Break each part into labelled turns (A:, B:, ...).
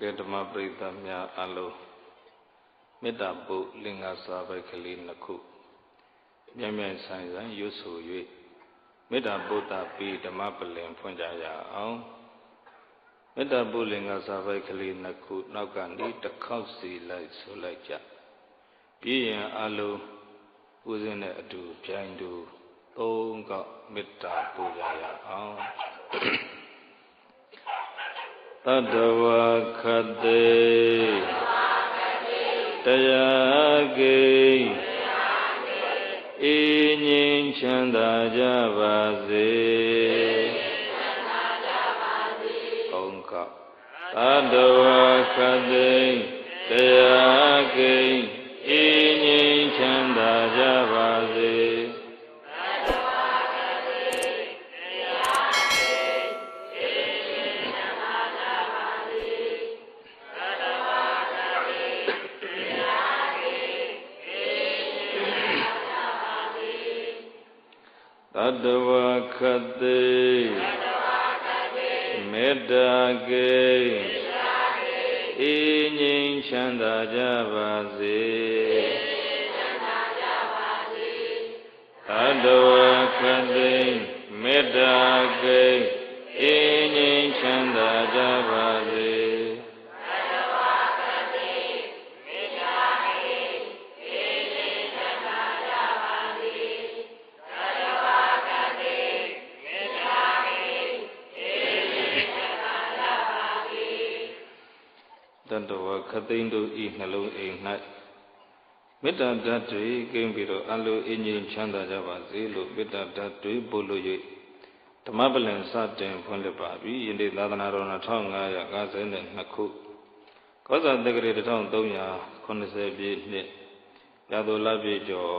A: ကဲဓမ္မပရိသတ်များအလုံးမေတ္တာပုလင်္ကာစာပိုက်ကလေးနှစ်ခုမြဲမြဲဆိုင်ဆိုင်ရွတ်ဆို၍မေတ္တာပုဒ္ဒပြီးဓမ္မပလင်ဖွင့်ကြရအောင်မေတ္တာပုလင်္ကာစာပိုက်ကလေးနှစ်ခုနောက်ကနေတစ်ခေါက်စီလိုက်ဆိုလိုက်ကြပြီးရင်အလုံးဦးစင်းနဲ့အတူပြိုင်တူသုံးခေါက်မေတ္တာပို့ကြရအောင် တတဝခတေတရားကိအေးငြိမ်းချမ်းသာကြပါစေဘုံကတတဝခတေတရားကိ မေတ္တာကေအေးငြိမ်းချမ်းသာကြပါစေတဝ တတဝခသိန်းတို့ဤနှလုံးအိမ်၌မေတ္တာဓာတ်တွေကိန်းပြီးတော့အလိုအငြိမ်ချမ်းသာကြပါစေလို့မေတ္တာဓာတ်တွေပို့လို့၍ဓမ္မပလင်စတင်ဖွင့်လှစ်ပါပြီယနေ့သာသနာတော်2552ခုကောဇာတက္ကရာ1380ပြည့်နှစ်ရသောလပြည့်ကျော်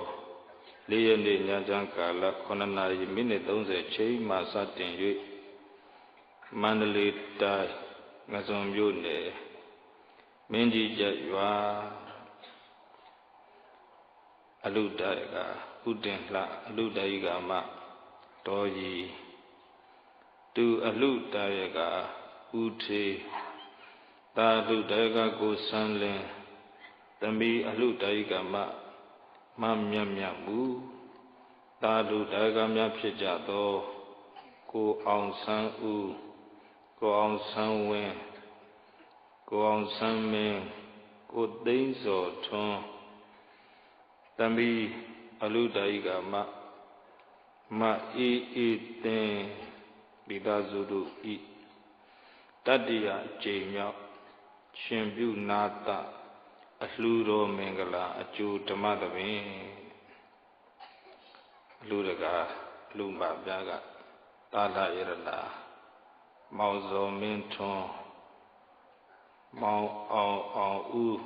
A: ၄ရက်နေ့ညချမ်းကာလ9နာရီမိနစ်30ချိန်မှစတင်၍မန္တလေးတိုင်းငစွန်မြို့နယ် မင်းကြီးကျရွာအလုတရကဥတင်လှအလုတယိကမတော်ကြီးသူအလုတရကဥထေသာအလုတရကကိုစံလင်းသမီးအလုတယိကမမမြတ်မြတ်မူသာဓုတရကများဖြစ်ကြသောကိုအောင်ဆန်းဦးကိုအောင်ဆန်းဝင်း ကိုအောင်ဆန်းမင်းကိုသိန်းစောထွန်းတမီအလုဒိုင်ကမမအေးအေးတင်မိသားစုတို့ဤတတ္တိယကြိမ်မြောက်ရှင်ပြုနာတအလှူတော်မင်္ဂလာအကျိုးဓမ္မသဘင်အလှူတကာလူမပြားကသာလရတနာမောင်စောမင်းထွန်း မောင်အောင်အောင်ဦး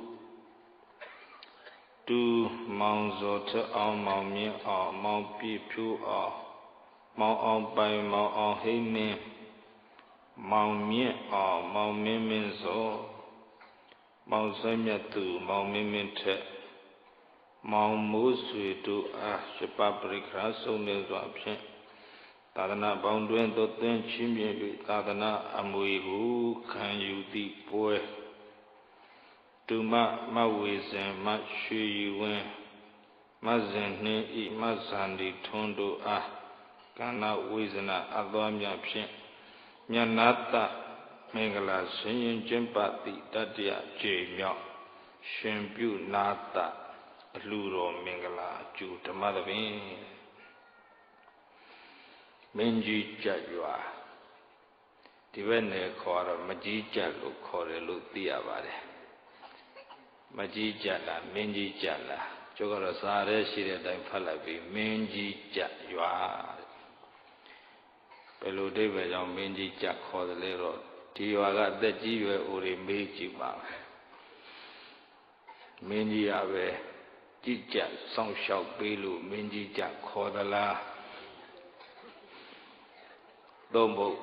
A: တူမောင်စောထအောင်မောင်မြင့်အောင်မောင်ပြည့်ဖြူအောင်မောင်အောင်ပိုင်မောင်အောင်ဟိမင်းမောင်မြင့်အောင်မောင်မင်းမင်းစောမောင်ဆွေမြတ်သူမောင်မင်းမင်းထက်မောင်မိုးဆွေတို့အားရှပပရိခရာဆုံးနေစွာဖြင့် သာသနာပေါင်းတွင်သို့သင်ချင်းမြင်၍သာသနာအမွေကိုခံယူသည့်ပွဲတုမမဝေဇင်မရွှေယူဝင်းမဇင်နှင်းဤမဇန္ဒီထွန်းတို့အားကန္နာဝေဇနာအသောမြဖြင့်မြတ်နာတမင်္ဂလာဆင်းရင်ကျင့်ပသည့်တတ္တယခြေမြောက်ရှင်ပြုနာတအလှတော်မင်္ဂလာကျူဓမ္မသဘင် မင်းကြီးကြွရွာဒီဘက်နယ်ခေါ်တော့မကြီးကြလို့ခေါ်တယ်လို့သိရပါတယ်မကြီးကြလားမင်းကြီးကြလားကျုပ်ကတော့စာရဲရှိတဲ့အတိုင်းဖတ်လိုက်ပြီးမင်းကြီးကြရွာဘယ်လိုအဓိပ္ပာယ်ကြောင့်မင်းကြီးကြခေါ်တယ်လဲတော့ဒီရွာကအသက်ကြီးရွယ်အိုတွေမေးကြည့်ပါမင်းကြီးရပဲကြည်ကြစောင့်ရှောက်ပေးလို့မင်းကြီးကြခေါ်သလား သုံးဖို့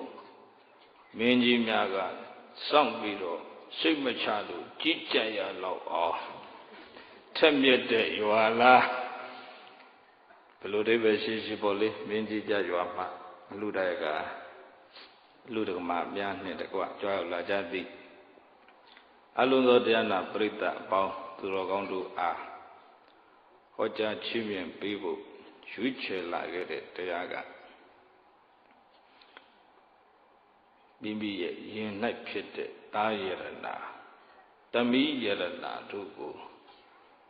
A: မင်းကြီးများကစောင့်ပြီးတော့စိတ်မချလို့ကြည်ကြရလောက်အောင်ထက်မြက်တဲ့ရွာလားဘယ်လိုအိဗယ်ရှိရှိပေါ့လေမင်းကြီးကြရွာမှာလူတိုက်ကအလူတကမာများနဲ့တကွကြွားလာကြသည်အလုံးသောတရားနာပရိသတ်အပေါင်းသူတော်ကောင်းတို့အားဟောကြားချီးမြှင့်ပေးဖို့ရွေးချယ်လာခဲ့တဲ့တရားက မိမိရဲ့ယင်၌ဖြစ်တဲ့တာယရဏတမိယရဏတို့ကို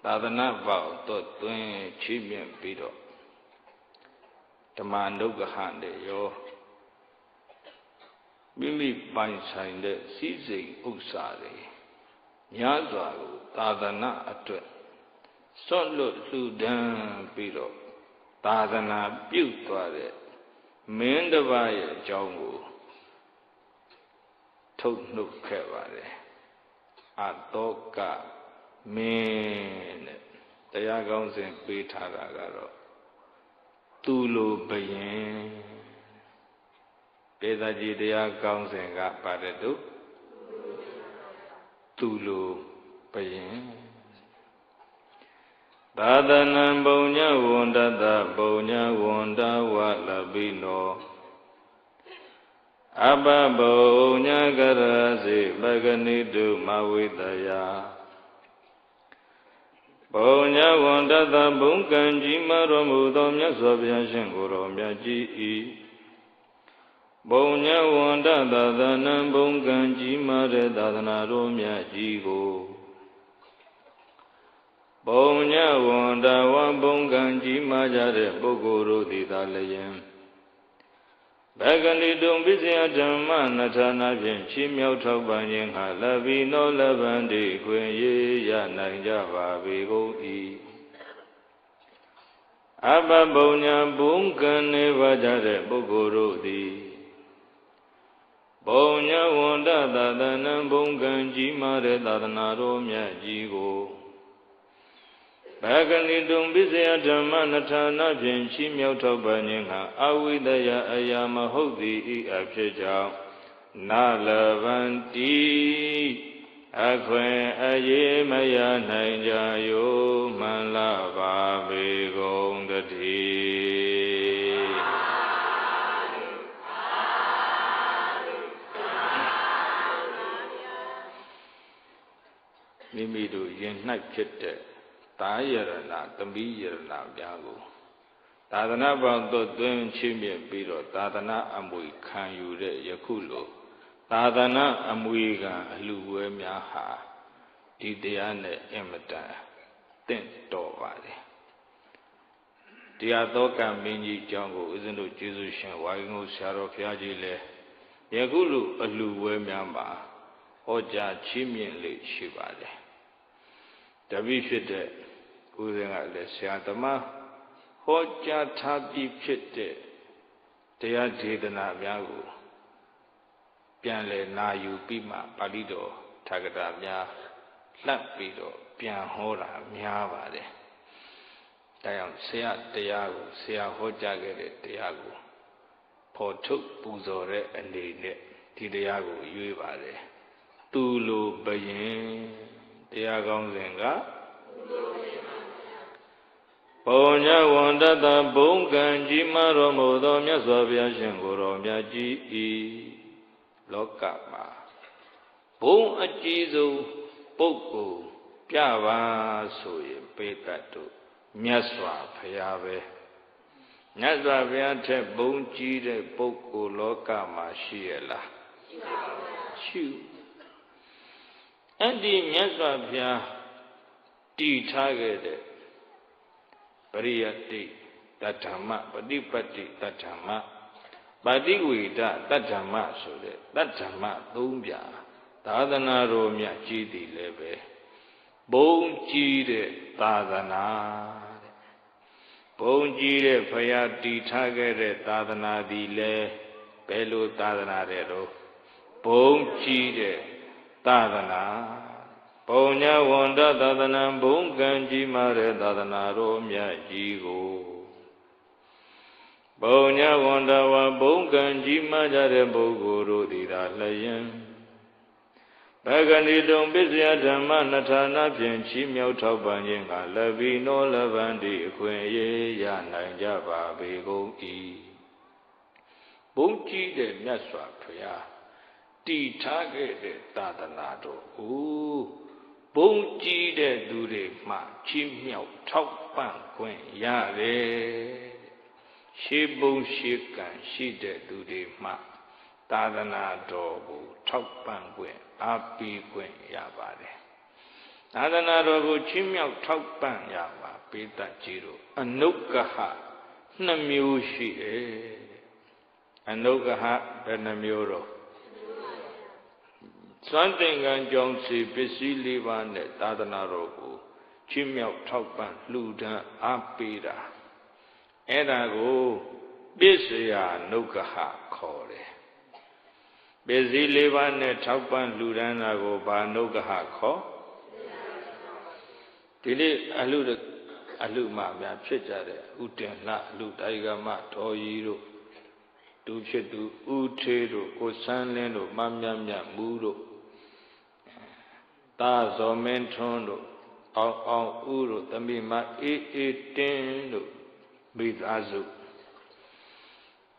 A: သာသနာ့ဘောက်တော့သွင်းချီးမြှင့်ပြီးတော့ဓမ္မနုဂဟနဲ့ရောမိမိပိုင်ဆိုင်တဲ့စည်းစိမ်ဥစ္စာတွေများစွာကိုသာသနာအတွက်စွန့်လွတ်လှူဒန်းပြီးတော့သာသနာပြုသွားတဲ့မင်းတစ်ပါးရဲ့အကြောင်းကို ထုတ်နှုတ်ခဲ့ပါတယ်အတောကမင်းတဲ့တရားကောင်းစဉ်ပေးထားတာကတော့သူလိုဘယင်ပေသာကြီးတရားကောင်းစဉ်ကပါတယ်တို့သူလိုဘယင်သာသနံဘုံညဝန္တတဘုံညဝန္တဝလပိနော အပဘုံညကရစေပဂနိတုမဝိတယဘုံညဝန္တတဘုံကံကြီးမတော်မူသောမြတ်စွာဘုရားရှင်ကိုယ်တော်မြတ်ကြီး၏ဘုံညဝန္တသာသနံဘုံကံကြီးမာတဲ့သာသနာတော်မြတ်ကြီးကိုဘုံညဝန္တဝဘုံကံကြီးမာကြတဲ့ပုဂ္ဂိုလ်တို့သည်သာလျင် ဘဂဏိတုံပိစယဓမ္မနထာနာဖြင့်ချီးမြှောက်ထောက်ပံ့ခြင်းဟာလဘိနောလဗန္တိခွင်ရရနိုင်ကြပါပေကုန်၏အပဘုံညာဘုံကံနေပါကြတဲ့ပုဂ္ဂိုလ်တို့သည်ဘုံညာဝန္တသာသနံဘုံကံကြီးမာတဲ့သာသနာတော်မြတ်ကြီးကို ဘဂဏိတုံပိစယဓမ္မနထာနာဖြင့်ချီးမြှောက်ထောက်ပံ့ခြင်းဟာအဝိတယအယာမဟုတ်သည်ဤအဖြစ်ကြောင့်နာလဗန္တိအခွင့်အရေးမရနိုင်ကြယောမှန်လာပါပေကုန်တည်းမိမိတို့ယင်၌ဖြစ်တဲ့ တာယရဏသမီးယရဏများကိုသာသနာ့ဘောင်သို့သွင်းချီးမြှင့်ပြီးတော့သာသနာအမွေခံယူတဲ့ယခုလိုသာသနာအမွေကအလှဝဲများဟာဒီတရားနဲ့အင်မတန်တင့်တော်ပါတယ်တရားသောကမင်းကြီးကျောင်းကိုဦးဇင်းတို့ကျေးဇူးရှင်ဝါရင်ကိုဆရာတော်ဘုရားကြီးလည်းယခုလိုအလှဝဲများမှာဟောကြားချီးမြှင့်လေရှိပါတယ်တပိဖြစ်တဲ့ ဦးဇင်းကလည်းဆရာသမားဟောကြားထားပြီးဖြစ်တဲ့တရားဒေသနာများကိုပြန်လည်နာယူပြီးမှပါဠိတော်ထာဂတာများလှပ်ပြီးတော့ပြန်ဟောတာများပါတယ်။ဒါကြောင့်ဆရာတရားကိုဆရာဟောကြားခဲ့တဲ့တရားကိုဖော်ထုတ်ပူဇော်တဲ့အနေနဲ့ဒီတရားကိုရွေးပါတယ်။သူလိုဘယင်တရားကောင်းစဉ်ကဘုံ ညဝန္တတဘုံကံကြီးမတော်မူသောမြတ်စွာဘုရားရှင်ကိုယ်တော်မြတ်ကြီးဤလောကမှာဘုံအကြီးဆုံးပုဂ္ဂိုလ်ပြပါဆိုရင်ပေတတ်တို့မြတ်စွာဘုရားပဲမြတ်စွာဘုရားထက်ဘုံကြီးတဲ့ပုဂ္ဂိုလ်လောကမှာရှိရလားရှိပါဘူးရှိအဲ့ဒီမြတ်စွာဘုရားတည်ထားခဲ့တဲ့ ပရိယတိတတ္ထမပฏิပတ်တိတတ္ထမပါတိဝေဒတတ္ထမဆိုတဲ့တတ္ထမသုံးပြသာသနာတော်မြတ်ကြီးသည်လည်းပဲဘုံကြီးတဲ့သာသနာတဲ့ဘုံကြီးတဲ့ဖရာတီထားခဲ့တဲ့သာသနာသည်လည်းဘယ်လိုသာသနာတဲ့တော့ဘုံကြီးတဲ့သာသနာ ဘုံညာဝန္တသာသနာဘုံကံကြီးမာတဲ့သာသနာတော်မြတ်ကြီးကိုဘုံညာဝန္တဝဘုံကံကြီးမာကြတဲ့ပုဂ္ဂိုလ်တို့သည်သာလျင်ဘဂဏိတုံပစ္စယဓမ္မနထာနာဖြင့်ချီးမြှောက်ထောက်ပံ့ခြင်းကလဘီနောလဗန္တိအခွင့်အရေးရနိုင်ကြပါပေကုန်၏ဘုံကြီးတဲ့မြတ်စွာဘုရားတည်ထားခဲ့တဲ့သာသနာတော်ကို ဘုံကြီးတဲ့သူတွေမှချီးမြှောက်ထောက်ပံ့ခွင့်ရတယ်ရှေးဘုံရှေးကံရှိတဲ့သူတွေမှသာသနာတော်ကိုထောက်ပံ့ခွင့်အားပေးခွင့်ရပါတယ်သာသနာတော်ကိုချီးမြှောက်ထောက်ပံ့ရပါပိတတ်ကြီးတို့အနုကဟနှမျိုးရှိတယ်အနုကဟဘယ်နှမျိုးတော့ စွမ်းသင်္ကန်းကြောင့်စီပစ္စည်းလေးပါးနဲ့သာသနာတော်ကိုချီးမြှောက်ထောက်ပံ့လှူဒန်းအားပေးတာအဲ့ဒါကိုပစ္စယနုကဟခေါ်တယ်ပစ္စည်းလေးပါးနဲ့ထောက်ပံ့လှူဒန်းတာကိုဘာနုကဟခေါ်ဒီနေ့အလှအလှမများဖြစ်ကြတဲ့ဥတင်လှအလှတိုင်ကမတော်ကြီးတို့သူဖြစ်သူဥထေတို့ကိုစန်းလင်းတို့မမြမြမူးတို့ တာဇော်မင်းထွန်းတို့အောင်အောင်ဥတို့တမိမအေးအေးတင်းတို့မိသားစု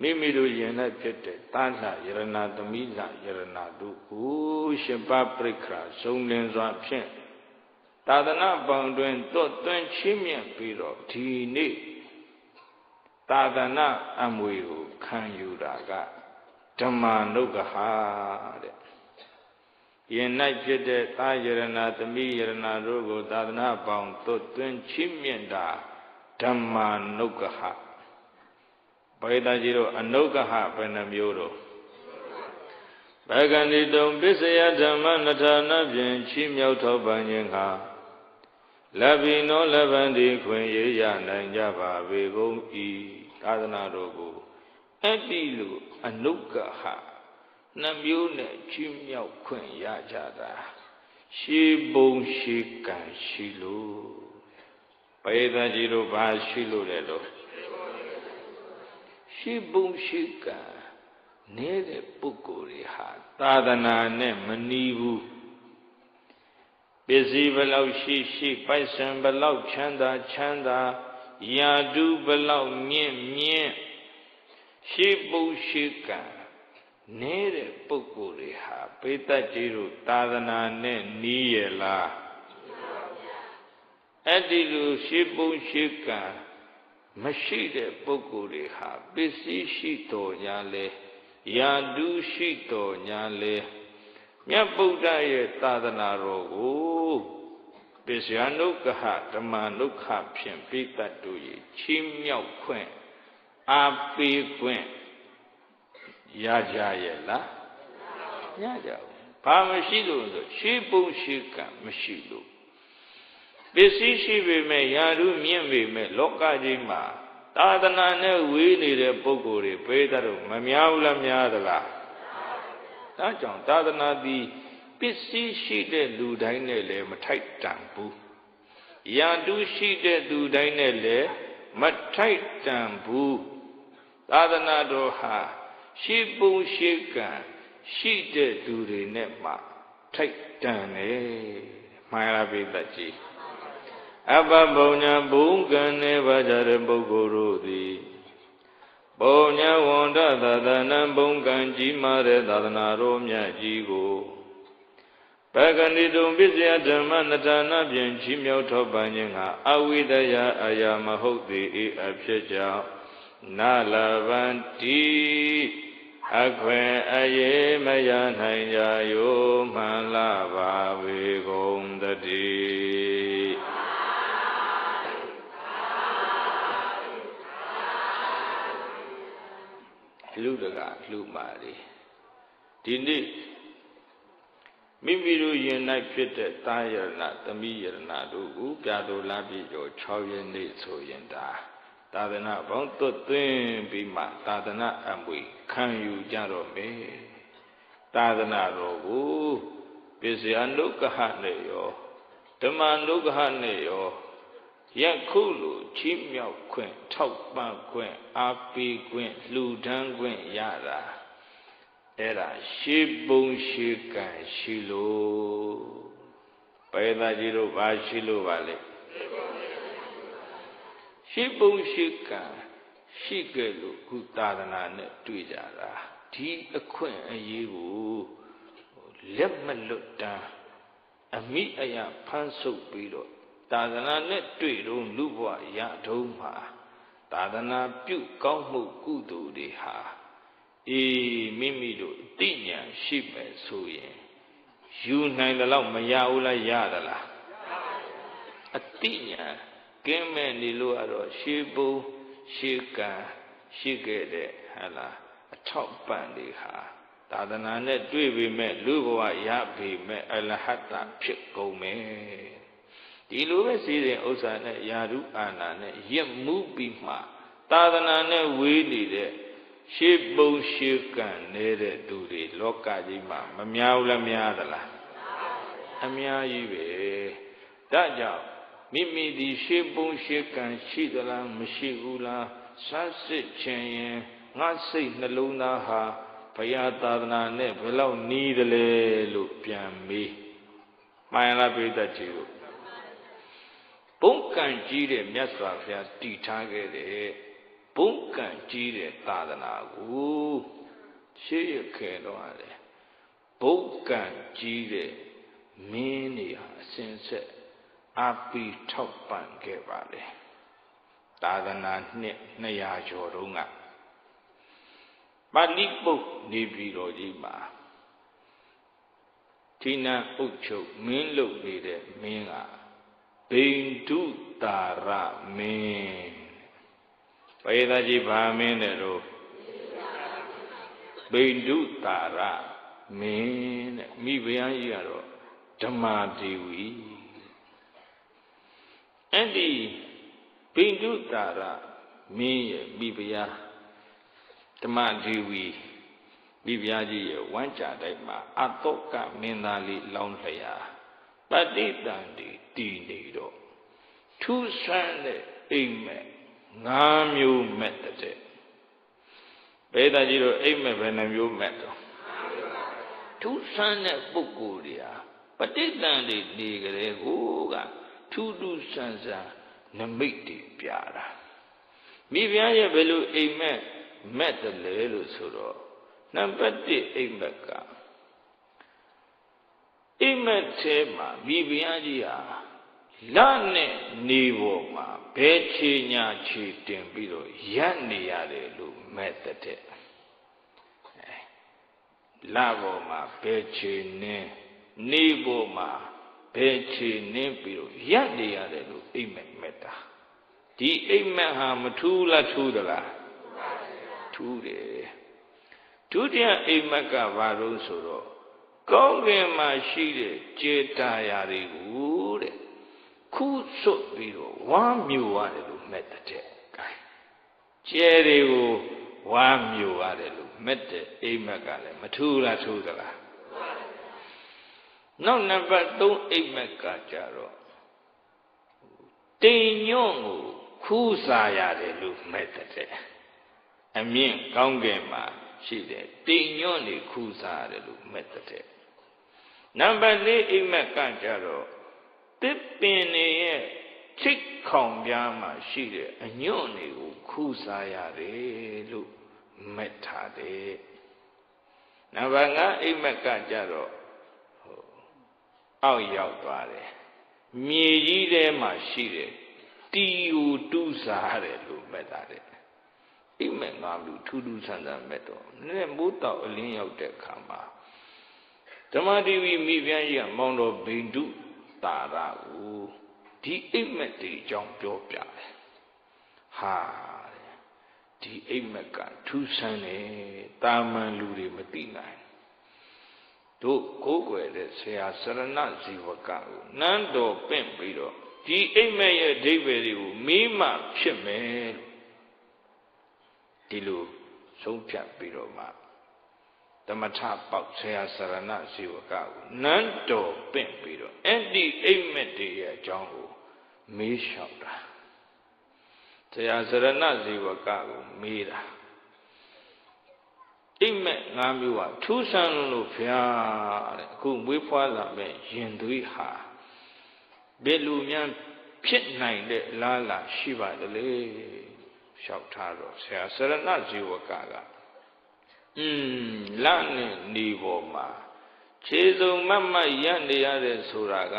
A: မိမိတို့ယင်၌ဖြစ်တဲ့တာလှယရဏသမီးလှယရဏတို့ကိုရှင်ပပရိခရာဇုံလင်စွာဖြင့်သာသနာပေါင်းတွင်သွတ်သွင်းချင်းမြတ်ပြီးတော့ဒီနေ့သာသနာအမွေကိုခံယူတာကဓမ္မနုက္ခဟာတဲ့ ယင်၌ဖြစ်တဲ့သာယရဏသမီးယရဏတို့ကို သာသနာပေါင်းသွတ်သွင်းချင်းမြတ်တာဓမ္မနုက္ခဟပရိသတ်ကြီးတို့အနုက္ခဟဘယ်နှမျိုးတို့ဘဂန္တိတုံပစ္စယဓမ္မနထာနဖြင့်ချီးမြှောက်ထောက်ပံ့ခြင်းဟာလဗ္ဗိနောလဗ္ဗန္တိခွင်ရရနိုင်ကြပါပေကုန်၏သာသနာတော်ကိုအဲ့ဒီလိုအနုကဟ နှမျိုးနဲ့ချီးမြှောက်ခွင့်ရကြတာရှေးဘုံရှေးကံရှိလို့ပရိသတ်ကြီးတို့ဘာရှိလို့လဲလို့ရှေးဘုံရှေးကံနေတဲ့ပုဂ္ဂိုလ်တွေဟာသာသနာနဲ့မနီးဘူးပစ္စည်းဘလောက်ရှိရှိပိုက်ဆံဘလောက်ချမ်းသာချမ်းသာယာတုဘလောက်မြင့်မြင့်ရှေးပုရှေးကံ နေတဲ့ပုဂ္ဂိုလ်တွေဟာပိဋတ်ကြီးတို့သာသနာနဲ့နီးရလားအဲ့ဒီလိုရှေးပုရှေးကံမရှိတဲ့ပုဂ္ဂိုလ်တွေဟာပစ္စည်းရှိတော်ညာလဲယာတုရှိတော်ညာလဲမြတ်ဗုဒ္ဓရဲ့သာသနာတော်ကိုပစ္စယနုက္ခဓမ္မနုက္ခဖြင့်ပိတတ်တို့၏ချီးမြှောက်ခွင့်အာပေးခွင့် ရကြရဲ့လားရကြဘူးဘာမရှိလို့ဆိုရှေးပုံရှေးကံမရှိလို့ပစ္စည်းရှိပေမဲ့ယာရုမြင့်ပေမဲ့လောကကြီးမှာသာသနာနဲ့ဝေးနေတဲ့ပုဂ္ဂိုလ်တွေပိတတ်တို့မများဘူးလားများသလားဒါကြောင့်သာသနာသည်ပစ္စည်းရှိတဲ့လူတိုင်းနဲ့လည်းမထိုက်တန်ဘူး။ယန္တုရှိတဲ့လူတိုင်းနဲ့လည်းမထိုက်တန်ဘူး။သာသနာတော်ဟာ ရှိပုံရှိကံရှိတဲ့သူတွေနဲ့မှထိုက်တန်တယ်။မှန်လားပိသကြီး။အပဘုံညာဘုံကံနဲ့ဗကြတဲ့ပုဂ္ဂိုလ်တို့သည်ပုံညာဝန္တသာသနာဘုံကံကြီးမားတဲ့သာသနာတော်မြတ်ကြီးကိုပကဏိတုံပစ္စယဓမ္မနတနာဖြင့်ချီးမြှောက်ထောပန်ခြင်းကအဝိတယအာယမဟုတ်သေး၏အဖြစ်ကြောင့် နာလဗန္တိအခွင့်အရေးမရနိုင်ကြယောမှန်လာပါဝေကုန်တည်းလူတကလူမာတွေဒီနေ့မိမိတို့ယင်၌ဖြစ်တဲ့တာယရဏသမီးယရဏတို့ကိုပြတော်လာပြီကျော်6ရက်နေ့ဆိုရင်ဒါ သာသနာပေါင်းသွတ်သွင်းပြီးမှသာသနာအမွေခံယူကြတော့မယ်သာသနာတော်ကိုပစ္စယနုကဟနဲ့ရောဓမ္မနုကဟနဲ့ရောယခုလိုချီးမြှောက်ခွင့်ထောက်ပံ့ခွင့်အားပေးခွင့်လှူဒန်းခွင့်ရတာအဲ့ဒါရှေးပုံရှေးကံရှိလို့ပဲသားကြီးတို့ဘာရှိလို့ပါလဲ ရှေးပုံရှေးကံရှိခဲ့လို့ခုသာသနာနဲ့တွေ့ကြတာဒီအခွင့်အရေးကိုလက်မလွတ်တမ်းအမိအယဖမ်းဆုပ်ပြီးတော့သာသနာနဲ့တွေ့တော့လူဘဝရထုံးမှာသာသနာပြုကောင်းမှုကုသိုလ်တွေဟာအေးမိမိတို့အတိညာရှိမယ်ဆိုရင်ယူနိုင်တယ်လို့မရဘူးလားရသလားအတိညာ ကင်းမဲ့နေလို့ကတော့ရှေးဘုံရှေးကံရှိခဲ့တဲ့ဟလားအထောက်ပံ့တွေဟာသာသနာနဲ့တွေ့ပေမဲ့လူဘဝရပေမဲ့အလဟတ္တဖြစ်ကုန်မယ်ဒီလိုပဲစီစဉ်ဥစ္စာနဲ့ယာရုအာနာနဲ့ရစ်မှုပြီးမှသာသနာနဲ့ဝေးနေတဲ့ရှေးပုံရှေးကံနေတဲ့သူတွေလောကကြီးမှာမများဘူးလားများသလားအများကြီးပဲဒါကြောင့် မိမိဒီရှေးပုံရှေးကံရှိသလားမရှိဘူးလားစမ်းစစ်ခြင်းရင်ငါစိတ်နှလုံးသားဟာဘုရားသာသနာနဲ့ဘယ်လောက်နီးတယ်လဲလို့ပြန်မေးမှန်လားပြိတ္တကြီးတို့ဘုံကံကြီးတဲ့မြတ်စွာဘုရားတည်ထားခဲ့တဲ့ဘုံကံကြီးတဲ့သာသနာကိုရှေးရခဲ့တော့ရတယ်ဘုံကံကြီးတဲ့မင်းတွေဟာအစဉ်ဆက် အပိထောက်ပံ့ခဲ့ပါလေသာသနာနှစ်200ကျော်တုန်းကပါဠိပုတ်နေပြည်တော်ကြီးမှာဌိနံဥချုပ်မင်းလုပ်နေတဲ့မင်းကဘိန္ဒုတာရမင်းဘယ်သာကြီးဗာမင်းတဲ့တော့ဘိန္ဒုတာရမင်းတဲ့မိဖုရားကြီးကတော့ဓမ္မာဒေဝီ အဲ့ဒီဘိန္ဒုတာရမင်းရဲ့မိဖုရားဓမ္မဒေဝီမိဖုရားကြီးရဲ့ဝမ်းကြတိုက်မှာအတောကမင်းသားလေးလောင်းလျာပฏิတန်တီတည်နေတော့ထူးဆန်းတဲ့အိမ်မက်ငါးမျိုးမက်တဲ့ဘယ်သာကြီးတို့အိမ်မက်ဘယ်နှမျိုးမက်တော့ထူးဆန်းတဲ့ပုဂ္ဂိုလ်တွေဟာပဋိသင်္ဍေနေကြတဲ့ဟိုက ထူးထူးဆန်းဆန်းနမိတ်တွေပြတာမိဖုရားရဲ့ဘယ်လိုအိမ်မက်မက်တယ်လေလို့ဆိုတော့နံပါတ်1အိမ်မက်ကအိမ်မက်ထဲမှာမိဖုရားကြီးဟာလနဲ့နေပေါ်မှာဘဲချေညာချေတင်ပြီးတော့ရပ်နေရတယ်လို့မဲ့တဲ့လပေါ်မှာဘဲချေနင်းနေပေါ်မှာ ဘဲချေနင်းပြီးတော့ရပ်နေရတယ်လို့အိမ်မက်မဲ့တာဒီအိမ်မက်ဟာမထူးလားထူးသလားထူးတယ်ဒုတိယအိမ်မက်ကဘာလို့ဆိုတော့ကောင်းကင်မှာရှိတဲ့ကျေတာယာတွေကိုတဲ့ခုစွတ်ပြီးတော့ဝမ်းမျိုးရတယ်လို့မဲ့တဲ့ကဲကျဲတွေကိုဝမ်းမျိုးရတယ်လို့မဲ့တဲ့အိမ်မက်ကလည်းမထူးလားထူးသလား နောက်နံပါတ်3အိမ်မက်ကကြတော့တိမ်ညွန့်ကိုခူးစားရတယ်လို့မဲ့တဲ့အမြင့်ကောင်းကင်မှာရှိတယ်တိမ်ညွန့်နေခူးစားရတယ်လို့မဲ့တဲ့နံပါတ်4အိမ်မက်ကကြတော့တစ်ပင်နေရဲ့ချိတ်ခေါင်ပြားမှာရှိတဲ့အညွန့်တွေကိုခူးစားရတယ်လို့မက်ထားတယ်နံပါတ်5အိမ်မက်ကကြတော့ အောက်ရောက်သွားတယ်မြေကြီးထဲမှာရှိတဲ့တီကိုတူးစားတယ်လို့မက်တာတဲ့အိမ်မက်ငါလူထူးထူးဆန်းဆန်းမက်တော့နည်းမိုးတောက်အလင်းရောက်တဲ့အခါမှာဓမ္မတိဝီမိပြန်ကြီးကမောင်တော်ဘိန္ဒုတာရကိုဒီအိမ်မက်တွေအကြောင်းပြောပြတယ်ဟာဒီအိမ်မက်ကထူးဆန်းတယ်တာမန်လူတွေမသိနိုင် တို့ကိုးကွယ်တဲ့ဆရာစရဏဇီဝကကိုနန်းတော်ပင့်ပြီးတော့ဒီအိမ်မက်ရဲ့အဓိပ္ပာယ်တွေကိုမိမှဖြစ်မယ်လို့ဒီလိုဆုံးဖြတ်ပြီးတော့မှသမထပေါက်ဆရာစရဏဇီဝကကိုနန်းတော်ပင့်ပြီးတော့အဲ့ဒီအိမ်မက်တွေရဲ့အကြောင်းကိုမေးလျှောက်တာဆရာစရဏဇီဝကကိုမေးတာ အိမ်မက်၅မျိုးဟာထူးဆန်းလို့ဖျားတဲ့အခုမွေးဖွားလာမဲ့ရင်သွေးဟာဘယ်လိုများဖြစ်နိုင်တဲ့လားလာရှိပါသလဲလျှောက်ထားတော့ဆရာစရဏဇီဝကကอืมလနဲ့နေပေါ်မှာခြေစုံမတ်မတ်ရနေရတဲ့ဆိုတာက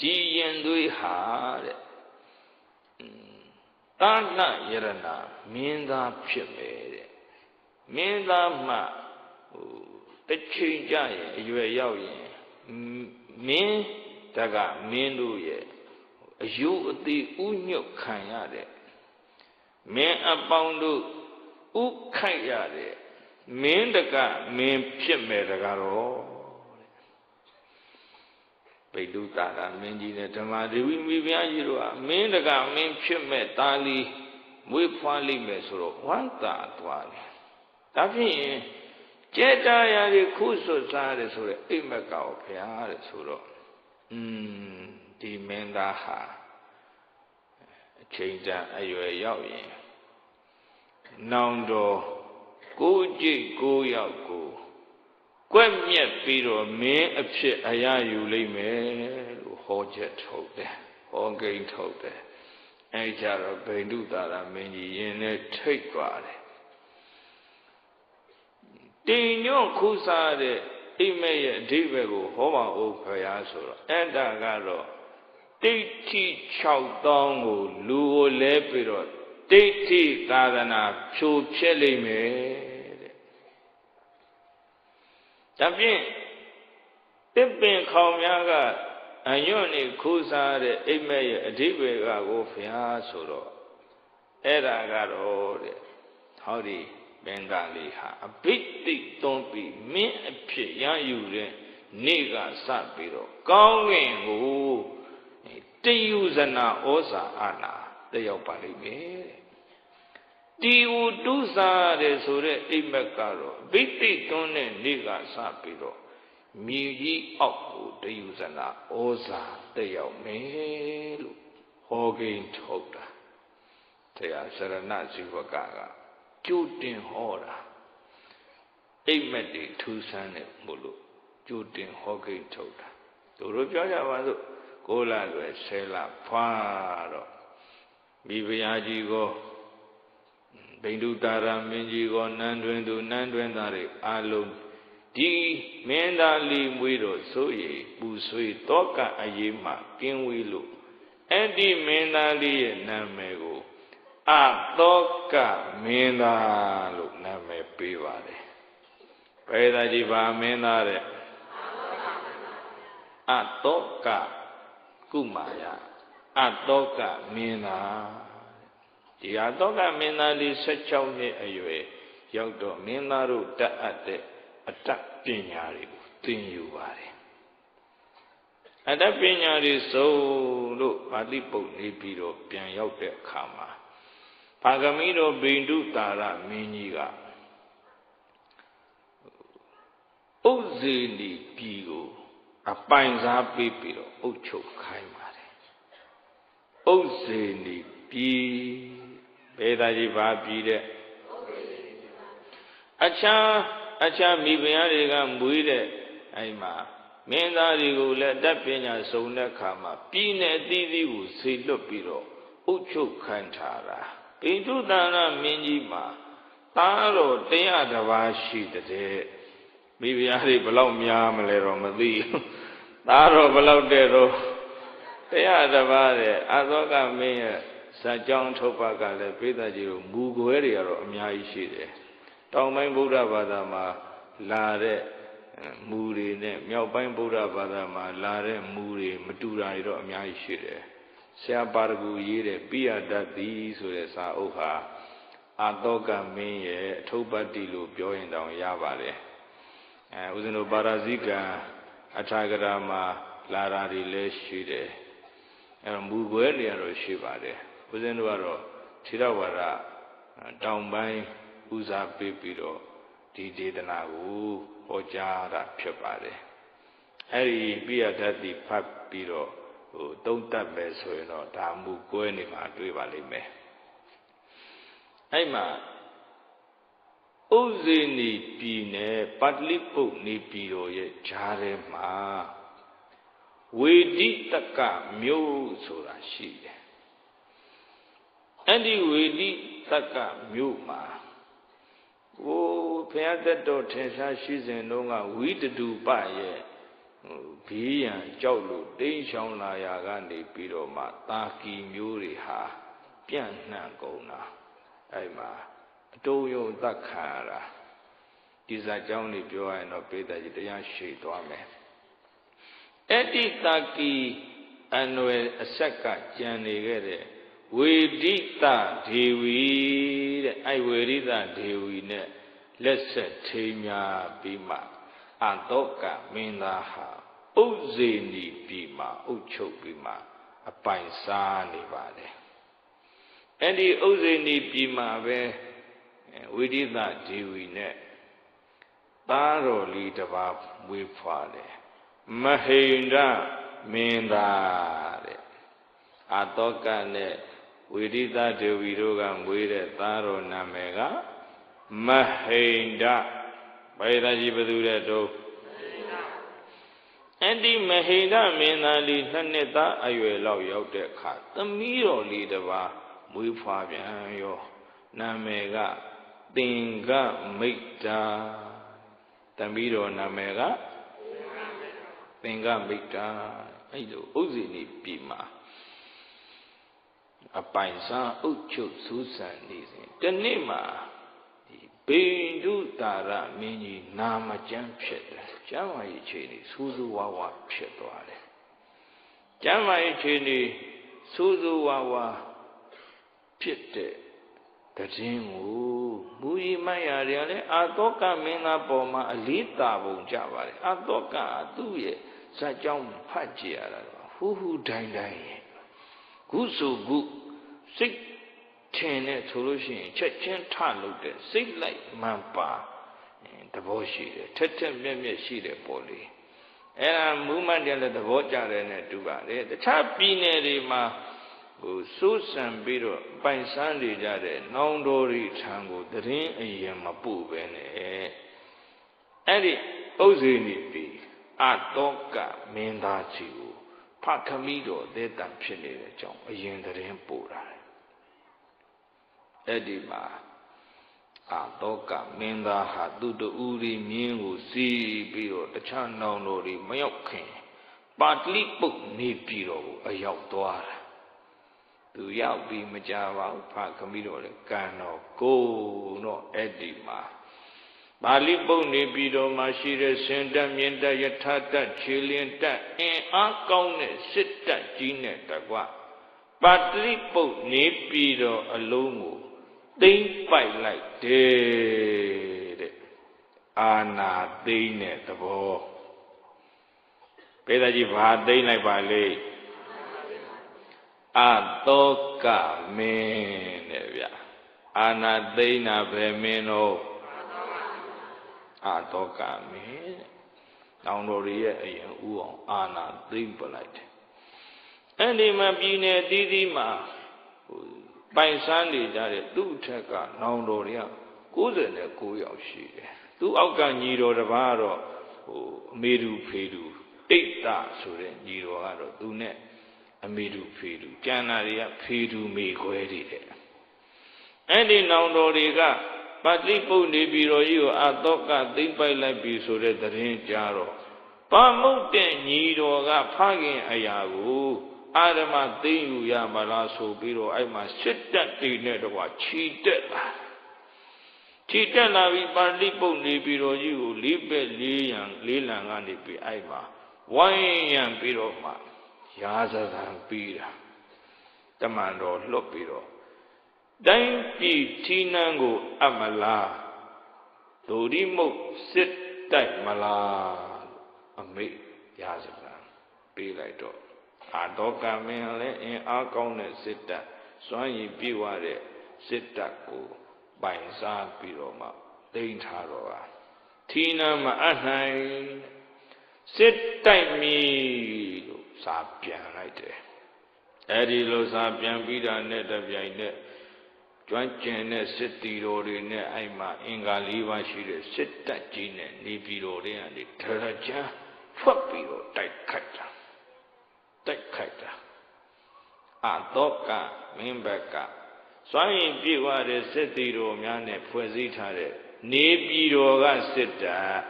A: ကြည်ရင်သွေးဟာတဲ့တာဏယရဏမင်းသားဖြစ်မယ်တဲ့ မင်းသားမှဟိုတစ်ချိန်ကြရင်အရွယ်ရောက်ရင်မင်းတကမင်းတို့ရဲ့အယုအသေးဥညွတ်ခံရတဲ့မင်းအပေါင်းတို့ဥခိုက်ရတဲ့မင်းတကမင်းဖြစ်မယ်တကတော့ပိတုတာကမင်းကြီးနဲ့ဓမ္မဒေဝီမိဖုရားကြီးတို့ကမင်းတကမင်းဖြစ်မဲ့တာလီမွေးဖွားလိမ့်မယ်ဆိုတော့ဝမ်းသာသွားတယ် ဒါဖြင့်ကျဲတာရာတွေခုဆွစားတယ်ဆိုတဲ့အိမ်မက်ကောဖျားတဲ့ဆိုတော့อืมဒီမင်းသားဟာအချိန်တန်အရွယ်ရောက်ရင်နောင်တော်ကိုကြည့်ကိုရောက်ကိုကွက်မြက်ပြီးတော့မင်းအဖြစ်အရယူလိမ့်မယ်လို့ဟောချက်ထုတ်တယ်ဟောကိန်းထုတ်တယ်အဲကြတော့ဗိန္ဓုသာရမင်းကြီးယင်နဲ့ထိတ်သွားတယ် တင်ညွန့်ခုစားတဲ့အိမ်မက်ရဲ့အဓိပ္ပာယ်ကိုဟောပါဦးခရာဆိုတော့အဲ့ဒါကတော့တိဋ္ဌိ6000ကိုလူကိုလဲပြီးတော့ဒိဋ္ဌိသာသနာဖြိုဖျက်လိမ့်မယ်တဲ့ဒါဖြင့်တစ်ပင်ခေါင်များကအညွန့်နေခိုးစားတဲ့အိမ်မက်ရဲ့အဓိပ္ပာယ်ကကိုဖျားဆိုတော့အဲ့ဒါကတော့တဲ့ဟောဒီ မင်းသားလေးဟာအဘိသိသွန်းပြီးမင်းအဖြစ်ရယူတဲ့နေ့ကစပြီးတော့ကောင်းကင်ကိုတယူဇနာဩဇာအာနာတက်ရောက်ပါလိမ့်မယ်တီဝတုစာတဲ့ဆိုတဲ့အိမ်မက်ကတော့ဘိသိသွန်းတဲ့နေ့ကစပြီးတော့မြေကြီးအောက်ကိုတယူဇနာဩဇာတက်ရောက်မယ်လို့ဟောကိန်းထုတ်တာတရားစရဏဇီဝကက ကြိုတင်ဟောတာအိမ်မက်တွေထူးဆန်းတယ်မို့လို့ကြိုတင်ဟောကိန်းထုတ်တာတို့တို့ပြောကြပါစို့ကိုလလွယ်ဆဲလဖွာတော့မိဖုရားကြီးကိုဗိန္ဒုတာရမင်းကြီးကိုနန်းတွင်သူနန်းတွင်သားတွေအာလုံးဒီမင်းသားလေးမွေးတော့ဆိုရည်ပူဆွေးတောကအရေးမှကင်းဝေးလို့အဲ့ဒီမင်းသားလေးရဲ့နာမည်ကို အတောကမင်းသားလို့နာမည်ပေးပါတယ်ဘယ်သာကြီးပါမင်းသားတဲ့အတောကကုမာယအတောကမင်းသားဒီအတောကမင်းသားလေး16နှစ်အရွယ်ရောက်တော့မင်းသားတို့တတ်အပ်တဲ့အတတ်ပညာတွေကိုသင်ယူပါတယ်အတတ်ပညာတွေစုံလို့ပါဠိပုတ်နေပြီးတော့ပြန်ရောက်တဲ့အခါမှာ ပါကမိတော်ဗိန္ဓုတာရမင်းကြီးကဥဇေနီပြည်ကိုအပိုင်စားပေးပြီးတော့အုပ်ချုပ်ခိုင်းပါတယ်ဥဇေနီပြည်ဘေသာကြီးပါပြည်တဲ့အခြားအခြားမိဖုရားတွေကမွေးတဲ့အဲ့မှာမင်းသားတွေကိုလည်းတတ်ပညာစုံတဲ့အခါမှာပြည်နယ်အသီးသီးကိုဆေလွတ်ပြီးတော့အုပ်ချုပ်ခိုင်းထားတာ ပိဋုတန္တမင်းကြီးမှာသားတော်တရားတစ်ပါးရှိတဲ့မိဖုရားတွေဘလောက်များမလဲတော့မသိသားတော်ဘလောက်တဲ့တော့တရားတစ်ပါးတဲ့အသောကမင်းရဲ့ဇာကြောင်းထုတ်ပါကလည်းပိဿကြီးကိုမူခွဲတွေကတော့အများကြီးရှိတယ်တောင်ပိုင်းဗုဒ္ဓဘာသာမှာလာတဲ့မူတွေနဲ့မြောက်ပိုင်းဗုဒ္ဓဘာသာမှာလာတဲ့မူတွေမတူတာတွေတော့အများကြီးရှိတယ် ဆရာပါရဂူရေးတဲ့ပိယတတ်တိဆိုတဲ့စာအုပ်ဟာအာတောကမင်းရဲ့အထုပ်ပတ်တိလို့ပြောရင်တောင်ရပါတယ်အဲဦးဇင်းတို့ပါရဇိကံအထာဂရမှာလာတာတွေလည်းရှိတယ်အဲမူခွဲနေရတော့ရှိပါတယ်ဦးဇင်းတို့ကတော့ခြေတော်ဝါဒတောင်ပိုင်းဦးစားပေးပြီးတော့ဒီဒေသနာကိုဟောကြားတာဖြစ်ပါတယ်အဲဒီပိယဓာတိဖတ်ပြီးတော့ ဟိုသုံးတတ်မယ်ဆိုရင်တော့ဒါမူကွဲနေမှာတွေ့ပါလိမ့်မယ်အဲ့မှာဥဇိနီပြည်နယ်ပတလိပုတ်နေပြည်တော်ရဲ့ဂျားထဲမှာဝေတိတကမြို့ဆိုတာရှိတယ်အဲ့ဒီဝေတိတကမြို့မှာဟိုဘုရားသက်တော်ထင်ရှားရှိစဉ်တုန်းကဝိတတုပရဲ့ ဘေးရန်ကြောက်လို့တိမ်းရှောင်လာရာကနေပြီးတော့မှတာကီမျိုးတွေဟာပြန့်နှံ့ကုန်တာအဲ့မှာအတုံးယုံသက်ခံရတာဒီစာကြောင်းတွေပြောရရင်တော့ပိဿကြီးတရားရှိသွားမယ်အဲ့ဒီတာကီအနွယ်အဆက်ကကြံနေခဲ့တဲ့ဝေဒိတဒေဝီတဲ့အဲ့ဝေဒိတဒေဝီနဲ့လက်ဆက်ထိမ်းများပြီးမှ အတောကမင်းသားဟာဥဇေနီပြည်မှာအုပ်ချုပ်ပြီးမှအပိုင်စားနေပါတယ်အဲ့ဒီဥဇေနီပြည်မှာပဲဝိဒိသဒေဝီနဲ့သားတော်လေးတစ်ပါးမွေးဖွားတယ်မဟိန္ဒမင်းသားတဲ့အတောကနဲ့ဝိဒိသဒေဝီတို့ကမွေးတဲ့သားတော်နာမည်ကမဟိန္ဒ ဘယ်သာကြီးဘသူတဲ့တို့အဲ့ဒီမဟိန္ဒမင်းသားလေးနှစ်နှစ်သားအရွယ်လောက်ရောက်တဲ့အခါသမီးတော်လေးတစ်ပါးမွေးဖွားပြန်ရောနာမည်ကသင်္ကမိတ်တာသမီးတော်နာမည်ကသင်္ကမိတ်တာအဲ့လိုဥဇိနေပြည်မှာအပိုင်စားအုတ်ချုပ်စူးစံနေစဉ်တနေ့မှာဒီ ဘိန္ဒုတာရမင်းကြီးနာမကျမ်းဖြစ်တယ်ကျမ်းမာရေးခြေနေစူးစူးဝါဝါဖြစ်သွားတယ်ကျမ်းမာရေးခြေနေစူးစူးဝါဝါဖြစ်တဲ့တခြင်းကိုမူရီမရရလည်းအာတောကမင်းသားပေါ်မှာအလေးတာပုံကြပါတယ်အာတောကသူ့ရဲ့ဇာကြောင်းဖတ်ကြည့်ရတာဟူးဟူးတိုင်းတိုင်းရဲ့ခုဆိုခုစိတ် ထင်တဲ့ဆိုလို့ရှိရင်ချက်ချင်းထလို့တဲ့စိတ်လိုက်မှန်ပါသဘောရှိတယ်ထက်ထက်မြက်မြက်ရှိတယ်ပေါ့လေအဲ့ဒါမူးမှန်တယ်လည်းသဘောကျတယ်နဲ့တူပါတယ်တခြားပြည်နယ်တွေမှာဟိုစိုးစံပြီးတော့ပိုင်ဆန်းနေကြတဲ့နောင်တော်ရီထံကိုတရင်အရင်မပို့ပဲနဲ့အဲ့ဒီဥဇိနီပြီအတောကမင်းသားကြီးကိုဖခမီးတော်သေတံဖြစ်နေတဲ့အကြောင်းအရင်တရင်ပို့တာ အဲ့ဒီမှာအာတောကမင်းသားဟာသူတူရီမြင်းကိုစီးပြီးတော့တခြားနောင်တော်တွေမရောက်ခင်ပါတလိပုတ်နေပြီးတော့အရောက်သွားတာသူရောက်ပြီးမကြပါဘူးဖခမီးတော်လည်းကံတော်ကိုတော့အဲ့ဒီမှာပါဠိပုတ်နေပြီးတော့မှရှိတဲ့စင်တက်မြင့်တက်ယထာတက်ခြေလင်းတက်အင်အားကောင်းတဲ့စစ်တက်ကြီးနဲ့တကွပါဠိပုတ်နေပြီးတော့အလုံးကို သိမ့်ပိုက်လိုက်တယ်တဲ့အာနာသိမ့်တဲ့သဘောပေသာကြီးဘာသိမ့်လိုက်ပါလေအတောကမင်းတဲ့ဗျအာနာသိမ့်တာဘယ်မင်းတော့အတောကမင်းတဲ့တောင်တော်ရရဲ့အရင်ဥအောင်အာနာသိမ့်ပလိုက်တယ်အဲ့ဒီမှာပြည်နယ်တီးတီးမှာဟို ပိုင်ဆန်းနေကြတဲ့သူ့ထက်ကနောင်တော်တွေက69ယောက်ရှိတယ်သူ့အောက်ကညီတော်တစ်ပါးတော့ဟိုအမေတူဖေတူတိတ်တာဆိုတဲ့ညီတော်ကတော့သူနဲ့အမေတူဖေတူကျန်တာတွေကဖေတူမေခွဲတွေတဲ့အဲ့ဒီနောင်တော်တွေကပတိပုတ်နေပြီးတော့ကြီးကိုအတော့ကသိမ့်ပိုက်လိုက်ပြီဆိုတဲ့သတင်းကြားတော့ပါမုတ်တဲ့ညီတော်ကဖခင်အရာကို အာရမသိမ့်ယူရမလားဆိုပြီးတော့အဲ့မှာစစ်တပ်တွေနဲ့တော့ခြီတက်လာခြီတက်လာပြီးပါဠိပုတ်နေပြီးတော့ကြီးကိုလေးပဲ့လေးရန်လေးလံကနေပြီးအဲ့မှာဝိုင်းရန်ပြီးတော့မှရာဇကံပြီးတာတမန်တော်လွတ်ပြီးတော့တိုင်းပြည်ထီးနှန်းကိုအမလားဒုရိမုတ်စစ်တိုက်မလားအမိရာဇကံပေးလိုက်တော့ အာတောကမင်းလည်းအင်အားကောင်းတဲ့စစ်တပ်စွမ်းရည်ပြည့်ဝတဲ့စစ်တပ်ကိုပိုင်စားပြီးတော့မှတိမ့်ထားတော့ဟာထီနာမအနိုင်စစ်တိုက်မီလို့စာပြန်လိုက်တယ်အဲ့ဒီလိုစာပြန်ပြီးတာနဲ့တပြိုင်နက်ကျွမ်းကျင်တဲ့စစ်တီတော်တွေနဲ့အဲ့မှာအင်္ဂါ၄ပါးရှိတဲ့စစ်တပ်ကြီးနဲ့နေပြည်တော်တွေကနေထရချမ်းထွက်ပြီးတော့တိုက်ခိုက်တာ တိုက်ခိုက်တာအတောကမင်းဘက်ကစွမ်းရင်ပြေဝတဲ့စစ်တီတော်များနဲ့ဖွဲ့စည်းထားတဲ့နေပြည်တော်ကစစ်တပ်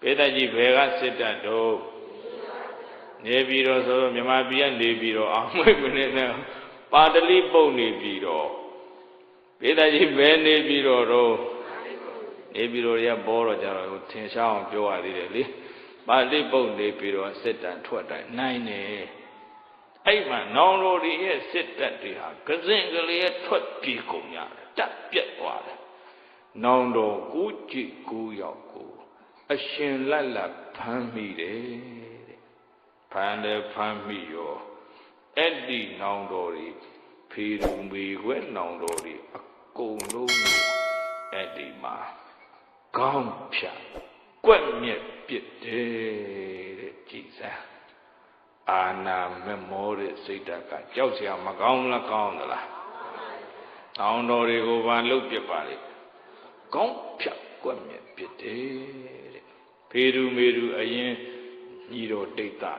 A: ပေတကြီးဘယ်ကစစ်တပ်တော့နေပြည်တော်ဆိုတော့မြမပြည်ကနေပြည်တော်အောင်မွေးမနေနဲ့ပါတလိပုတ်နေပြည်တော်ပေတကြီးဘယ်နေပြည်တော်တော့နေပြည်တော်ရဘောတော့ကြတော့ထင်ရှားအောင်ပြောရသေးတယ်လေ ပါဠိပုတ်နေပြည်တော်စစ်တမ်းထွက်တိုင်းနိုင်နေအဲ့မှာနောင်တော်တွေရဲ့စစ်တပ်တွေဟာကစင်ကလေးထွက်ပြေးကုန်ရတယ်တက်ပြက်သွားတယ်နောင်တော်ကိုကြည့်ကိုရောက်ကိုအရှင်လက်လက်ဖမ်းမိတယ်တဲ့ဖမ်းတယ်ဖမ်းမိရောအဲ့ဒီနောင်တော်တွေဖေရူမေခွဲနောင်တော်တွေအကုန်လုံးအဲ့ဒီမှာကောင်းဖြတ်ကွက်မြက် ပြစ်တယ်တဲ့ကြည်စမ်းအာနာမမောတဲ့စိတ်ဓာတ်ကကြောက်စရာမကောင်းလားကောင်းသလားတောင်းတော်တွေကိုဘာလုပ်ပြပါလိမ့်ကောင်းဖြတ်ကွက်မြက်ပြစ်တယ်တဲ့ဖေရူမေရူအရင်ညီတော်ဒိတ်တာ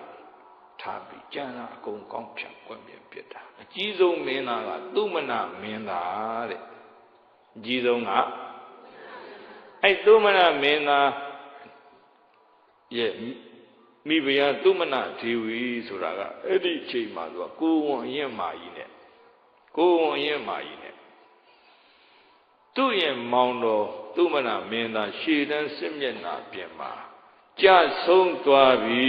A: ထားပြီးကြံတာအကုန်ကောင်းဖြတ်ကွက်မြက်ပြစ်တာအကြီးဆုံးမင်းသားကသူမနာမင်းသားတဲ့အကြီးဆုံးကအဲ့သူမနာမင်းသား ရဲ့မိဖုရားသူမနာဒေဝီဆိုတာကအဲ့ဒီအချိန်မှာသူကကိုဝန်အရင်မာကြီးနဲ့ကိုဝန်အရင်မာကြီးနဲ့သူ့ရဲ့မောင်တော်သူမနာမင်းသားရှေတန်းစစ်မျက်နှာပြင်မှာကြဆုံးသွားပြီ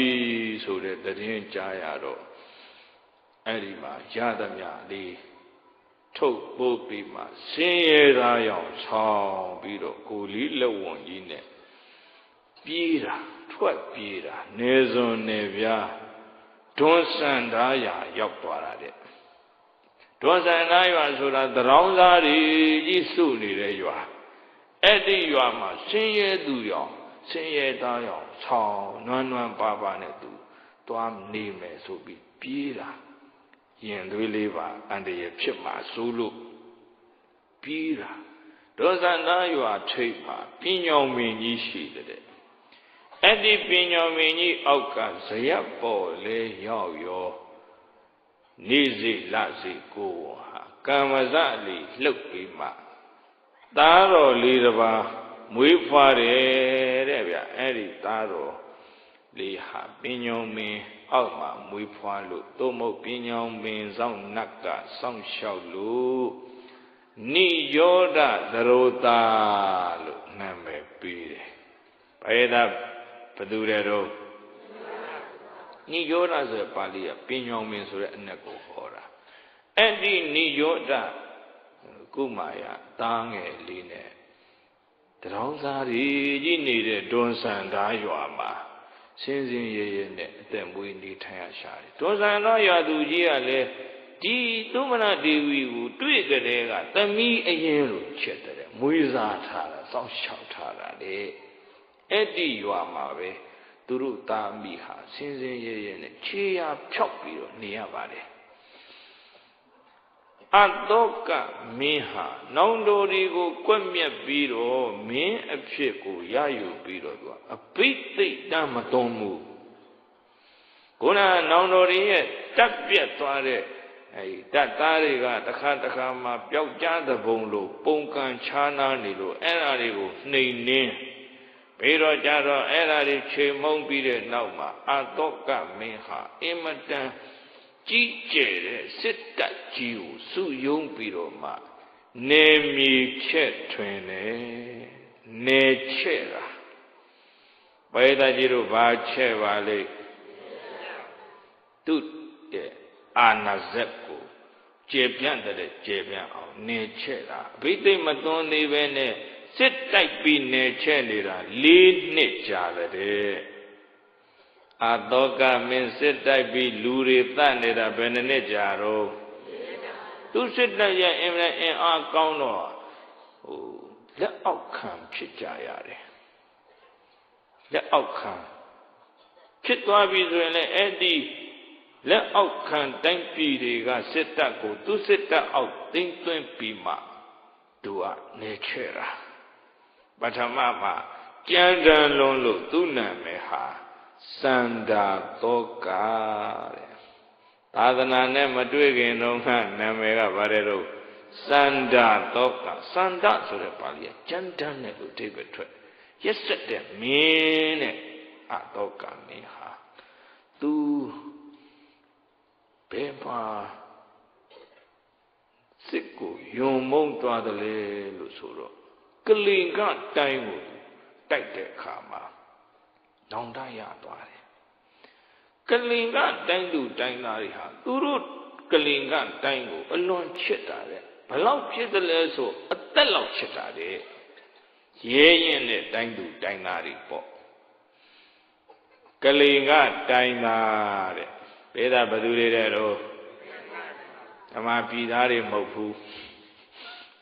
A: ဆိုတဲ့တည်င်းကြားရတော့အဲ့ဒီမှာရသမျှလေးထုတ်ပို့ပြီးမှဆင်းရဲသားရောက်ဆောင်ပြီးတော့ကိုလီလက်ဝွန်ကြီးနဲ့ပြေးတာ ထွက်ပြေးတာနေစွန်နေပြားဒွန်စန္ဒာယာရောက်သွားတာတဲ့ဒွန်စန္ဒာရွာဆိုတာတရောင်းသားတွေကြီးစုနေတဲ့ရွာအဲ့ဒီရွာမှာဆင်းရဲသူရောဆင်းရဲသားရောဆောင်းနွမ်းနွမ်းပါပါနဲ့သူသွားနေမယ်ဆိုပြီးပြေးတာရင်သွေးလေးပါအန္တရာယ်ဖြစ်မှာစိုးလို့ပြေးတာဒေါသနာရွာထိပ်ပါပညောင်မင်းကြီးရှိတဲ့ အဲ့ဒီပညောင်မင်းကြီးအောက်ကဇယက်ပေါ်လေရောက်ရောနေစီလစီကိုဟာကမ္မဇလီလှုပ်ပြီးမှသားတော်လေးတစ်ပါးမွေးဖွားတယ်တဲ့ဗျအဲ့ဒီသားတော်လေးဟာပညောင်မင်းအောက်မှာမွေးဖွားလို့သို့မဟုတ်ပညောင်ပင်ဆောင်နတ်ကစောင့်ရှောက်လို့နိယောဒသရောတာလို့နာမည်ပေးတယ်။ဘယ်သာ ဘသူတဲ့တော့နိယောဒဆိုတဲ့ပါဠိကပညောင်ပင်ဆိုတဲ့အနက်ကိုဟောတာ။အဲ့ဒီနိယောဒကုမာယတားငယ်လေးနဲ့တရောင်းစားကြီးနေတဲ့ဒွန်ဆန်သားရွာမှာစင်းစင်းရဲရဲနဲ့အသက်မွေးနေထိုင်ရရှာတယ်။ဒေါဇန်တော်ရွာသူကြီးကလည်းဒီသုမနာဒေဝီကိုတွေ့ကြတဲ့ကသမီးအရင်လိုချက်တဲ့မွေးစားထားတာစောင့်ရှောက်ထားတာလေ။ အဲ့ဒီရွာမှာပဲသူတို့သားမိဟာစင်းစင်းရဲရဲနဲ့ခြေရာဖြောက်ပြီးတော့နေရပါတယ်။အတောကမင်းဟာနောင်တော်တွေကိုကွက်မြက်ပြီးတော့မင်းအဖြစ်ကိုရယူပြီးတော့သူကအဘိသိတ်တမသွန်မှုခုနနောင်တော်တွေရဲ့တက်ပြက်သွားတဲ့အဲဒီတတ်သားတွေကတခါတခါမှပျောက်ကြားတဲ့ဘုံလို့ပုံကံခြားနာနေလို့အဲ့ဓာတွေကိုနှိမ်နှင်း ပြီးတော့ကြတော့အဲ့ဓာတွေချိန်မုံပြီးတဲ့နောက်မှာအတောကမင်းဟာအင်မတန်ကြီးကျယ်တဲ့စစ်တပ်ကြီးကိုစုယုံပြီးတော့မှနေမီချက်ထွင်တယ်နေချက်တာဘယ်သားကြီးတို့ဘာချက်ပါလိမ့်သူ့ရဲ့အာနာဇက်ကိုကျေပြန့်တဲ့ကျေပြန့်အောင်နေချက်တာအဘိသိမသွန်းသေးပဲနဲ့ စစ်တိုက်ပြီးနေချက်နေတာ၄နှစ်ကြာတဲ့အာတောကမင်းစစ်တိုက်ပြီးလူတွေတတ်နေတာဘယ်နှစ်ကြာတော့သူစစ်တိုက်ရဲ့အင်မအင်အားကောင်းတော့ဟိုလက်အောက်ခံဖြစ်ကြရတယ်လက်အောက်ခံဖြစ်သွားပြီဆိုရင်လည်းအဲ့ဒီလက်အောက်ခံတိုင်းပြည်တွေကစစ်တပ်ကိုသူစစ်တပ်အောက်သိမ်းသွင်းပြီးမှသူကနေချဲတာ ပထမမှာကြံတန်လွန်လို့သူ့နာမည်ဟာစန္ဒာသောကတဲ့သာသနာနဲ့မတွေ့ခင်တုန်းကနာမည်ကဗါတဲ့တော့စန္ဒတောကစန္ဒဆိုတဲ့ပါဠိကကြမ်းတမ်းတဲ့လို့အဓိပ္ပာယ်ထွက်ရက်ဆက်တဲ့မင်းတဲ့အတောကမင်းဟာသူဘယ်မှာစစ်ကိုယုံမုံသွားတယ်လေလို့ဆိုတော့ ကလင်ကတိုင်းကိုတိုက်တဲ့အခါမှာနောင်တရသွားတယ်ကလင်ကတိုင်းသူတိုင်းသားတွေဟာသူတို့ကလင်ကတိုင်းကိုအလွန်ချစ်တာတဲ့ဘလောက်ဖြစ်တယ်လဲဆိုအသက်လောက်ချစ်တာတဲ့ရဲရင်တဲ့တိုင်းသူတိုင်းသားတွေပေါ့ကလင်ကတိုင်းသားတဲ့ဘေးသားဘသူတွေတဲ့တော့ဓမ္မပြည်သားတွေမဟုတ်ဘူး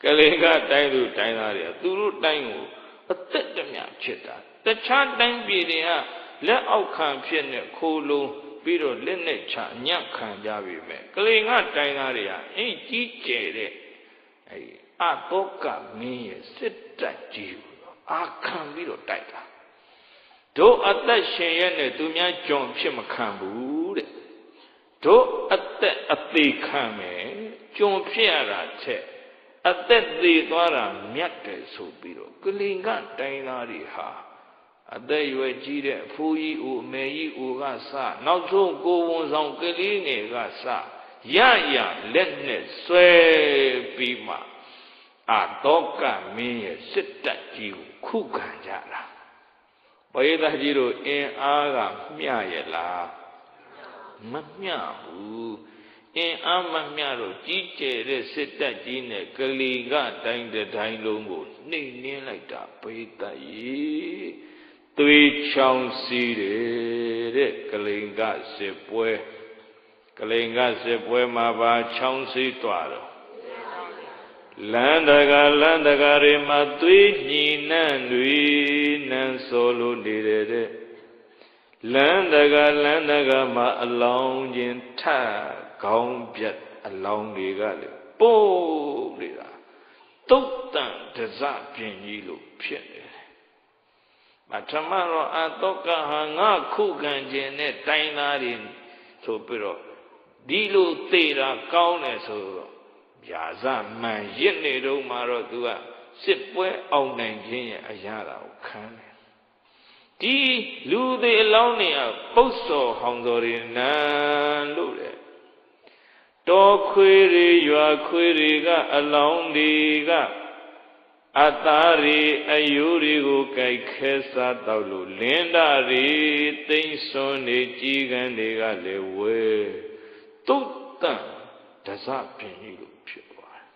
A: ကလင်ကတိုင်းသူတိုင်းသားတွေကသူတို့တိုင်းကိုအသက်တမျှချစ်တာတခြားတိုင်းပြည်တွေကလက်အောက်ခံဖြစ်နေခိုးလုံးပြီးတော့လက်နဲ့ချညံ့ခံကြပြီမဲ့ကလေးကတိုင်းသားတွေဟာအင်းကြီးကျယ်တဲ့အဲအတောကမင်းရဲ့စစ်တပ်ကြီးကိုအာခံပြီးတော့တိုက်တာတို့အသက်ရှင်ရဲ့နဲ့သူများကြုံဖြစ်မခံဘူးတဲ့တို့အသက်အသေးခံမယ်ကြုံဖြစ်ရတာချက် အသက်သေးသွားတာမြတ်တယ်ဆိုပြီးတော့ကလင်ကတိုင်းသားတွေဟာအသက်ရွယ်ကြီးတဲ့အဖိုးကြီးဦးအမေကြီးဦးကစနောက်ဆုံးကိုဝန်ဆောင်ကလေးငယ်ကစရရလက်နဲ့ဆွဲပြီးမှအတောကမင်းရဲ့စစ်တပ်ကြီးကိုခုခံကြတာပရိသတ်ကြီးတို့အင်အားကမျှရဲ့လားမမျှဘူး အင်အားမမျှတော့ကြီးကျယ်တဲ့စစ်တပ်ကြီးနဲ့ကလီကတိုင်းတိုင်းလုံးကိုနှိမ့်နှင်းလိုက်တာပရိသတ်ကြီးသွေးချောင်းစီးတယ်တဲ့ကလိန်ကစစ်ပွဲကလိန်ကစစ်ပွဲမှာပါချောင်းစီးသွားတော့လန္တကလန္တကတွေမှာသွေးညှိနှံ့တွေနန်းစောလို့နေတယ်တဲ့လန္တကလန္တကမှာအလောင်းချင်းထ ခေါင်းပြတ်အလောင်းတွေကလေပို့နေတာတုတ်တန်ဒဇပြင်ကြီးလို့ဖြစ်နေပထမတော့အတောကဟာငါခုခံခြင်းနဲ့တိုင်းသားတွေဆိုပြီးတော့ဒီလိုသေတာကောင်းတယ်ဆိုတော့ဗျာဇမှန်ရစ်နေတော့မှတော့သူကစစ်ပွဲအောင်နိုင်ခြင်းရဲ့အရာကိုခံတယ်ဒီလူသေးအလောင်းနေအပုတ်စော်ဟောင်းစော်တွေနန်းလို့ တဲ့တော်ခွေတွေရွာခွေတွေကအလောင်းတွေကအသားရီအယိုးတွေကိုကြိုက်ခဲစားတော့လို့လင်းတာရီသိမ့်စွန်းနေကြီးကန်းတွေကလည်းဝဲတုတ်တန်ဒဇပြင်ကြီးလို့ဖြစ်သွားတယ်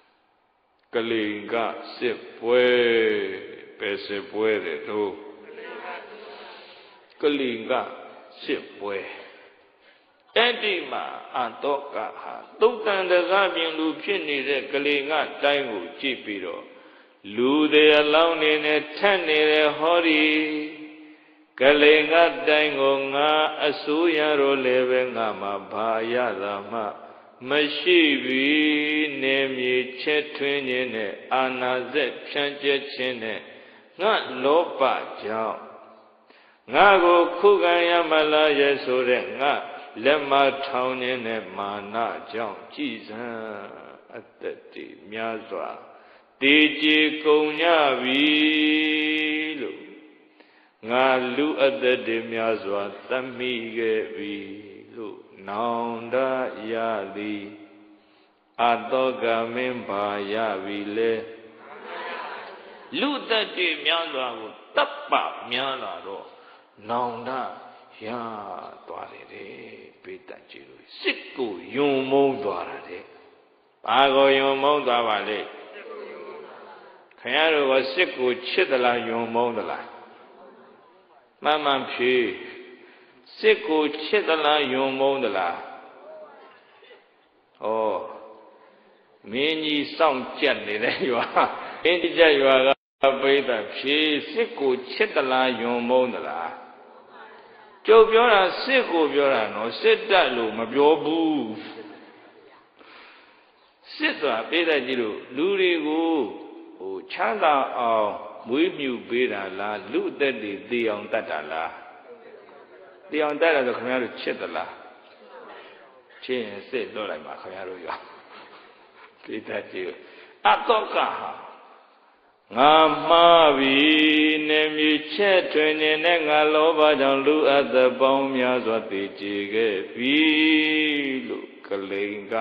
A: ကလိန်ကစစ်ပွဲပဲစစ်ပွဲတဲ့တို့ကလိန်ကစစ်ပွဲ အဲ့ဒီမှာအတောကဟာတုတ်တန်ဒဇပြင်လူဖြစ်နေတဲ့ကလိန်ကတိုင်းကိုကြည့်ပြီးတော့လူတွေအလောင်းနေနဲ့ထက်နေတဲ့ဟောဒီကလိန်ကတိုင်းကိုငါအစိုးရတော့လည်းပဲငါမှာဘာရတာမှမရှိပြီနေမြေချက်ထွင်းခြင်းနဲ့အာနာဇက်ဖြန့်ကျက်ခြင်းနဲ့ငါလောဘကြောင့်ငါကိုခုခံရမလားရဲ့ဆိုတဲ့ငါ လက်မထောင်ခြင်းနဲ့မာနကြောင့်ကြည်စံအတ္တတိများစွာတေကြည်ကုန်ကြပြီလို့ငါလူအသက်တွေများစွာသတ်မိခဲ့ပြီလို့နောင်တရသည်အတောကမင်းပါရပြီလေလူသက်တွေများစွာကိုတပ်ပများလာတော့နောင်တ ရသွားတယ်တဲ့ပိတ္တကြီးတို့စစ်ကိုယုံမုန်းသွားတာတဲ့ဘာကိုယုံမုန်းသွားပါလဲခင်ဗျားတို့ကစစ်ကိုချစ်သလားယုံမုန်းသလားမှန်မှန်ဖြေစစ်ကိုချစ်သလားယုံမုန်းသလားဩမင်းကြီးစောင့်ကြက်နေတဲ့ရွာအင်းကြက်ရွာကပိဿဖြေစစ်ကိုချစ်သလားယုံမုန်းသလား ကျုပ်ပြောတာစစ်ကိုပြောတာနော်စစ်တက်လို့မပြောဘူးစစ်ဆိုတာပိဿကြီးတို့လူတွေကိုဟိုချမ်းသာအောင်မွေးမြူပေးတာလားလူအသက်တွေသေအောင်တတ်တာလားသေအောင်တတ်တာဆိုခင်ဗျားတို့ချစ်သလားချစ်ရင်စစ်လွတ်လိုက်ပါခင်ဗျားတို့ရောကိတ္တကြီးအတောကဟာ ငါမှားပြီနေမြေချက်ထွင်နေတဲ့ငါလောဘကြောင့်လူအပ်သပေါင်းများစွာတည်ကြည်ခဲ့ပြီလို့ကလိန်က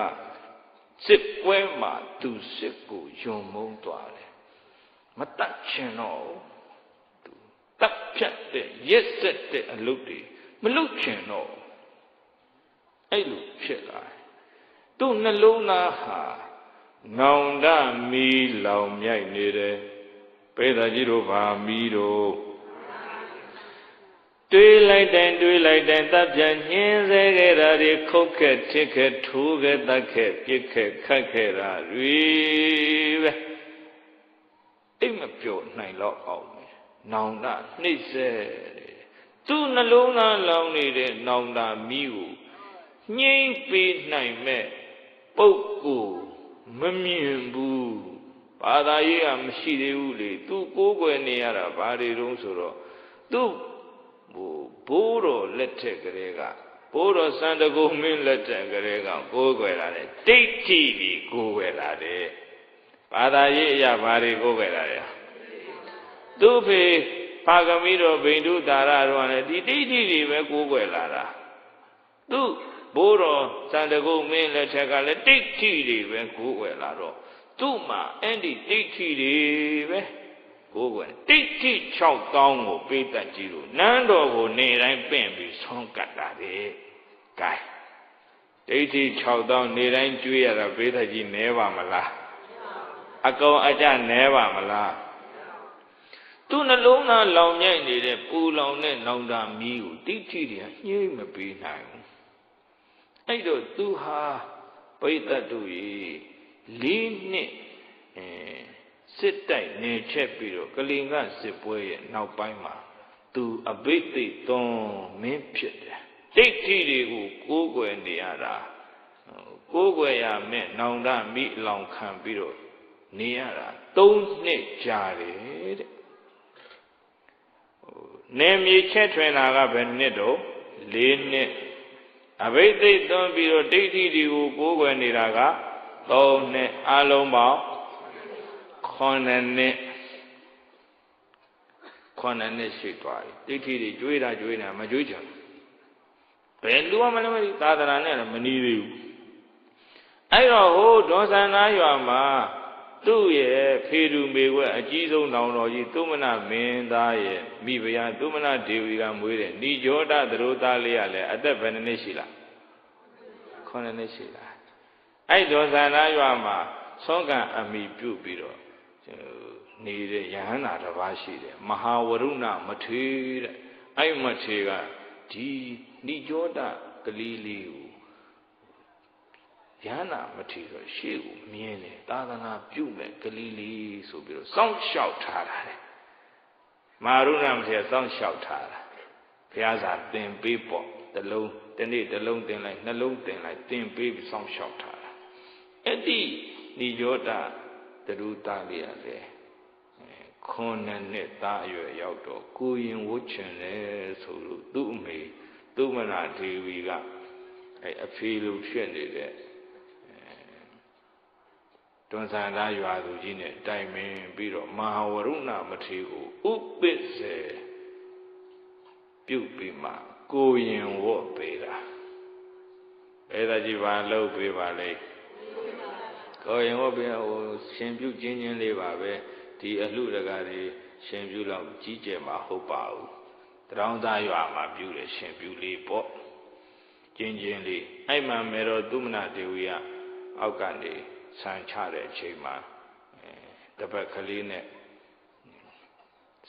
A: စစ်ပွဲမှာသူစစ်ကိုယုံမုန်းသွားတယ်မတတ်ချင်တော့သူတပ်ဖြတ်တဲ့ရက်ဆက်တဲ့အလုပ်တွေမလုပ်ချင်တော့အဲ့လိုဖြစ်လာတယ်သူ့နှလုံးသားဟာနောင်တမီလောင်မြိုက်နေတယ် ပေသာကြီးတို့ဗာမီတို့တွေးလိုက်တိုင်းတွေးလိုက်တိုင်းတပ်ပြန်ညင်းစေခဲ့တာတွေခုတ်ခဲ့ထစ်ခဲ့ထိုးခဲ့တတ်ခဲ့ပြစ်ခဲ့ခတ်ခဲ့တာတွေပဲအိမ်မပြောနိုင်တော့အောင်နောင်တနှိမ့်စေသူ့နှလုံးသားလောင်နေတဲ့နောင်တမီးကိုညှိမ့်ပေးနိုင်မဲ့ပုဂ္ဂိုလ်မမြင်ဘူး ဘာသာရေးကမရှိသေးဘူးလေသူကိုးကွယ်နေရတာဘာတွေတုံးဆိုတော့သူဟိုဘိုးတော်လက်ထက်ကလေးကဘိုးတော်စံတကုမင်းလက်ထက်ကလေးကကိုးကွယ်လာတယ်ဒိဋ္ဌိပြီးကိုးကွယ်လာတယ်ဘာသာရေးအရာဘာတွေကိုးကွယ်လာတယ်သူဖေပါကမိတော်ဗိန္ဓုတာရတော်ကလည်းဒီဒိဋ္ဌိတွေပဲကိုးကွယ်လာတာသူဘိုးတော်စံတကုမင်းလက်ထက်ကလည်းဒိဋ္ဌိတွေပဲကိုးကွယ်လာတော့ သူ့မှာအဲ့ဒီဒိဋ္ဌိတွေပဲကိုယ်ကဒိဋ္ဌိ6000ကိုပေးတတ်ကြည့်လို့နန်းတော်ကိုနေတိုင်းပင့်ပြီးဆုံးကတ်တာလေ။ကဲဒိဋ္ဌိ6000နေတိုင်းကျွေးရတာပေးတတ်ကြည့်နဲပါမလား။အကောင်အကျနဲပါမလား။သူ့နှလုံးသားလောင်မြိုက်နေတဲ့ပူလောင်တဲ့နောင်တာမီးကိုဒိဋ္ဌိတွေကညှိမပေးနိုင်ဘူး။အဲ့တော့သူဟာပိဋကတုကြီး ၄နှစ်အဲစစ်တိုက်နေချက်ပြီးတော့ကလင်ကစစ်ပွဲရဲ့နောက်ပိုင်းမှာသူအဘိသိက်သွန်မင်းဖြစ်တယ်ဒိဋ္ဌိတွေကိုကိုးကွယ်နေရတာကိုးကွယ်ရမယ့်နောင်တမိလောင်ခံပြီးတော့နေရတာ၃နှစ်ကြာတယ်တဲ့နေမြေချက်ထွင်တာကဘယ်နှစ်တော့၄နှစ်အဘိသိက်သွန်ပြီးတော့ဒိဋ္ဌိတွေကိုကိုးကွယ်နေတာက ၃နှစ်အလုံးပေါင်း9နှစ်9နှစ်ရှိသွားပြီဒိဋ္ဌိတွေကျွေးတာကျွေးတာမကျွေးချင်ဘယ်လူမှမလည်းသာသနာနဲ့လည်းမနီးသေးဘူးအဲ့တော့ဟိုဒေါသနာရွာမှာသူ့ရဲ့ဖေတူမေခွဲအကြီးဆုံးတောင်တော်ကြီးသုမနမင်းသားရဲ့မိဖုရားသုမနဒေဝီကမွေးတဲ့ဏိဂျောတသရိုသားလေးကလည်းအသက်ဘယ်နှစ်နှစ်ရှိလား9နှစ်ရှိလား အဲ့ဒေါသနာရွာမှာဆုံးကံအမိပြုတ်ပြီးတော့နေတဲ့ယဟန္တာတစ်ပါးရှိတယ်မဟာဝရုဏမထေတဲ့အဲ့မထေကဒီဏိဂျောတကလေးလေးကိုယဟနာမထေဆိုရှေ့ကိုမြင်တယ်သာသနာပြုမဲ့ကလေးလေးဆိုပြီးတော့စောင့်ရှောက်ထားတာလေမာရုဏမထေစောင့်ရှောက်ထားတာဘုရားစာသင်ပေးပေါ့တလုံးတနေ့တလုံးသင်လိုက်နှလုံးသင်လိုက်သင်ပေးပြီးစောင့်ရှောက်ထားတာ အဲ့ဒီဏိယောတတရုသားလေးရတယ်ခွန်နဲ့နှစ်သားအရွယ်ရောက်တော့ကိုရင်ဝှချင်တယ်ဆိုလို့သူ့အမေသူမနာဒေဝီကအဲအဖေလိုဖြစ်နေတဲ့တွန်ဆန္ဒရွာသူကြီးနဲ့တိုင်ပင်ပြီးတော့မဟာဝရုဏမထေကိုဥပစ္စေပြုတ်ပြီးမှကိုရင်ဝတ်ပေးတာအဲ့ဒါကြီးပါလှုပ်ပေးပါလေ ကိုရင်ဝတ်ပေးဟိုရှင်ပြုတ်ချင်းချင်းလေးပါပဲဒီအလှတကားတွေရှင်ပြုတ်တော့ကြီးကျယ်မှာဟုတ်ပါဘူးတရောင်းသားရွာမှာပြုတယ်ရှင်ပြုတ်လေးပေါ့ချင်းချင်းလေးအဲ့မှမေတော်သုမနာဒေဝီကအောက်ကနေဆန်ချတဲ့အချိန်မှာတပတ်ကလေးနဲ့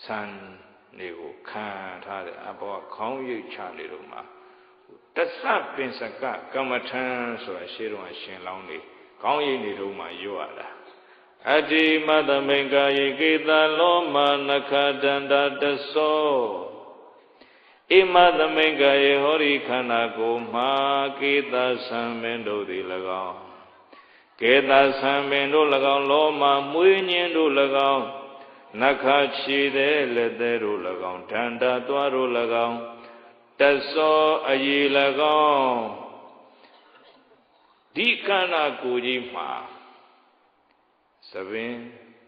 A: ဆန်နေကိုခံထားတဲ့အဘောခေါင်းရိပ်ချနေတော့မှာတသပင်စကကမ္မထံဆိုတာရှေးတော့ရှင်လောင်းနေ ခေါင်းရိပ်နေတော့မှရွတ်ရတာအတ္တိမတမိန်ကာယေကေတလောမနခတန္တတသောဣမသမိန်ကာယေဟောရိခန္ဓာကိုမှာကေတသံမင်းတို့သည်၎င်းကေတသံပင်တို့၎င်းလောမမွေးညင်းတို့၎င်းနခချီတဲ့လက်သေးတို့၎င်းဒန္တာသွားတို့၎င်းတသောအည်၎င်း ဒီခန္ဓာကိုယ်ကြီးမှာသပင်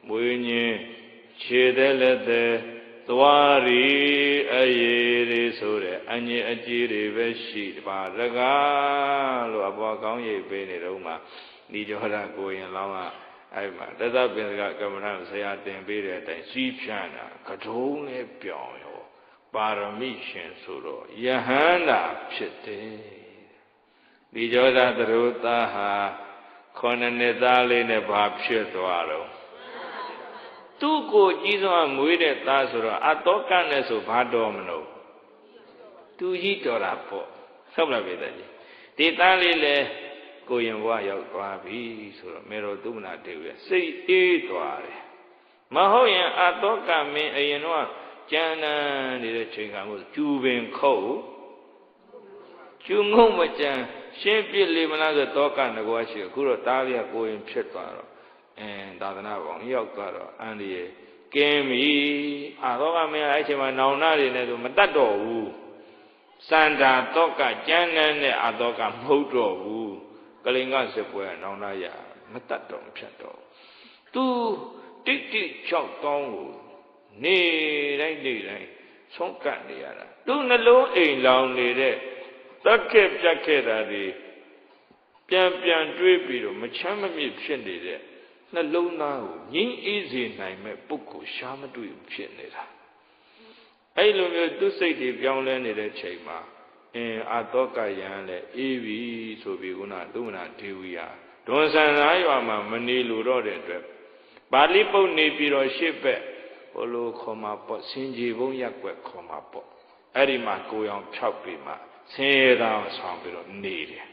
A: မွေးညင်းခြေတဲ့လက်တဲ့သွားရီအရေးတွေဆိုတဲ့အငြိအကြည်တွေပဲရှိပါရကားလို့အပေါ်ကောင်းရိပ်ပေးနေတော့မှဒီကြောရကိုရင်လောင်းကအဲ့မှာတသပင်ကကမ္မထဆရာတင်ပေးတဲ့အတိုင်းစီးဖြန့်တာကထုံးနဲ့ပြောင်းရောပါရမီရှင်ဆိုတော့ယဟန္တာဖြစ်တယ် ဒီကြောသသရုသားဟာခေါဏနှစ်သားလေးနဲ့ဘာဖြစ်သွားတော့သူ့ကိုကြီးစွာမွေးတဲ့သားဆိုတော့အတောကနဲ့ဆိုဘာတော်မလို့သူကြီးတော်တာပေါ့ဟုတ်လားပြည်သားကြီးဒီသားလေးလေကိုရင်ဘဝရောက်သွားပြီဆိုတော့မေတော်သုမနာတေဝရဲ့စိတ်အေးသွားတယ်မဟုတ်ရင်အတောကမင်းအရင်တော့ကြမ်းတမ်းနေတဲ့ချိန်ကကိုကျူပင်ခုတ်ကျူငုံမကြမ်း ရှင်းပြလေမလားဆိုတောကငကွာရှိအခုတော့တားရကိုရင်ဖြစ်သွားတော့အင်းသာသနာပေါင်းရောက်သွားတော့အန္တရာယ်ကင်းပြီအာသောကမင်းအဲ့ချိန်မှာနောင်နာတွေနဲ့ဆိုမတတ်တော့ဘူးစန္ဒာတောကကျမ်းနန်းနဲ့အာသောကမဟုတ်တော့ဘူးကလိန်ကစစ်ပွဲနောင်နာရမတတ်တော့ဖြတ်တော့သူတိတ်တိတ်၆တောင်းကိုနေတိုင်းနေတိုင်းဆုံးကပ်နေရတာသူနှလုံးအိမ်လောင်နေတဲ့ တက်ခဲ့ပြတ်ခဲ့တာတွေပြန်ပြန်တွေးပြီးတော့မချမ်းမမြစ်ဖြစ်နေတဲ့နှလုံးသားကိုငြိမ်းအေးစေနိုင်မဲ့ပုဂ္ဂိုလ်ရှားမတွေ့ဘူးဖြစ်နေတာအဲ့လိုမျိုးသူစိတ်တွေပြောင်းလဲနေတဲ့ချိန်မှာအင်းအာတောကယံလည်းအေးပြီဆိုပြီးခုနသုမနာဒေဝီယာဒွန်ဆန်သားရွာမှာမနေလို့တော့တဲ့အတွက်ပါဠိပုတ်နေပြီးတော့ရှေ့ဘက်ဟိုလိုခေါ်မှာပေါ့စင်ကြီးဘုံရက်ွက်ခေါ်မှာပေါ့အဲ့ဒီမှာကိုရောင်ဖြောက်ပြီးမှ ဆင်းရဲသားဆောင်ပြီးတော့နေတယ်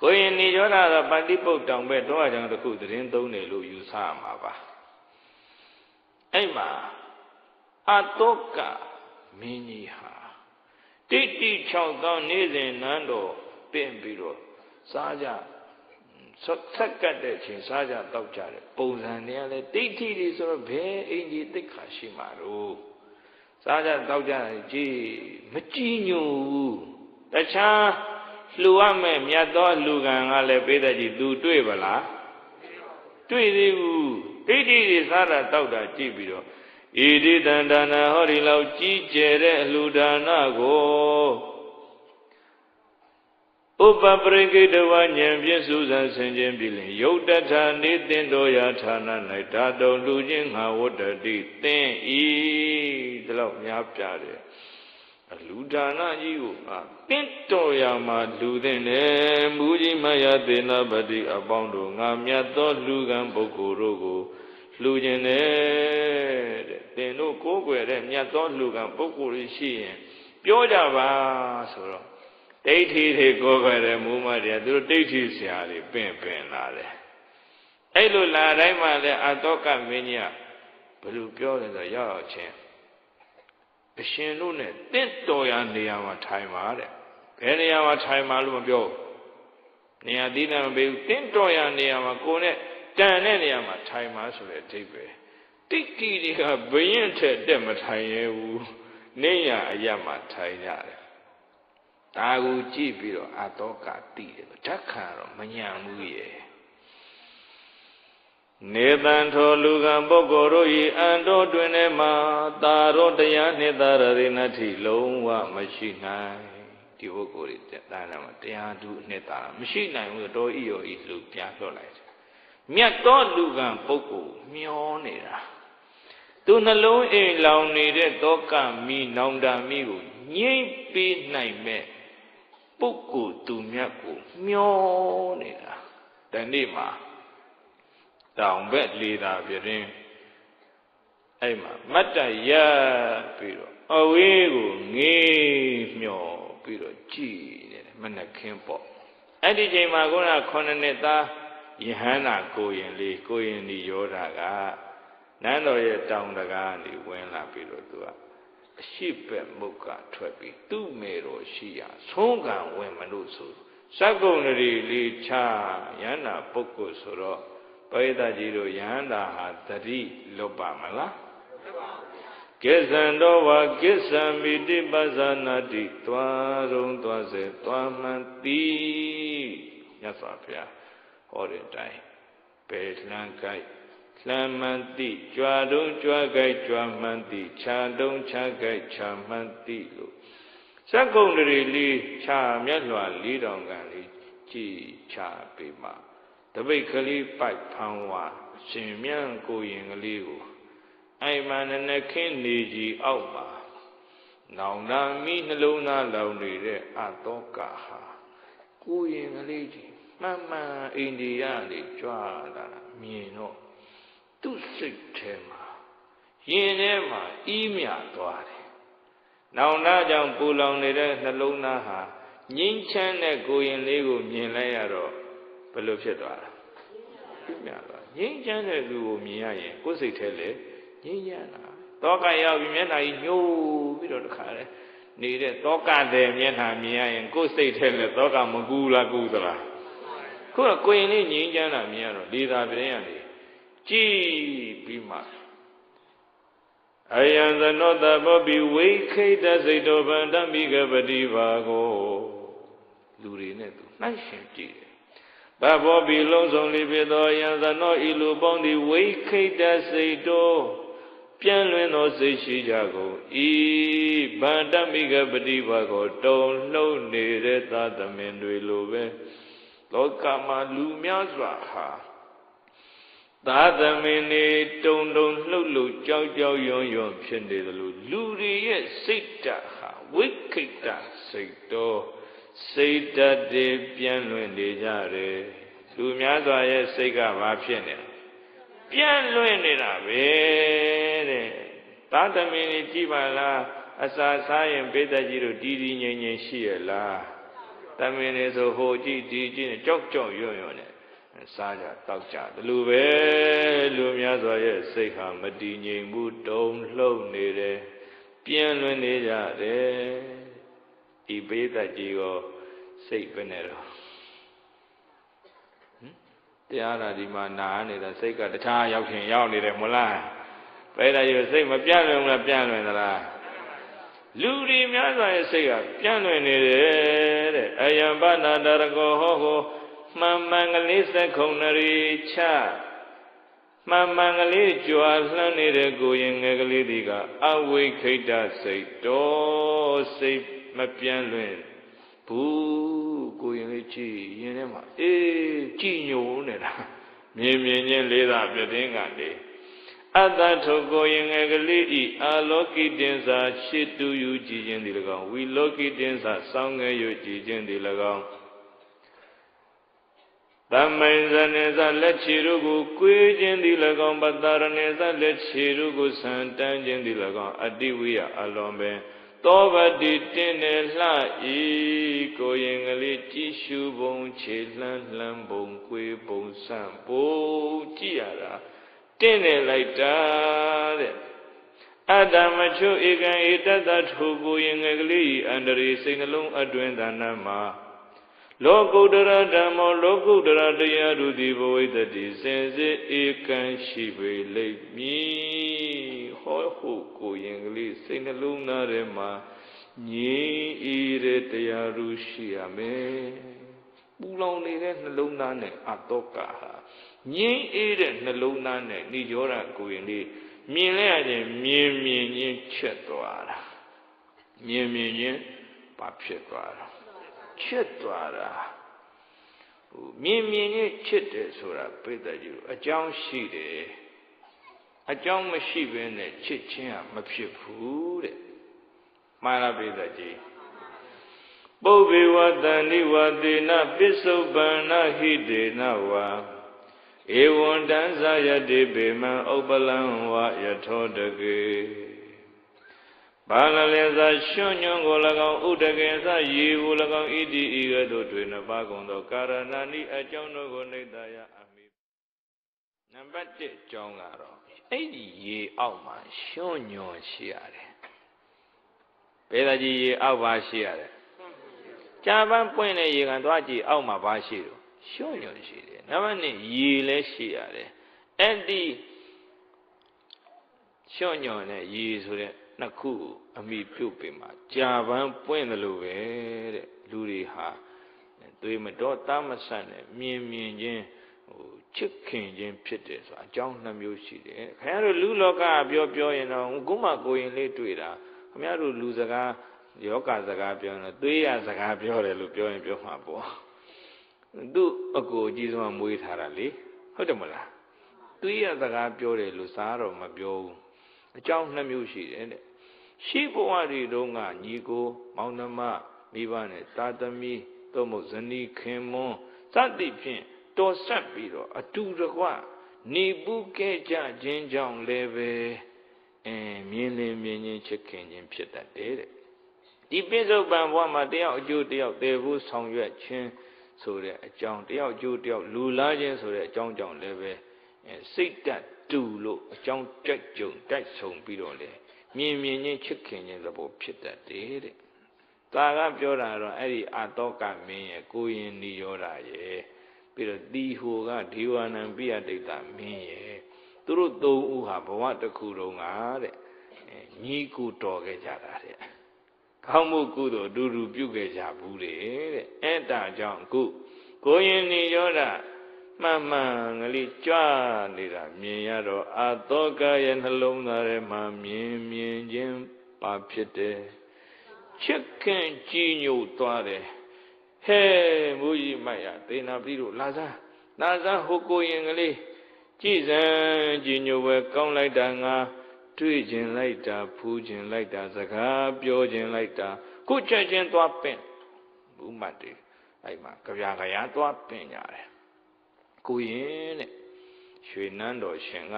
A: ကိုရင်နေရောတာတော့ပါဠိပုတ်တောင်ပဲတော့အကြောင်းတစ်ခုသတင်းသုံးတယ်လို့ယူဆရမှာပါအဲ့မှာအတောကမင်းကြီးဟာတိတိ၆သောနေ့စဉ်နန်းတော်ပင့်ပြီးတော့စားကြဆက်ကတ်တဲ့အချိန်စားကြတောက်ကြတယ်ပုံစံတွေကလည်းတိတ်ထိတွေဆိုတော့ဘယ်အင်ကြီးတိတ်ခါရှိမှာတော့ စားကြတောက်ကြတယ်ကြည်မကြည်ညိုဘူးတခြားလှူရမယ်မြတ်သောလူကံကလည်းပေးတဲ့ကြီးသူတွေ့ပါလားတွေ့သေးဘူးဒိဋ္ဌိတွေစားတာတောက်တာကြည့်ပြီးတော့ဣတိတန္တနာဟောဒီလောက်ကြီးကျယ်တဲ့အလှူဒါနကို ဥပပရိကိတဝဉ္ဉ္ပြည့်စုစံဆင်ခြင်းပြီလင်ယုတ်တထာနေတင်တော်ရာဌာန၌ဓာတုံလူချင်းငါဝတ္တတိသင်ဤဒီလောက်များပြတယ်အလူဒါနကြီးကိုအတင့်တော်ရာမှာလူသင်တယ်မူကြီးမယသေနပတိအပေါင်းတို့ငါမြတ်သောလူကံပုဂ္ဂိုလ်တို့ကိုလူကျင်တယ်တဲ့သင်တို့ကိုးကွယ်တဲ့မြတ်သောလူကံပုဂ္ဂိုလ်ရှိရင်ပြောကြပါဆိုတော့ ဒိဋ္ဌိတွေကိုယ်ခွဲတဲ့မူမတွေသူတို့ဒိဋ္ဌိဆရာတွေပင့်ပင်လာတယ်အဲ့လိုလာတိုင်းမှလည်းအတောကမင်းကြီးကဘယ်လိုပြောလဲဆိုရောက်ရောက်ချင်းအရှင်တို့နဲ့တင့်တော်ရနေရာမှာထိုင်ပါတဲ့ဘယ်နေရာမှာထိုင်ပါလို့မပြောနေရာသီးနဲ့မပေးဘူးတင့်တော်ရနေရာမှာကိုယ်နဲ့တန်တဲ့နေရာမှာထိုင်ပါဆိုတဲ့အဓိပ္ပာယ်တိတိတွေကဘယင်းထက်တက်မထိုင်ရဘူးနေရအရမှာထိုင်ကြတယ် ဒါကိုကြည့်ပြီးတော့အတောကတိတယ်ဓာတ်ခံတော့မညံဘူးရဲ့နေတန်ထောလူကံပုဂ္ဂိုလ်တို့ဤအန္တောတွင်ထဲမှာတာရောတရားနှစ်သာရရိနတိလုံးဝမရှိနိုင်ဒီပုဂ္ဂိုလ်တွေတာနာမှာတရားသူနှစ်သာမရှိနိုင်ဘူးတော့ဤရောဤလူပြဖြော့လိုက်တယ်မြတ်သောလူကံပုဂ္ဂိုလ်မျောနေတာသူနှလုံးအိမ်လောင်နေတဲ့တောကမိနောင်တမိကိုငြိမ့်ပေးနိုင်မဲ့ ပုဂ္ဂိုလ်သူမြတ်ကိုမျောနေတာတနေ့မှာတောင်ဘက်လေသာပြင်းအဲ့မှာမတ်တရပြီးတော့အဝေးကိုငေးမျောပြီးတော့ကြည်နေတယ်မနှခင်းပေါ့အဲ့ဒီချိန်မှာခုန9နှစ်သားယဟန္တာကိုရင်လေးကိုရင်ဒီယောဓာကနန်းတော်ရဲ့တောင်တကားနေဝင်လာပြီးတော့သူက အရှိဘက်မုတ်ကထွက်ပြီးသူ့မေတော်ရှိရာဆုံးကံဝင်မလို့ဆိုစက္ကုဏရီလေးချယန္တာပုဂ္ဂိုလ်ဆိုတော့ပရိသတ်ကြီးတို့ယန္တာဟာတတိလွတ်ပါမလားကိစ္ဆံတော်ဝါကိစ္ဆံမိတိပဇာနာတိသွားရုံသွားစေသွားမှန်သည်မြတ်စွာဘုရားဟောတဲ့အတိုင်းပပယ်လှမ်းကြိုက် လှမ်းမှန်တိကြွားတုံးကြွားကြိုက်ကြွားမှန်တိခြာတုံးခြားကြိုက်ခြာမှန်တိလို့စက္ကုံတရီလေးခြာမျက်လွှာလေးတောင်ကန်လေးကြည်ခြာပေးမှတပိတ်ကလေးပိုက်ဖန်းဝါရှင်မြန်ကိုရင်ကလေးကိုအိမ်မနနခင်းနေကြီးအောက်မှာနောင်နာမိနှလုံးသားလောင်နေတဲ့အတောကဟာကိုရင်ကလေးကြီးမှန်မှန်အိန္ဒိယလေးကြွားလာတာမြင်တော့ သူ့စိတ်ထဲမှာရင်ထဲမှာအီးမြသွားတယ်။နောင်နာကြောင့်ပူလောင်နေတဲ့နှလုံးသားဟာငြိမ်းချမ်းတဲ့ကိုရင်လေးကိုမြင်လိုက်ရတော့ဘယ်လိုဖြစ်သွားလဲ။အီးမြသွားငြိမ်းချမ်းတဲ့လူကိုမြင်ရရင်ကိုယ်စိတ်ထဲလေငြိမ်းချမ်းတာတောကရောက်ပြီးမျက်နှာကြီးညှိုးပြီးတော့တခါလေနေတဲ့တောကတဲ့မျက်နှာမြင်ရရင်ကိုယ်စိတ်ထဲလေတောကမကူလားကူသလားခုကကိုရင်လေးငြိမ်းချမ်းတာမြင်ရတော့လေသာပြင်းရတယ် ကြည်ပြီးမှအယံသနောတဘောပိဝိခိတစိတ်တော်ဗန္တမိကပတိဘာကိုလူတွေနဲ့သူနှိုင်းရှင်ကြည့်တယ်ဘဘောပိလုံးစုံလေးဖြစ်သောအယံသနောဤလူပေါင်းသည်ဝိခိတစိတ်တော်ပြန့်လွင်သောစိတ်ရှိကြကုန်ဤဗန္တမိကပတိဘာကိုတုံလှုပ်နေတဲ့သာသမင်တွေလိုပဲလောကမှာလူများစွာဟာ သာသမင်နေတုံတုံလှုပ်လှုပ်ကြောက်ကြောက်ရွံ့ရွံ့ဖြစ်နေသလိုလူတွေရဲ့စိတ်ဓာတ်ဟာဝိခိတစိတ်တော်စိတ်ဓာတ်တွေပြန့်လွင့်နေကြတယ်လူများစွာရဲ့စိတ်ကဘာဖြစ်နေပြန့်လွင့်နေတာပဲတဲ့သာသမင်နေကြည်ပါလားအစာစားရင်ပိဿကြီးတို့တီးတီးငြိမ်ငြိမ်ရှိရလားသမင်နေဆိုဟိုကြည့်ဒီကြည့်ကြောက်ကြောက်ရွံ့ရွံ့နဲ့ စားကြတောက်ကြဒီလိုပဲလူများစွာရဲ့စိတ်ဟာမတည်ငြိမ်မှုတုံလှုပ်နေတယ်ပြင်းလွင်နေကြတယ်ဤပေးသက်ကြီးကိုစိတ်ပဲနေတော့ဟင်တရားနာဒီမှာနာနေတာစိတ်ကတခြားရောက်ခင်ရောက်နေတယ်မလားပဲတဲ့ကြီးစိတ်မပြန့်လွင်ဘူးလားပြန့်လွင်သလားလူတွေများစွာရဲ့စိတ်ကပြန့်လွင်နေတယ်တဲ့အယံပနာတရကောဟောဟော မှန်မှန်ကလေးစက်ခုံနရီချမှန်မှန်ကလေးကြွာလှမ်းနေတဲ့ကိုရင်ငယ်ကလေးဒီကအဝိခိတစိတ်တော်စိတ်မပြန့်လွင့်ဘူးကိုရင်လေးကြည့်ရင်ထဲမှာအေးကြည်ညိုနေတာမြင်မြင်ချင်းလေးသာပြတင်းကနေအတ္တထုကိုရင်ငယ်ကလေးဤအာလောကိတင်္စာရှစ်တူယူကြည်ခြင်းဒီ၎င်းဝီလောကိတင်္စာစောင်းငယ်ယူကြည်ခြင်းဒီ၎င်း တမိုင်ဇနေဇလက်ချီတို့ကိုကွေးခြင်းသည်၎င်းပတရဏေဇလက်ချီတို့ကိုဆန်တန်းခြင်းသည်၎င်းအတိဝိယအလွန်ပင်သောဗတိတင်းနေလှဤကိုရင်ကလေးကြည်ရှုပုံခြေလှမ်းလှမ်းပုံကွေးပုံဆန့်ပုံကြည့်ရတာတင်းနေလိုက်တာတဲ့အတ္တမချုဧကံဧတတ္တထုကိုရင်ကလေးအန္တရာစိတ်နှလုံးအတွင်သာနာမှာ လောကုတ္တရဓမ္မောလောကုတ္တရတရားတို့သည်ဘဝိတ္တိစင်စစ်ဧကံရှိပေလိမ့်မည်ဟောဟုကိုရင်ကလေးစိတ်နှလုံးသားထဲမှာငြိမ်းဤတဲ့တရားတို့ရှိရမယ်ပူလောင်နေတဲ့နှလုံးသားနဲ့အတောကဟာငြိမ်းအေးတဲ့နှလုံးသားနဲ့ဏိရောဓကိုရင်လေးမြင်လဲရခြင်းမြင်မြင်ချင်းချက်သွားတာမြင်မြင်ချင်းဘာဖြစ်သွားတာ ချစ်သွားတာဟိုမြင်မြင်ချင်းချစ်တယ်ဆိုတာပိဋကကြီးအကြောင်းရှိတယ်အကြောင်းမရှိဘဲနဲ့ချစ်ချင်းကမဖြစ်ဘူးတဲ့မှားလားပိဋကကြီးပုဗ္ဗေဝတန္တိဝတေနပစ္စုပန္နဟိတေနဝါဧဝံတံဇာယတိပေမံဥပလံဝယထောတကေ ဘာလလေသာရွှွညွန်ကို၎င်းဥဒကေသရေကို၎င်းဣတိဤကဲ့သို့တွင်နှပါကုန်သောကာရဏနိအကြောင်းတို့ကိုနှိမ့်သာယအမိနံပါတ်1အကြောင်းကတော့အဲ့ဒီရေအောက်မှာရွှွညွန်ရှိရတယ်ဘယ်သာကြီးရေအောက်ပါရှိရတယ်ကြာပန်းပွင့်တဲ့ရေကန်သွားကြည့်အောက်မှာပါရှိတော့ရွှွညွန်ရှိတယ်နံပါတ်2ရေလည်းရှိရတယ်အဲ့ဒီရွှွညွန်နဲ့ရေဆိုတဲ့ နှစ်ခုအမိပြုတ်ပင်မှာကြာပန်းပွင့်တယ်လို့ပဲတဲ့လူတွေဟာသွေးမတော်တမဆတ်နဲ့မြင်မြင်ချင်းဟဟိုချစ်ခင်ခြင်းဖြစ်တယ်ဆိုတာအကြောင်းနှမျိုးရှိတယ်ခင်ဗျားတို့လူလောကပြောပြောရင်တော့ကိုမကိုရင်လေးတွေ့တာခင်ဗျားတို့လူစကားယောဂစကားပြောရင်သွေးရစကားပြောတယ်လို့ပြောရင်ပြောမှာပေါ့သူ့အကိုအကြီးဆုံးကမွေးထားတာလေဟုတ်တယ်မလားသွေးရစကားပြောတယ်လို့စားတော့မပြောဘူးအကြောင်းနှမျိုးရှိတယ်တဲ့ ရှိဘဝတွေတုန်းကညီကို မောင်နှမမိဘနဲ့သာသမီသို့မဟုတ်ဇနီးခင်မွန်းစသည်ဖြင့်တော်ဆက်ပြီးတော့အတူတကွနေပူးခဲ့ကြခြင်းကြောင့်လည်းပဲအဲမြင်လင်းမြင်ချင်းချစ်ခင်ခြင်းဖြစ်တတ်တယ်တဲ့ဒီပိဿုပံဘဝမှာတယောက်အကျိုးတယောက်တည်ဖို့ဆောင်ရွက်ခြင်းဆိုတဲ့အကြောင်းတယောက်အကျိုးတယောက်လူလားခြင်းဆိုတဲ့အကြောင်းကြောင့်လည်းပဲစိတ်တက်တူလို့အကြောင်းတိုက်ကြုံတိုက်ဆုံပြီးတော့လေ မြင်မြင်ချင်းချစ်ခင်ခြင်းသဘောဖြစ်တတ်တယ်တဲ့။ဒါကပြောတာတော့အဲ့ဒီအာတောကမင်းရဲ့ကိုရင်နိရောဓရဲ့ပြီးတော့တီဟိုကဒေဝနံပိယဒိဋ္ဌမင်းရဲ့သူတို့သုံးဦးဟာဘဝတစ်ခုလုံးကတဲ့ညီကူတော်ခဲ့ကြတာတဲ့ကောင်းမှုကုသိုလ်အတူတူပြုခဲ့ကြဘူးတဲ့အဲ့ဒါကြောင့်အခုကိုရင်နိရောဓ မှန်မှန်ကလေးကြွနေတာမြင်ရတော့အာတောကရဲ့နှလုံးသားထဲမှာမြင်မြင်ချင်းပါဖြစ်တယ်ချစ်ခင်ကြည်ညိုသွားတယ်ဟဲမူကြီးမိုက်ရဒေနာပြီတို့လာစားလာစားဟိုကိုရင်ကလေးကြည်စံကြည်ညိုပဲကောင်းလိုက်တာငါတွေ့ခြင်းလိုက်တာဖူးခြင်းလိုက်တာစကားပြောခြင်းလိုက်တာခုချက်ချင်းသွားပင့်ဘူးမှတ်တယ်အဲ့မှာကြပြကြရသွားပင့်ကြတယ် ကိုရင်တဲ့ရွှေနန်းတော်ရှင်က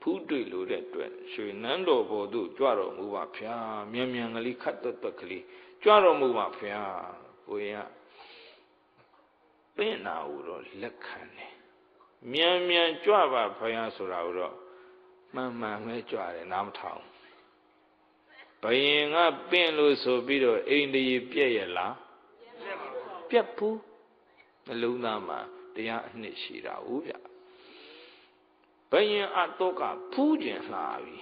A: ဖူးတွေ့လို့တဲ့အတွက်ရွှေနန်းတော်ဘော်သို့ကြွတော်မူပါဗျာမြန်မြန်ကလေးခတ်တွတ်တွတ်ကလေးကြွတော်မူပါဗျာကိုရင်ကပင့်နာဟုတော့လက်ခံတယ်မြန်မြန်ကြွပါဘုရားဆိုတာကိုတော့မှန်မှန်ပဲကြွတယ်နားမထောင်ဘယင်ကပင့်လို့ဆိုပြီးတော့အိန္ဒိယပြည့်ရလားပြက်ဘူးနှလုံးသားမှာ တရားအနှစ်ရှိတာဟုတ်ဗျဘယင်အတော့ကဖူးကျင်လှပြီ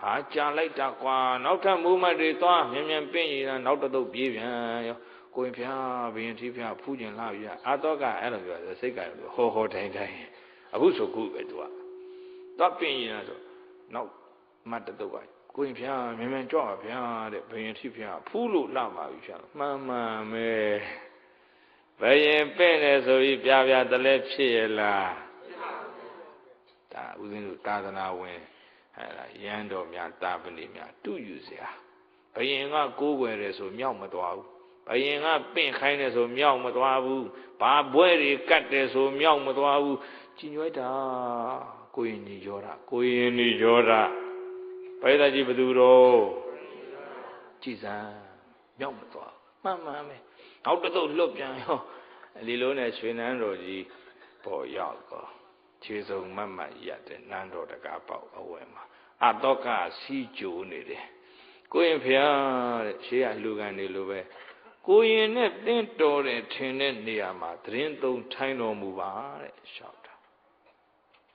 A: ဟာကြာလိုက်တာကွာနောက်ထပ်မိုးမတွေသွားမြန်မြန်ပင့်ရတာနောက်တော့ပြေးပြန်ရောကိုရင်ဖျားဘယင်တိဖျားဖူးကျင်လှပြီအတော့ကအဲ့လိုပြောစိတ်ကဟောဟောတိုင်းတိုင်းအခုဆိုခုပဲသူကတော့ပင့်ရတာဆိုနောက်မတ်တော့ကကိုရင်ဖျားမြန်မြန်ကြွပါဗျာတဲ့ဘယင်တိဖျားဖူးလို့လှပါပြီဖျားမှန်မှန်ပဲ ဘရင်ပဲ့တယ်ဆိုပြီးပြပြတလဲဖြစ်ရလားဒါဦးဇင်းတို့သာသနာဝင်အဲ့ဒါရန်တော်များတာပတိများတူယူစရာဘရင်ကကိုးကွယ်တယ်ဆိုမြောက်မသွားဘူးဘယင်ကပင့်ခိုင်းတယ်ဆိုမြောက်မသွားဘူးဘာပွဲတွေကတ်တယ်ဆိုမြောက်မသွားဘူးကြင်ရွက်တာကိုရင်ကြီးရောတာကိုရင်ကြီးရောတာပိဿကြီးဘသူတော်ကြည်စံမြောက်မသွားမှန်မှန်ပဲ နောက်တစ်သုတ်လွတ်ပြန်ရောလီလုံးနဲ့ရွှေနန်းတော်ကြီးပေါ်ရောက်တော့ခြေစုံမတ်မတ်ရက်တဲ့နန်းတော်တကားပေါက်အဝယ်မှာအတော့ကစီးကြိုနေတယ်ကိုရင်ဖျားတဲ့ရှေးကလူကန်နေလိုပဲကိုရင်နဲ့တင်းတော်တယ်ထင်တဲ့နေရာမှာသတင်းသုံးထိုင်းတော်မူပါတဲ့ရှောက်တာ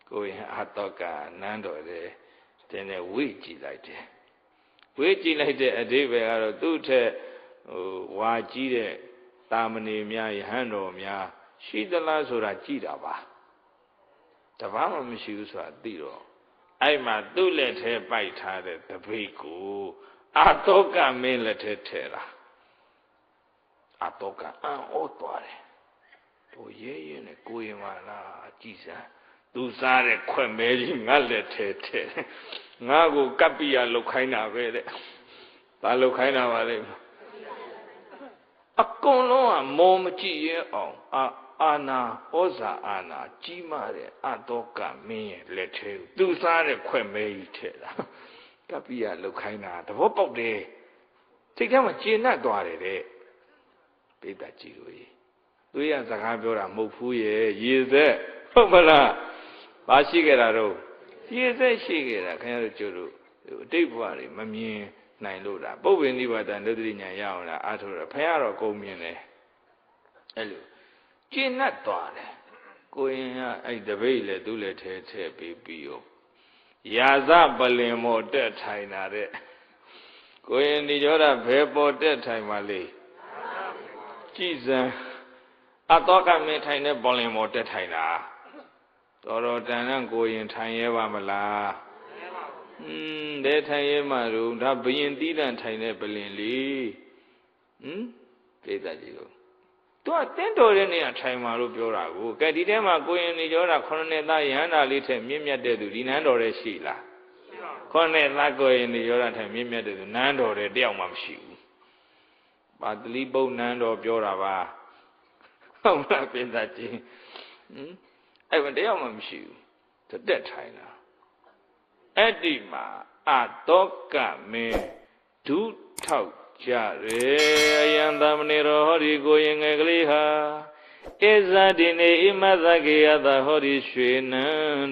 A: ကိုရင်အတော့ကနန်းတော်တဲ့တင်းနဲ့ဝိကြည့်လိုက်တယ်ဝိကြည့်လိုက်တဲ့အဓိပ္ပာယ်ကတော့သူ့ထက်ဟိုဝါကြီးတဲ့ တာမဏေများယဟန်တော်များရှိသလားဆိုတာကြည့်တာပါတပားမှမရှိဘူးဆိုတာသိတော့အဲ့မှာသူ့လက်ထဲပိုက်ထားတဲ့တပိတ်ကိုအာတောကမင်းလက်ထဲထည့်တာအာတောကအံ့ဩသွားတယ်ဟိုရဲရဲနဲ့ကိုရင်ပါလားကြည်စမ်းသူစားတဲ့ခွက်မဲကြီးငါလက်ထဲထည့်ငါကိုကပ်ပိယလုတ်ခိုင်းတာပဲတဲ့ဘာလုတ်ခိုင်းတာပါလဲ အကုန်လုံးကမောမကြည့်ရဲအောင်အာအာနာဩဇာအာနာကြီးမားတဲ့အတောကမင်းရဲ့လက်ထဲကိုသူစားတဲ့ခွက်မဲကြီးထည့်တာကပ္ပိယလုတ်ခိုင်းတာသဘောပေါက်တယ်စိတ်ထဲမှာကျေနပ်သွားတယ်တဲ့ပိဋကကြည့်လို့ရေသူရစကားပြောတာမဟုတ်ဘူးရဲ့ရေသက်ဟုတ်မလားဘာရှိခဲ့တာတော့ရေသက်ရှိခဲ့တာခင်ဗျားတို့ကျတို့အတိတ်ဘဝတွေမမြင် နိုင်လို့လားပုပ္ပင်နိဗ္ဗာန်ဒုတိယညာရအောင်လားအားထုတ်တော့ဖခင်တော့ကုန်မြင်တယ်အဲ့လိုကျင့်တ်သွားတယ်ကိုရင်ကအဲ့တပိတ်လေသူ့လည်းထဲထဲပြီးပြီးရောရာဇပလင်မောတက်ထိုင်တာတဲ့ကိုရင်ဒီကြောတာဘယ်ပေါ်တက်ထိုင်ပါလေကြည်စံအတောကမင်းထိုင်တဲ့ပလင်မောတက်ထိုင်တာတော်တော်တန်တန်ကိုရင်ထိုင်ရဲပါမလား อืมတဲ့ထိုင်ရဲမှာတော့ဒါဘယင်တိလန့်ထိုင်တဲ့ပလင်လေးဟမ်ဒိဋ္ဌကြီးကိုသူကတင်းတော်တဲ့နေရာထိုင်မှာလို့ပြောတာကိုကဲဒီထဲမှာကိုရင်နေကြောတာခொနှစ်သားရဟန္တာလေးထက်မြင့်မြတ်တဲ့သူဒီနန်းတော်ရဲ့ရှိလားခொနှစ်သားကိုရင်နေကြောတာထက်မြင့်မြတ်တဲ့သူနန်းတော်တဲ့တယောက်မှမရှိဘူးပါတလိပုတ်နန်းတော်ပြောတာပါဟုတ်လားပြင်သာကြီးဟမ်အဲ့ဘယ်တယောက်မှမရှိဘူးတက်ထိုင်တာ အဲ့ဒီမှာအတောကမင်းဒုထောက်ကြရေအယံသမဏေရောဟောဒီကိုရင်ငယ်ကလေးဟာဧဇာတိနေဣမသကေယသဟောဒီရွှေနံ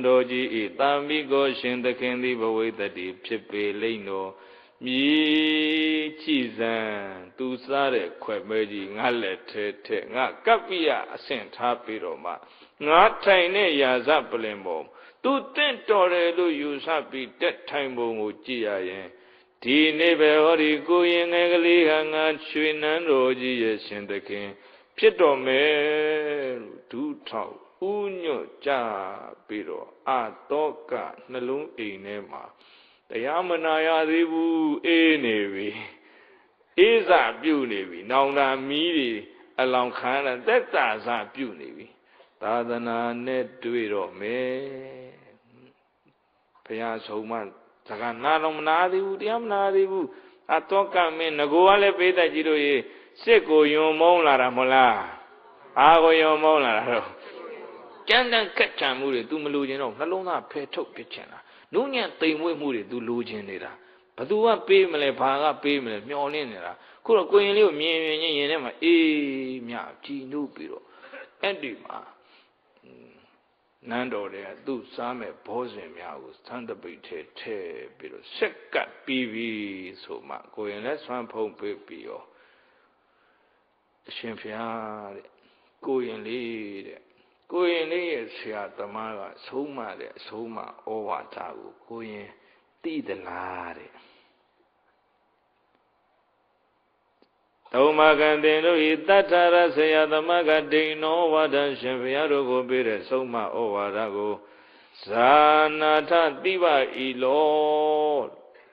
A: တော်ကြီးဤတာမိကိုရှင်သခင်သည်ဘဝိတ္တိဖြစ်ပေလိမ့်တော်မြည်ကြည်စံသူစားတဲ့ခွဲမဲကြီးငါလက်ထဲထဲငါကပ္ပိယအဆင့်ထားပြီးတော့မှငါထိုင်တဲ့ရာဇပလင်ပေါ် သူတင့်တော်တယ်လို့ယူဆပြီးတက်ထိုင်ပုံကိုကြည့်ရရင်ဒီနေ့ပဲဟောဒီကိုရင်ငယ်ကလေးဟာငါချွေနန်းတော်ကြီးရဲ့ရှင်သခင် ဖြစ်တော်မယ်လို့ဒုထောက်ဥညွတ်ကြပြီးတော့အတောကနှလုံးအိမ်ထဲမှာတရားမနာရသေးဘူးအေးနေပြီအေးစာပြုတ်နေပြီနောင်တာမီးတွေအလောင်ခံရသက်တာစာပြုတ်နေပြီသာသနာနဲ့တွေ့တော့မယ် ဘုရားဆုံးမစကားနာတော့မနာသေးဘူးတရားမနာသေးဘူးအတောကမင်းငကိုကလည်းပေးတတ်ကြည့်လို့ရေစစ်ကိုယုံမုန်းလာတာမဟုတ်လားအာကိုယုံမုန်းလာတာတော့ကြမ်းတမ်းကက်ချံမှုတွေ तू မလိုချင်တော့နှလုံးသားဖယ်ထုတ်ပြချင်တာနုညံ့တိမ်မွေ့မှုတွေ तू လိုချင်နေတာဘသူကပေးမလဲဘာကပေးမလဲမျောလင်းနေတာခုတော့ကိုရင်လေးကိုမြင်မြင်ချင်းရင်ထဲမှာအေးမြကြည်နုပြီးတော့အဲ့ဒီမှာ နန်းတော်တွေကသူ့စားမဲ့ဘောဇင်များကိုသံတပိတ်ထဲထည့်ပြီးတော့ဆက်ကပ်ပြီးပြီဆိုမှကိုရင်လည်းဆွမ်းဖုံးပေးပြီးရောအရှင်ဖျားတဲ့ကိုရင်လေးတဲ့ကိုရင်လေးရဲ့ဆရာသမားကဆုံးမတဲ့အဆုံးမဩဝါဒကိုကိုရင်သိသလားတဲ့ သုံးမကံတင်တို့ဤတထရဆရာသမဂဒိဏောဝါဒရှင်ဘုရားတို့ကိုပေးတဲ့ဆုံးမဩဝါဒကိုဇာနာထတိပဤလော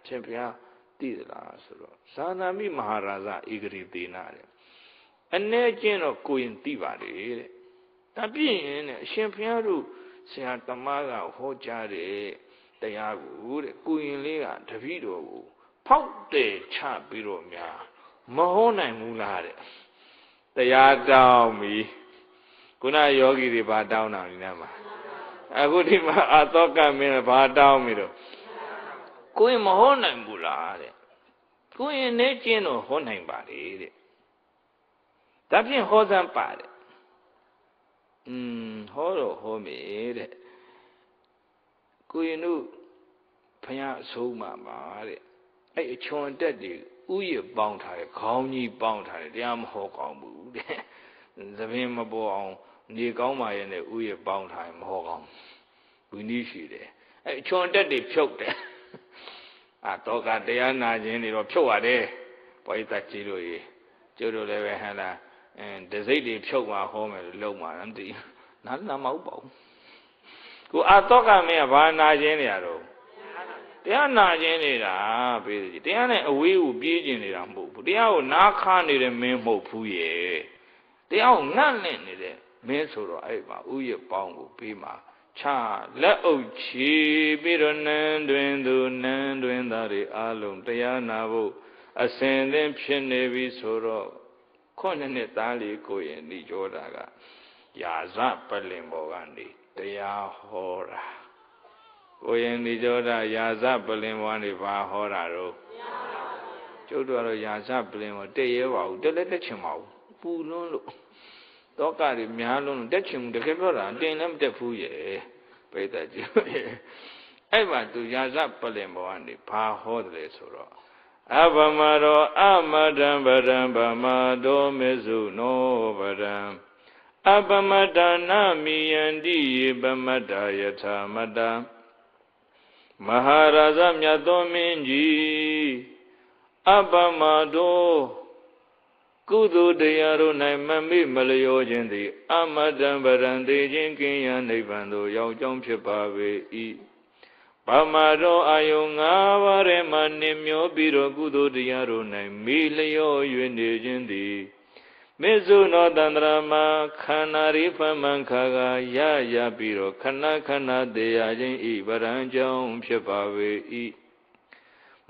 A: ရှင်ဘုရားသိသလားဆိုတော့ဇာနာမိမဟာရာဇဧကရိသေနာတဲ့အ ਨੇ ကျင့်တော့ကိုရင်သိပါတယ်တဲ့ဒါပြည့်ရင်တဲ့အရှင်ဘုရားတို့ဆရာတမကဟောကြားတဲ့တရားကိုတဲ့ကိုရင်လေးကတပည့်တော်ကိုဖောက်တယ်ချပြီးတော့များ မဟောနိုင်ဘူးလားတဲ့တရားတောင်းပြီခုနယောဂီတွေဘာတောင်းတာလဲမှာအခုဒီမှာအသောကမင်းဘာတောင်းပြီတော့ကိုရင်မဟောနိုင်ဘူးလားတဲ့ကိုရင်နေကျင်းတော့ဟောနိုင်ပါလေတဲ့ဒါဖြင့်ဟောစမ်းပါတဲ့อืมဟောတော့ဟောမေတဲ့ကိုရင်တို့ဖယားအဆုံးမှာပါတဲ့အဲ့အချွန်တက်တွေ ဥယျပေါင်းထားတယ်ခေါင်းကြီးပေါင်းထားတယ်တရားမဟောကောင်းဘူးတဲ့သဘင်မပေါ်အောင် နေကောင်းပါရဲ့နဲ့ဥယျပေါင်းထားရင်မဟောကောင်းဝိနည်းရှိတယ်အဲ့အချွန်တက်တွေဖြုတ်တယ်အာတော့ကတရားနာခြင်းတွေတော့ဖြုတ်ရတယ်ဘွားကြီးတက်ကြည့်လို့ရေကျိုးတို့လည်းပဲဟဲ့လားအင်းဒစိတ်တွေဖြုတ်มาဟောမယ်လို့လုံမှာမသိဘူးနားနာမဟုတ်ပါဘူးကိုအာတော့ကမင်းကဘာနာခြင်းနေရတော့ တရားနာခြင်းနေတာပေးစီတရားနဲ့အဝေးကိုပြေးကျင်နေတာမဟုတ်ဘူးတရားကိုနားခါနေတဲ့မင်းမဟုတ်ဘူးရဲ့တရားကိုငတ်လင့်နေတဲ့မင်းဆိုတော့အဲ့မှာဥယျပေါင်းကိုပေးမှာချလက်အုပ်ချီပြီးတော့နန်းတွင်သူနန်းတွင်သားတွေအလုံးတရားနာဖို့အစဉ်သင်ဖြစ်နေပြီဆိုတော့ခုနှစ်နှစ်သားလေးကိုရင်ဤကြောတာကယာဇပလင်ဘောကနေတရားဟောတာ ကိုရင်ဒီကြောတာယာဇပလင်ဘွားနေဘာဟောတာတော့ကျုပ်တို့ကတော့ယာဇပလင်ဘွားတက်ရဲပါဘူးတက်လည်းတက်ချင်ပါဘူးပူလွန်းလို့တောကတွေများလွန်းလို့တက်ချင်ဘူးတကယ်ပြောတာတင်လည်းမတက်ဘူးရဲ့ပိဿကျိုးရဲ့အဲ့မှာသူယာဇပလင်ဘွားနေဘာဟောတယ်ဆိုတော့အဘမရောအမတံဗရံဗမတောမေစုနောဗရံအပမတနာမိယန္တိပမတ္တယထာမတ္တ မဟာရာဇမြတ်သောမင်းကြီးအပမတောကုသိုလ်တရားတို့၌မမေ့မလျောခြင်းသည် အမတံပရံသေးခြင်းကင်းရန်နိဗ္ဗာန်သို့ရောက်ကြောင်းဖြစ်ပါ၏ပမာတော်အာယုံ၅ပါးထဲမှနှင်မျောပြီးတော့ကုသိုလ်တရားတို့၌မေ့လျော၍နေခြင်းသည် မေဇုနောတန္တရာမခန္ဓာရိဖမန်ခါကရရပြီးတော့ခဏခဏတရားခြင်းဤဗရံကြောင့်ဖြစ်ပါ၏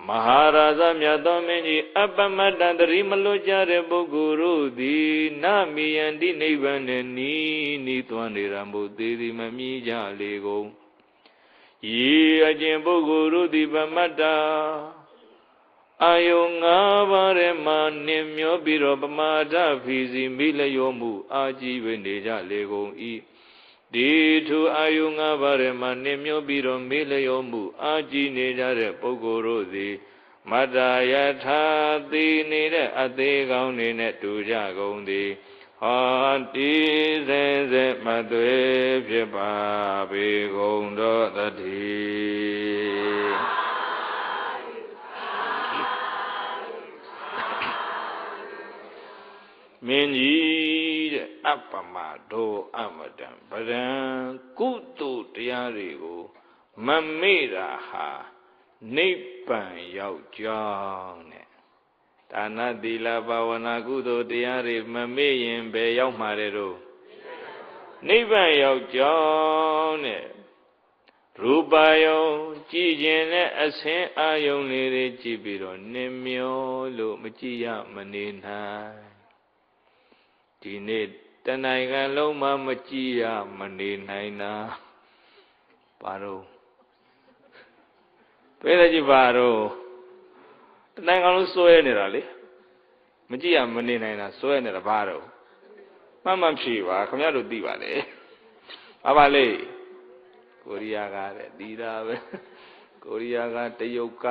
A: မဟာရာဇမြတ်သောမင်းကြီးအပမတ္တတရိမလွတ်ကြတဲ့ပုဂ္ဂိုလ်တို့သည်နမီယန္တိနိဗ္ဗာန်နှင့်နီးနီးသွားနေရမို့သေးသည်မမြည်ကြလေကုန်ဤအကျင့်ပုဂ္ဂိုလ်တို့သည်ပမတ္တာ အာယုံ၅ပါးထဲမှနှင်မျောပြီးတော့ပမာဒဖီစီမိလျောမှု အာကြည့်၍နေကြလေကုန်၏ဒီထုအာယုငါးပါးထဲမှာနှင်မျောပြီးတော့မေးလျောမှု အာကြည့်နေကြတဲ့ပုဂ္ဂိုလ်တို့သည် မတ္တယထာသိနေတဲ့အသေးကောင်းနေနဲ့တူကြကုန်သည်ဟောတိစေစေမသွေဖြစ်ပါပေကုန်တော်တည်း မင်းကြီးတဲ့အပ္ပမဒောအမတံဗရံကုသိုလ်တရားတွေကိုမမေ့တာဟာနိဗ္ဗာန်ရောက်ကြောင်းတဲ့ဒါနသီလဘာဝနာကုသိုလ်တရားတွေမမေ့ရင်ဘယ်ရောက်မှာလဲတော့နိဗ္ဗာန်ရောက်ကြောင်းတဲ့ရူပယုံကြည်ခြင်းနဲ့အစင်းအာယုံလေးတွေကြည့်ပြီးတော့နင်မျောလို့မကြည့်ရမနေနိုင် ဒီနေ့တနိုင်ငံလုံးမှမကြည့်ရမနေနိုင်တာဘာတော့တွေ့တဲ့ကြည့်ဘာတော့တနိုင်ငံလုံးစွဲနေတာလေမကြည့်ရမနေနိုင်တာစွဲနေတာဘာတော့မှန်မှန်ဖြေပါခင်ဗျားတို့သိပါလေဘာပါလဲကိုရီးယားကတဲ့ဒီတာပဲကိုရီးယားကတရုတ်က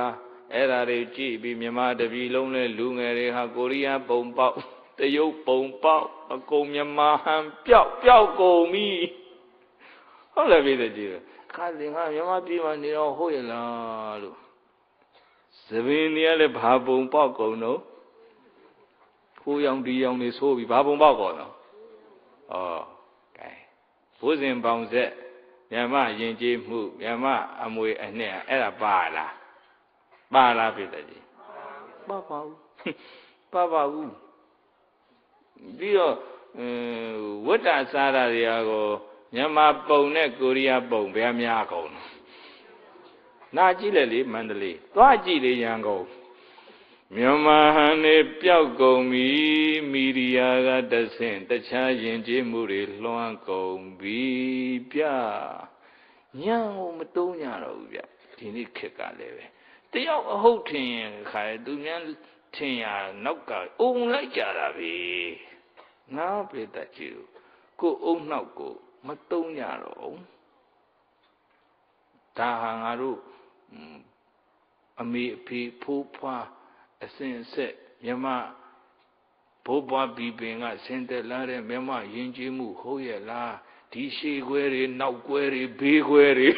A: အဲ့ဓာတွေကြည့်ပြီးမြန်မာတပြည်လုံးလဲလူငယ်တွေဟာကိုရီးယားပုံပေါက် တရုတ်ပုံပေါက်အကုန်မြမဟန်ပျောက်ပျောက်ကုန်ပြီဟုတ်လည်းပြည်တဲ့ကြည့်ခါစင်ကမြမပြည်မှာနေတော့ဟုတ်ရလားလို့သဘင်နေရလဲဘာပုံပေါက်ကုန်တော့ခိုးရောင်ဒီရောင်နေဆိုးပြီဘာပုံပေါက်ကုန်တော့ဩကဲဘုဇင်ပေါင်ဆက်မြမယဉ်ကျေးမှုမြမအမွေအနှစ်အဲ့ဒါပါလားပါလားပြည်တဲ့ကြည့်ပါပါဘူးပါပါဘူး ပြီးတော့ဝတ္တစားတာတွေကောမြန်မာပုံနဲ့ကိုရီးယားပုံဘယ်များကုန်နာကြည့်လေလေမန္တလေးသွားကြည့်လေရန်ကုန်မြန်မာဟန်နေပျောက်ကုန်ပြီမီဒီယာကတဆင့်တခြားယဉ်ကျေးမှုတွေလွှမ်းကုန်ပြီဗျညံကိုမတုံးကြတော့ဘူးဗျဒီနေ့ခေတ်ကလည်းပဲတယောက်အဟုတ်ထင်ရင်ခါသူများထင်ရနောက်ကအုံလိုက်ကြတာပဲ ငါးပေတကြီးကိုအုံနောက်ကိုမတုံးကြတော့ဒါဟာငါတို့အမေအဖေဖိုးဖွားအစဉ်အဆက်မြမဘိုးဘွားဘီပင်ကဆင်းသက်လာတဲ့မြမယဉ်ကျေးမှုဟုတ်ရဲ့လားဒီရှေခွဲတွေနောက်ခွဲတွေဘေးခွဲတွေ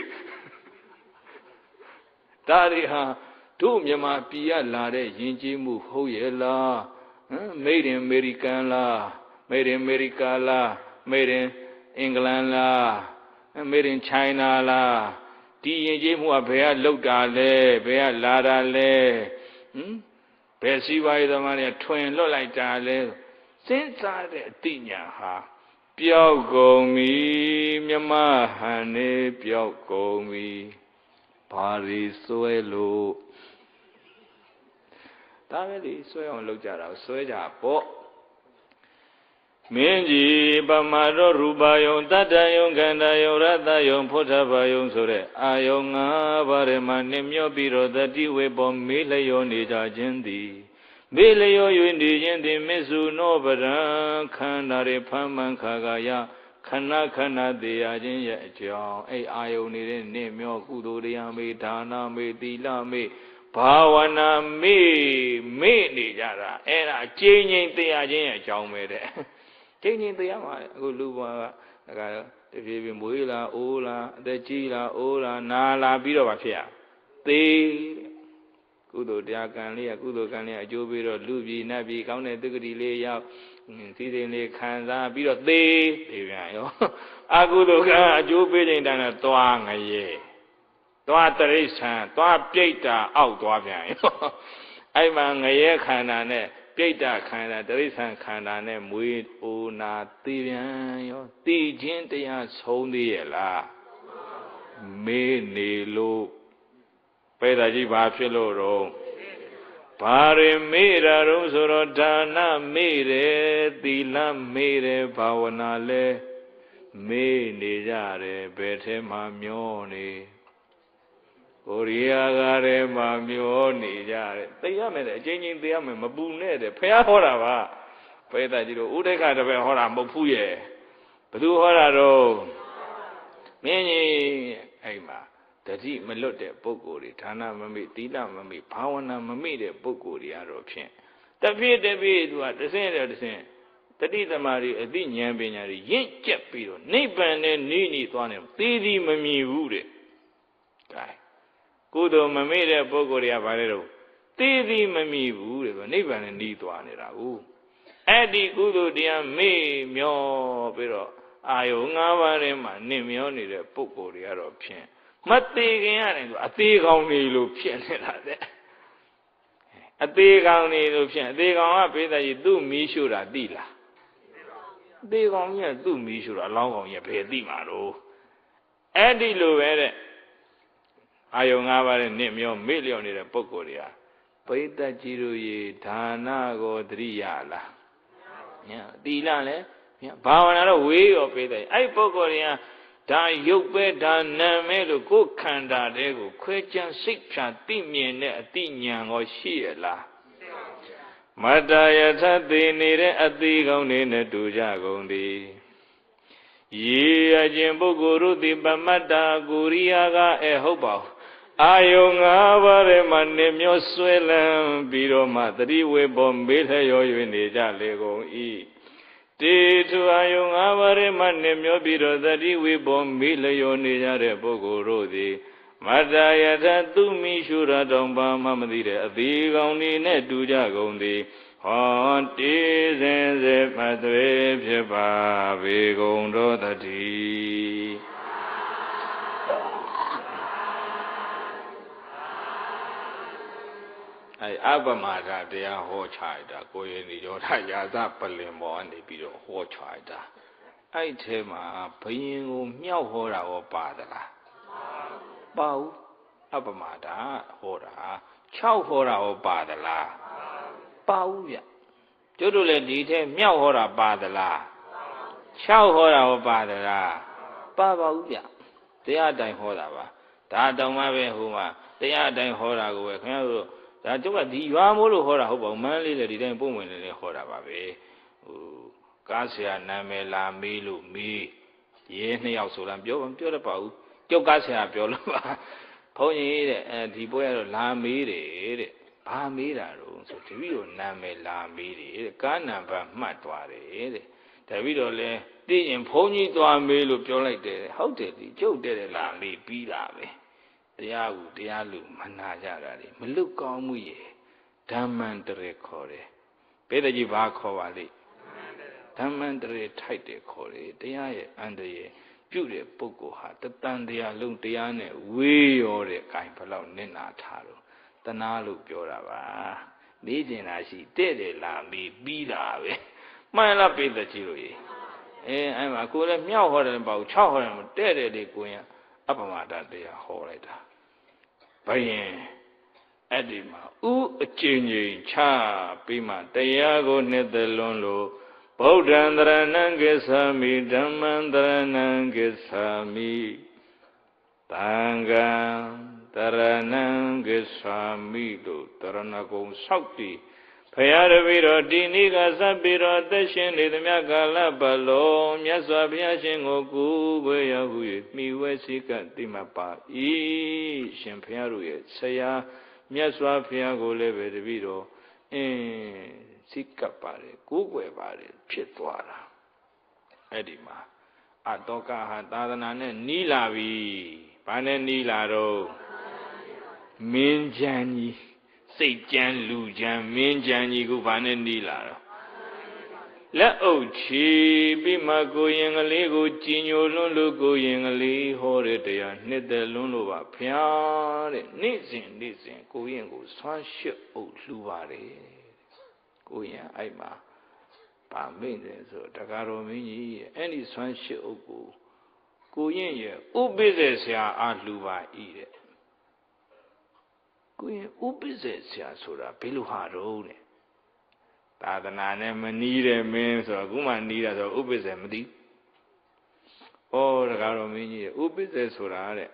A: ဒါတွေဟာတို့မြန်မာပြည်ရလာတဲ့ယဉ်ကျေးမှုဟုတ်ရဲ့လားဟမ်မိတ်ရင်အမေရိကန်လား made in America လား made in England လား made in China လားဒီရင်ကျေးမှုကဘယ်ကလောက်တာလဲဘယ်ကလာတာလဲဟမ်ဘယ်စီးပွားရေးသမားတွေထွင်လွတ်လိုက်တာလဲစဉ်းစားတဲ့အတိညာဟာပျောက်ကုန်ပြီမြမဟန်နေပျောက်ကုန်ပြီဘာရီစွဲလို့ဒါပဲလေစွဲအောင်လုပ်ကြတာစွဲကြပေါ့ မင်းကြီးပမာရောရူပယုံတတ္တယုံခန္ဓာယုံရတယုံဖုထဘာယုံဆိုတဲ့အာယုံ၅ပါးထဲမှာနှမျောပြီးတော့တတိဝေပေါ်မေးလျောနေကြခြင်းသည်မေးလျော၍နေခြင်းသည်မစ္စုနောပရံခန္ဓာတွေဖမ်းမှန်ခါကယခဏခဏသေးရခြင်းရဲ့အကြောင်းအဲ့အာယုန်နေတဲ့နှမျောကုသိုလ်တရားမေဒါနာမေသီလမေဘာဝနာမေမေနေကြတာအဲ့ဒါအကျဉ်းချင်းတရားခြင်းရဲ့အကြောင်းပဲတဲ့ ချိန်ချင်းသိရမှာအခုလူဘွားကဒါကတပြေးပြေးမွေးလာအိုးလာအသက်ကြီးလာအိုးလာနာလာပြီးတော့ဗာဖြစ်ရသေးကုကုသိုလ်တရားကံလေးကကုသိုလ်ကံလေးအကျိုးပြီးတော့လူပြည်နတ်ပြည်ကောင်းတဲ့သုဂတိလေးရောက်စီစဉ်လေးခံစားပြီးတော့သေသေးပြန်ရောအကုသိုလ်ကံအကျိုးပေးခြင်းတန်းနဲ့သွားငရဲသွားတရိษံသွားပြိတ္တာအောက်သွားပြန်ရောအဲ့မှာငရဲခန္ဓာနဲ့ ပြိတ္တာခန္ဓာတရိษံခန္ဓာနဲ့မွေးအိုနာသေပြန်ရောသိခြင်းတရားဆုံးသေးရဲ့လားမေးနေလို့ပဲတာကြီးဘာဖြစ်လို့တော့ဘာရမေ့တာတော့ဆိုတော့ဒါနမေ့တယ်သီလမေ့တယ်ဘာဝနာလဲမေ့နေကြတယ်ဘယ်ထဲမှာမျောနေ ကိုရိယာကားထဲမှာမျောနေကြတယ်သိရမယ်တဲ့အချင်းချင်းသိရမယ်မပူနဲ့တဲ့ဖះဟောတာပါပဲတာကြီးတို့ဥဒိက္ခတပည့်ဟောတာမဟုတ်ဘူးရဲ့ဘသူဟောတာတော့မင်းကြီးအဲ့မှာတတိမလွတ်တဲ့ပုဂ္ဂိုလ်တွေဌာနမမိသီလမမိဘာဝနာမမိတဲ့ပုဂ္ဂိုလ်တွေကတော့ဖြင့်တပြည့်တပြည့်သူကတဆင်းတယ်တဆင်းတတိသမารီအသိဉာဏ်ပညာတွေရင့်ကျက်ပြီးတော့နိဗ္ဗာန်နဲ့နေနေသွားနေသေသည်မမြင်ဘူးတဲ့။ဒါ ကုသိုလ်မမေ့တဲ့ပုဂ္ဂိုလ်တွေကဘာလဲတော့သေသည်မမြင်ဘူးတဲ့နိဗ္ဗာန်နဲ့နေသွားနေတာကိုအဲ့ဒီကုသိုလ်တရားမေ့မျောပြီးတော့အာယု၅ပါးထဲမှာနင့်မျောနေတဲ့ပုဂ္ဂိုလ်တွေကတော့ဖြင့်မသေးခင်ရတယ်သူအသေးကောင်းနေလို့ဖြစ်နေတာတဲ့အသေးကောင်းနေလို့ဖြစ်အသေးကောင်းကပေးတဲ့ကြီးသူ့မီးရှို့တာသိလားအသေးကောင်းကြီးကသူ့မီးရှို့တာအလောင်းကောင်းကြီးဘယ်သိမှာတော့အဲ့ဒီလိုပဲတဲ့ အာယုံ၅ပါးနဲ့နင့်မျောမေ့လျော့နေတဲ့ပုံကိုယ်တွေကပိဋကကြီးတို့ရေဒါနကိုတရိယာလားညာတီလလည်းဘာဝနာတော့ဝေးရောပေးတယ်အဲ့ပုံကိုယ်တွေကဒါရုပ်ပဲဒါနာမဲလို့ကိုယ်ခန္ဓာတဲကိုခွဲခြားစိတ်ဖြာသိမြင်တဲ့အတိညာကိုရှိရလားမတ္တယထသိနေတဲ့အတိကောင်းနေနဲ့တူကြကုန်သည်ရေအခြင်းပုဂ္ဂိုလ်တို့သည်ပမတ္တာကိုရိယာကအဲဟုတ်ပါဘူး အာယုံ၅ပါးထဲမှာနေမျောဆွဲလန်းပြီးတော့မှတတိဝေပေါ်မေးလျော်၍နေကြလေကုန်၏တေသူအာယုံငါးပါးရဲမှနေမျောပြီးတော့သတိဝိဘောမိလျောနေကြတဲ့ပုဂ္ဂိုလ်တို့သည်မတ္တယထသူမိရှုရတောင်ပါမှမသိတဲ့အသေးကောင်နေနဲ့တူကြကုန်သည်ဟောတေစဉ်စေမသွေဖြစ်ပါဘေကုန်တော်တည်း အဲအပမဒတရားဟောချရတာကိုယ်ရည်ရောဓရာဇပလင်ပေါ်ကနေပြီးတော့ဟောချရတာအဲ့ထဲမှာဘယင်ကိုမြောက်ဟောတာရောပါသလားပါဘူးအပမဒဟောတာ6ဟောတာရောပါသလားပါဘူးဗျကျွတ်တို့လည်းဒီထဲမြောက်ဟောတာပါသလား6ဟောတာရောပါသလားပါပါဘူးဗျတရားတိုင်ဟောတာပါဒါတောင်မှပဲဟိုမှာတရားတိုင်ဟောတာကိုပဲခင်ဗျားတို့ ဒါကျုပ်ကဒီရွာမိုးလို့ဟောတာဟုတ်ပါဘူးမန်းလေးလည်းဒီတိုင်းပုံဝင်နေဟောတာပါပဲဟိုကားဆရာနာမည်လာမေးလို့မေးရေးနှစ်ယောက်ဆိုလားပြောမပြောတတ်ပါဘူးကျုပ်ကားဆရာပြောလို့ပါဘုန်းကြီးတဲ့အဲဒီပွဲကတော့လာမေးတယ်တဲ့ဘာမေးတာတော့ဆိုတပည့်တော်နာမည်လာမေးတယ်တဲ့ကားနံပါတ်မှတ်သွားတယ်တဲ့တပည့်တော်လဲသိရင်ဘုန်းကြီးသွားမေးလို့ပြောလိုက်တယ်ဟုတ်တယ်ဒီကျုပ်တဲ့လာမေးပြီးတာပဲ တရားဟုတရားလူမနာကြတာလေမလွတ်ကောင်းမှုရဲ့ဓမ္မန္တရေခေါ်တယ်ဘယ်တကြီးဘာခေါ်ပါလိဓမ္မန္တရေထိုက်တယ်ခေါ်တယ်တရားရဲ့အန္တရာယ်ပြုတဲ့ပုဂ္ဂိုလ်ဟာတတန်တရားလုံးတရားနဲ့ဝေးရောတဲ့ဂိုင်ဘလောက်နစ်နာထားတော့တနာလို့ပြောတာပါမေးကျင်တာရှိတဲ့တယ်လားမေးပြီးတာပဲမှန်လားပိသက်ကြီးလို့ရေအဲအဲ့မှာကိုယ်လည်းမြောက်ဟောတယ်ပေါ့6ဟောတယ်တဲ့တယ်လေကိုရင်အပမဒတရားဟောလိုက်တာ ဘယင်အဲ့ဒီမှာဥအကျဉ်းချင်းချပြီးမှတရားကိုနှစ်သက်လွန်လို့ဗုဒ္ဓံတရဏံကိသာမိဓမ္မံတရဏံကိသာမိသံဃံတရဏံကိသာမိတို့တရဏဂုံဆောက်တည် ဖရာတပည့်တော်ဒီနေ့ကစပ်ပြီးတော့သက်ရှင်နေသမျှကာလပတ်လုံးမြတ်စွာဘုရားရှင်ကိုကူဝေရဟု၍မိဝဲစည်းကပ်တိမပါ၏ရှင်ဘုရားတို့ရဲ့ဆရာမြတ်စွာဘုရားကိုလည်းပဲတပည့်တော်အင်းစည်းကပ်ပါတယ်ကူးွယ်ပါတယ်ဖြစ်သွားတာအဲ့ဒီမှာအတောကဟာသာသနာနဲ့နီးလာပြီဘာနဲ့နီးလာတော့မင်းချမ်းကြီး စိတ်ကြမ်းလူကြမ်းမင်းကြမ်းကြီးကိုဘာနဲ့နေလာတော့လက်အုပ်ချီပြီးမှကိုရင်ကလေးကိုကြည်ညိုလွန်းလို့ကိုရင်ကလေးဟောတဲ့တရားနှစ်သက်လွန်းလို့ပါဖျားတဲ့နေ့စဉ်နေ့စဉ်ကိုရင်ကိုဆွမ်းရှစ်အုပ်လှူပါတယ်ကိုရင်အဲ့မှာဗာမိတ်တယ်ဆိုတကားတော်မင်းကြီးရဲ့အဲ့ဒီဆွမ်းရှစ်အုပ်ကိုကိုရင်ရဲ့ဥပိ္ပဇေဆရာအားလှူပါဤတဲ့ ကိုရင်ဥပိ္ပဇေဆရာဆိုတာဘယ်လိုဟာတော့တဲ့သာသနာနဲ့မနီးတဲ့မင်းဆိုတော့အခုမှနီးတာဆိုဥပိ္ပဇေမသိဩတကားတော်မင်းကြီးရဲ့ဥပိ္ပဇေဆိုတာတဲ့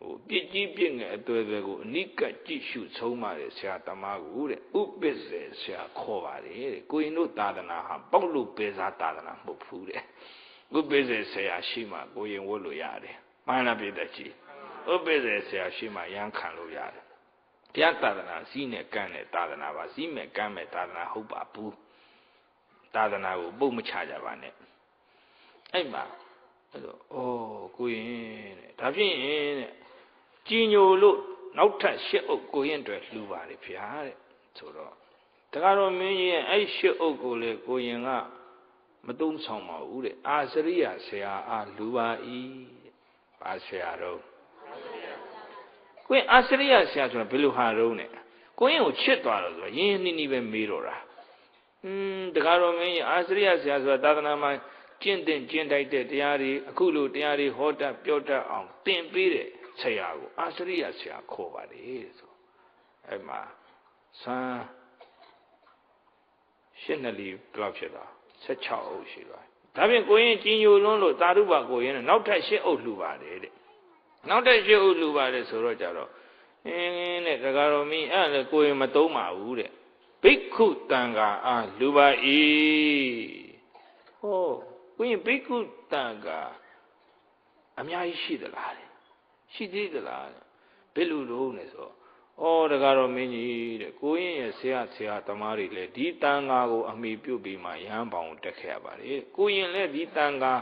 A: ဟိုပြစ်ကြီးပြစ်ငယ်အသွဲသွဲကိုအနိကကြည့်ရှုဆုံးမတဲ့ဆရာတမကိုတဲ့ဥပိ္ပဇေဆရာခေါ်ပါတယ်တဲ့ကိုရင်တို့သာသနာဟာပေါက်လို့ပဲစားသာသနာမဟုတ်ဘူးတဲ့ဥပိ္ပဇေဆရာရှိမှကိုရင်ဝတ်လို့ရတယ်မှန်လားပြည့်တဲ့ကြီးဥပိ္ပဇေဆရာရှိမှရမ်းခံလို့ရတယ် ဘုရားသာသနာစီးနဲ့ကန့်တဲ့သာသနာပါစီးမဲ့ကန့်မဲ့သာသနာဟုတ်ပါဘူးသာသနာကိုပုတ်မချကြပါနဲ့အဲ့မှာအဲ့တော့ဩကိုရင်တဲ့ဒါဖြင့်တဲ့ကြည်ညိုလို့နောက်ထပ်ရှစ်အုပ်ကိုရင်တွေလှူပါလေဖျားတဲ့ဆိုတော့တကားတော်မင်းကြီးရဲ့အဲ့ရှစ်အုပ်ကိုလေကိုရင်ကမတုံးဆောင်ပါဘူးတဲ့အာစရိယဆရာအားလူပါဤတဲ့ဘာဆရာတော့ ကိုရင်အာစရိယဆရာဆိုတာဘယ်လိုဟာတော့နဲ့ကိုရင်ကိုချစ်သွားတော့ဆိုရင်းနှီးနှီးပဲမေးတော့တာอืมတကားတော်မင်းကြီးအာစရိယဆရာဆိုတာသာသနာမှာကျင့်တဲ့ကျင့်တိုက်တဲ့တရားတွေအခုလိုတရားတွေဟောတတ်ပြောတတ်အောင်သင်ပေးတဲ့ဆရာကိုအာစရိယဆရာခေါ်ပါတယ်ဆိုအဲ့မှာဆန်းရှစ်နှစ်လီဘယ်လောက်ဖြစ်သွား16အုပ်ရှိသွားဒါဖြင့်ကိုရင်ကြီးညိုလွန်းလို့သာရုပကိုရင်နောက်ထပ်ရှစ်အုပ်လှူပါတယ်တဲ့ နောက်ထပ်ရှစ်အုပ်လှူပါတယ်ဆိုတော့ကြတော့အင်းတဲ့ဒကာတော်မီအဲ့ဒါကိုရင်မသုံးပါဘူးတဲ့ဘိက္ခုတန်ခါအားလှူပါ၏ဟောကိုရင်ဘိက္ခုတန်ခါအများကြီးရှိသလားတဲ့ရှိသေးသလားတဲ့ဘယ်လိုလုပ်လဲဆိုတော့ဩတကားတော်မင်းကြီးတဲ့ကိုရင်ရဲ့ဆရာဆရာသမားတွေလည်းဒီတန်ဃာကိုအမိပြုတ်ပြီးမှရဟန်းပေါင်းတက်ခဲ့ရပါတယ်ကိုရင်လည်းဒီတန်ဃာ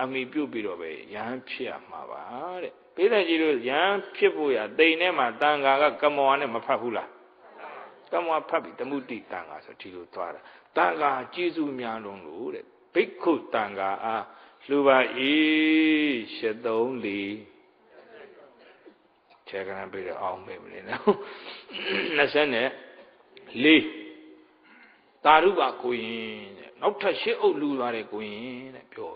A: အမိပြုတ်ပြီးတော့ပဲရဟန်းဖြစ်ရမှာပါတဲ့ ပိဋကကြီးတို့ရဟန်းဖြစ်ဖို့ရတိမ်ထဲမှာတန်ဃာကကမောနဲ့မဖတ်ဘူးလားကမောဖတ်ပြီးတမှုတိတန်ဃာဆိုဒီလိုသွားတာတန်ဃာကျေးဇူးများလုံးလို့တဲ့ဘိက္ခုတန်ဃာအားလှူပါ၏ရှစ်သုံးလီခြေကနပေးတော့အောင်မေ့မနေနော်20နဲ့4တာရုပကိုရင်တဲ့နောက်ထပ်ရှစ်အုပ်လူသွားတယ်ကိုရင်တဲ့ပြော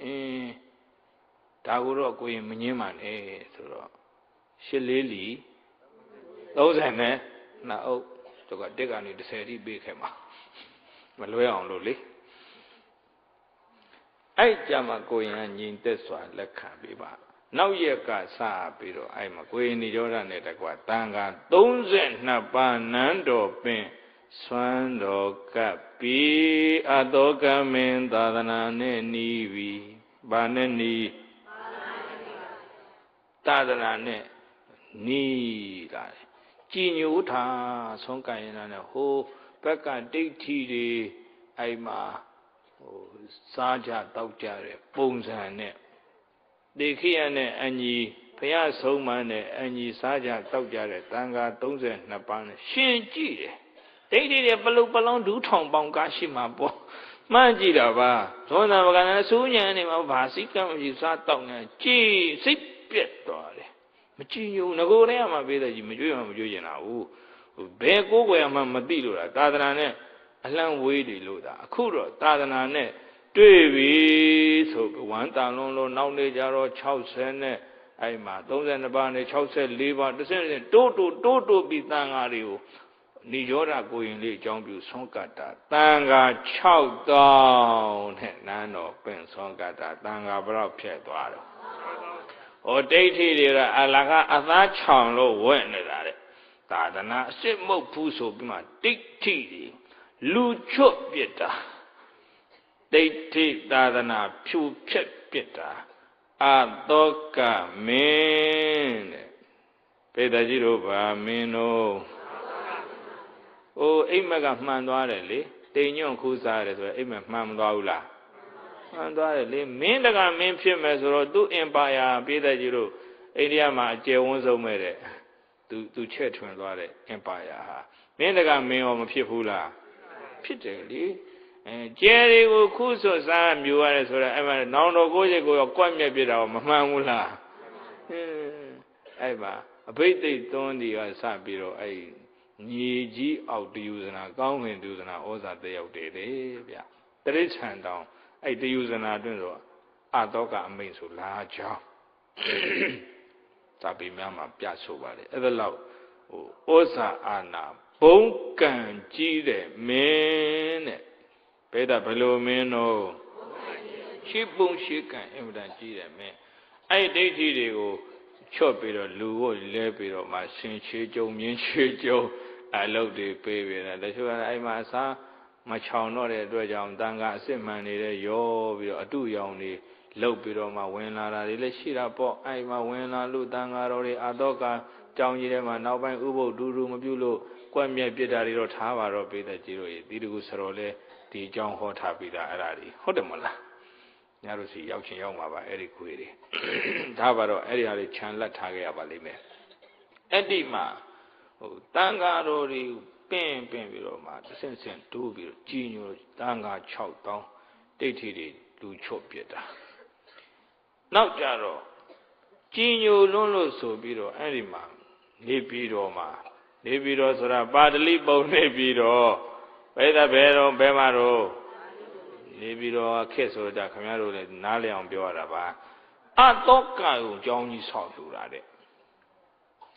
A: အင်း ဒါကိုတော့ကိုရင်မငင်းပါနဲ့ဆိုတော့ရှစ်လေးလီ30နဲ့နှစ်အုပ်သူကတက်ကနေ30အထိပေးခဲ့မှာမလွဲအောင်လို့လေအဲ့ကြမှာကိုရင်ကညီသက်စွာလက်ခံပေးပါနောက်ရက်ကစပြီးတော့အဲ့မှာကိုရင်និရောဓနဲ့တကွာတန်ခါ32ပါးနန်းတော်ပင်စွမ်းတော်ကပ်ပြီးအတောကမင်းသာသနာနဲ့နီးပြီဘာနဲ့နီး သာသနာနဲ့နီးလာတယ်ကြည်ညိုထားဆုံးကံရင်နဲ့ဟိုဘက်ကဒိဋ္ဌိတွေအဲ့မှာဟိုစားကြတောက်ကြတဲ့ပုံစံနဲ့ဒေခိယနဲ့အညီဘုရားဆုံးမနဲ့အညီစားကြတောက်ကြတဲ့တန်ခါ32ပါးနဲ့ရှင်ကြည့်တယ်ဒိဋ္ဌိတွေပလုပလောင်းဒူးထောင်ပေါင်းကားရှိမှာပေါ့မှန်းကြည့်တာပါသောတာပကံနဲ့စူးညံနေမှာဘာစိတ်ကမရှိစားတောက်နေကြည်စိတ် ပြက်သွားတယ်မကြည်ညိုငကိုတည်းကမှပေးတဲ့ကြီးမကြွေးမှမကြွေးကျင်တာဘူးဘယ်ကိုယ်ွယ်မှမသိလို့လားသာသနာနဲ့အလံဝေးတယ်လို့သာအခုတော့သာသနာနဲ့တွေ့ပြီဆိုဝမ်းတန်လုံးလုံးနောက်နေကြတော့60နဲ့အဲ့မှာ32ပါးနဲ့64ပါးတစ်စက်တိုးတိုးတိုးတိုးပြီးတန်ဃာတွေကိုနိရောဓကိုရင်လေးအကြောင်းပြုဆုံးကတာတန်ဃာ6000နဲ့နန်းတော်ပင်ဆုံးကတာတန်ဃာဘလောက်ဖြစ်သွားတော့ ဟောဒိဋ္ဌိတွေကအလကအသားချောင်လို့ဝဲ့နေတာတဲ့သာသနာအစ်မုတ်ဘူးဆိုပြီးမှဒိဋ္ဌိတွေလူချွတ်ပြစ်တာဒိဋ္ဌိသာသနာဖြူဖြက်ပြစ်တာအတောကမင်းတဲ့ပေတကြီးတို့ဗာမင်းတို့အိုးအိမ်မက်ကမှန်သွားတယ်လေတိမ်ညွန့်ခူးစားရတယ်ဆိုရင်အိမ်မက်မှန်မသွားဘူးလား မှန်သွားတယ်လေမင်းတကမင်းဖြစ်မယ်ဆိုတော့သူ့အင်ပါယာပေတကြီးတို့အိန္ဒိယမှာအကျယ်ဝန်းဆုံးပဲတဲ့သူသူချဲ့ထွင်သွားတဲ့ empire ဟာမင်းတကမင်းရောမဖြစ်ဘူးလားဖြစ်တယ်လေအဲကျဲတွေကိုခုဆွစားမြူရတယ်ဆိုတော့အဲ့မှာနောင်တော်ကိုယ့်ရဲ့ကိုယ်ရောကွက်မြက်ပြတာမမှန်ဘူးလားဟင်းအဲ့မှာအဘိဓိတ်သွန်းဒီကစပြီးတော့အဲ့ညီကြီးအောက်တယူဇနာကောင်းဝင်တယူဇနာဩဇာတက်ရောက်တယ်လေဗျတရိษံတောင် အဲ့တယူဇနာအတွင်းဆိုအတောကအမိန်ဆိုလာကြောင်းသာပေများမှာပြဆိုပါတယ်အဲ့ဒါလောက်ဟိုဩဇာအာနာဘုံကံကြီးတဲ့မင်းတဲ့ဘယ်တာဘယ်လိုမင်းတော့ရှိပုံရှိကံအင်မတန်ကြီးတယ်မင်းအဲ့ဒိဋ္ဌိတွေကိုချော့ပြီးတော့လူကိုလဲပြီးတော့မှဆင်ချေကြုံမြင်းချေကြုံအလုပ်တွေပေးပြီးတယ်တချို့ကအဲ့မှာအစား မချောင်တော့တဲ့အတွက်ကြောင့်တန်ခါအစ်စ်မှန်နေတဲ့ရောပြီးတော့အတုရောင်တွေလှုပ်ပြီးတော့မှဝင်လာတာတွေလည်းရှိတာပေါ့အဲ့မှာဝင်လာလို့တန်ခါတော်တွေအတော့ကကြောင်ကြီးထဲမှာနောက်ပိုင်းဥပုပ်ဒူဒူမပြုလို့ကွက်မြက်ပြစ်တာတွေတော့ထားပါတော့ပေးတဲ့ကြီးတို့ရေဒီတကူစတော်လဲဒီအကြောင်းဟောထားပြီးသားအဲ့ဒါတွေဟုတ်တယ်မလားညတို့စီရောက်ချင်ရောက်မှာပါအဲ့ဒီခွေတွေဒါပါတော့အဲ့ဒီဟာတွေခြံလက်ထားခဲ့ရပါလိမ့်မယ်အဲ့ဒီမှာဟိုတန်ဃာတော်တွေ ပင့်ပင့်ပြီးတော့မှတဆင့်ဆင့်တိုးပြီးတော့ကြီးညိုတန်ဃာ6တောင်းတိတ်ထီတွေလူချွတ်ပြစ်တာနောက်ကြတော့ကြီးညိုလွန်းလို့ဆိုပြီးတော့အဲ့ဒီမှာနေပြီးတော့မှနေပြီးတော့ဆိုတာပါတလိပုံနေပြီးတော့ဘယ်သာဘယ်တော့ဘယ်မှာတော့နေပြီးတော့ခက်ဆိုတာခင်ဗျားတို့လည်းနားလည်အောင်ပြောရတာပါအတောကကိုကြောင်းကြီးဆောက်ယူတာတဲ့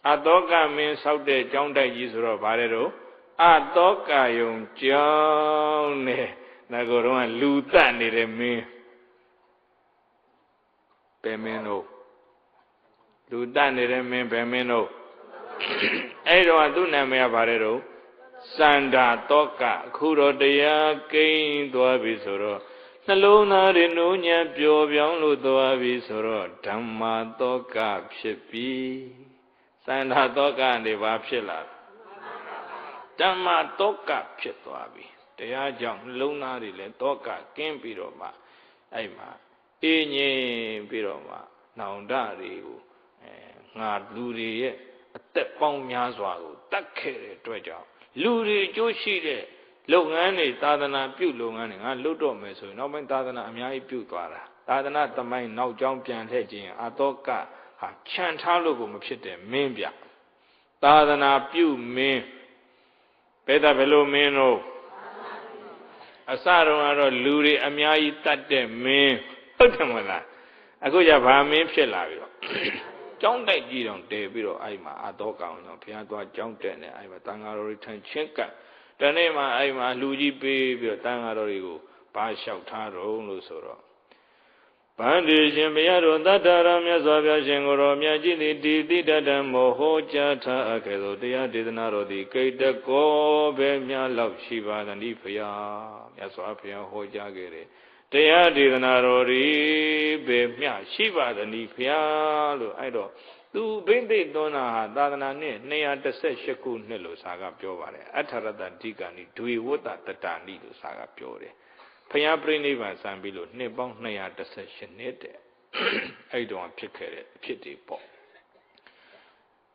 A: အတောကမင်းဆောက်တဲ့ကြောင်းတိုက်ကြီးဆိုတော့ဗါတဲ့တော့ အတောကယုံကြောင်းနဲ့ငါကတော့လူတတ်နေတဲ့မင်းဘယ်မင်းတို့လူတတ်နေတဲ့မင်းဘယ်မင်းတို့အဲ့တော့သူ့နာမည်ကဗါတဲ့တော့စန္ဒာတောကအခုတော့တရားကိန်းသွားပြီဆိုတော့နှလုံးသားတွေနှိုးညံပျော်ပြောင်းလို့သွားပြီဆိုတော့ဓမ္မတောကဖြစ်ပြီစန္ဒာတောကနေဘာဖြစ်လာ ဓမ္မတောကဖြစ်သွားပြီတရားကြောင့်နှလုံးသားတွေလည်းတောကကင်းပြီးတော့မှအဲ့မှာအေးငြိမ်ပြီးတော့မှနောင်တတွေကိုအဲငါလူတွေရဲ့အသက်ပေါင်းများစွာကိုတတ်ခဲ့တဲ့အတွက်ကြောင့်လူတွေအကျိုးရှိတဲ့လုပ်ငန်းတွေသာသနာပြုလုပ်ငန်းတွေငါလွတ်တော့မယ်ဆိုရင်နောက်ပိုင်းသာသနာအများကြီးပြုသွားတာသာသနာသမိုင်းနောက်ကျောင်းပြန်လှည့်ခြင်းအတောကဟာခြံထားလို့ကိုမဖြစ်တဲ့မင်းပြသာသနာပြုမင်း ဘယ်တာဘယ်လိုမင်းတို့အစတုန်းကတော့လူတွေအများကြီးတတ်တဲ့မင်းဟုတ်တယ်မလားအခုကျဗာမင်းဖြစ်လာပြီတော့ကြောင်းတိုက်ကြည့်တော့တဲပြီးတော့အဲ့မှာအတောကောင်တော့ဘုရားသွားကြောင်းတက်နေအဲ့မှာတန်ဃာတော်တွေထန်ချင်းကပ်တနေ့မှအဲ့မှာလူကြီးပေးပြီးတော့တန်ဃာတော်တွေကိုဘာလျှောက်ထားတော့လို့ဆိုတော့ ဗန္ဒီရှင်ဘုရားတော်တတ္တရမြတ်စွာဘုရားရှင်ကိုယ်တော်မြတ်ကြီးသည်ဒီတိတတံမောဟောကြားထားခဲ့သောတရားဒေသနာတော်သည်ကိတ္တကောပဲများလောက်ရှိပါသတည်းဘုရားမြတ်စွာဘုရားဟောကြားခဲ့တယ်တရားဒေသနာတော်ဤပဲမျှရှိပါသနည်းဖျားလို့အဲ့တော့သူဘိသိက်သွန်းတာဟာသာသနာနှစ်218ခုနှစ်လို့စာကပြောပါတယ်အထရတဓိကဏိဒွေဝတ္တတတဏိလို့စာကပြောတယ် ဖျားပြိဋိဘံစံပြီးလို့နှစ်ပေါင်း218နှစ်တဲ့အဲ့တုန်းဖြစ်ခဲ့တဲ့အဖြစ်တွေပေါ့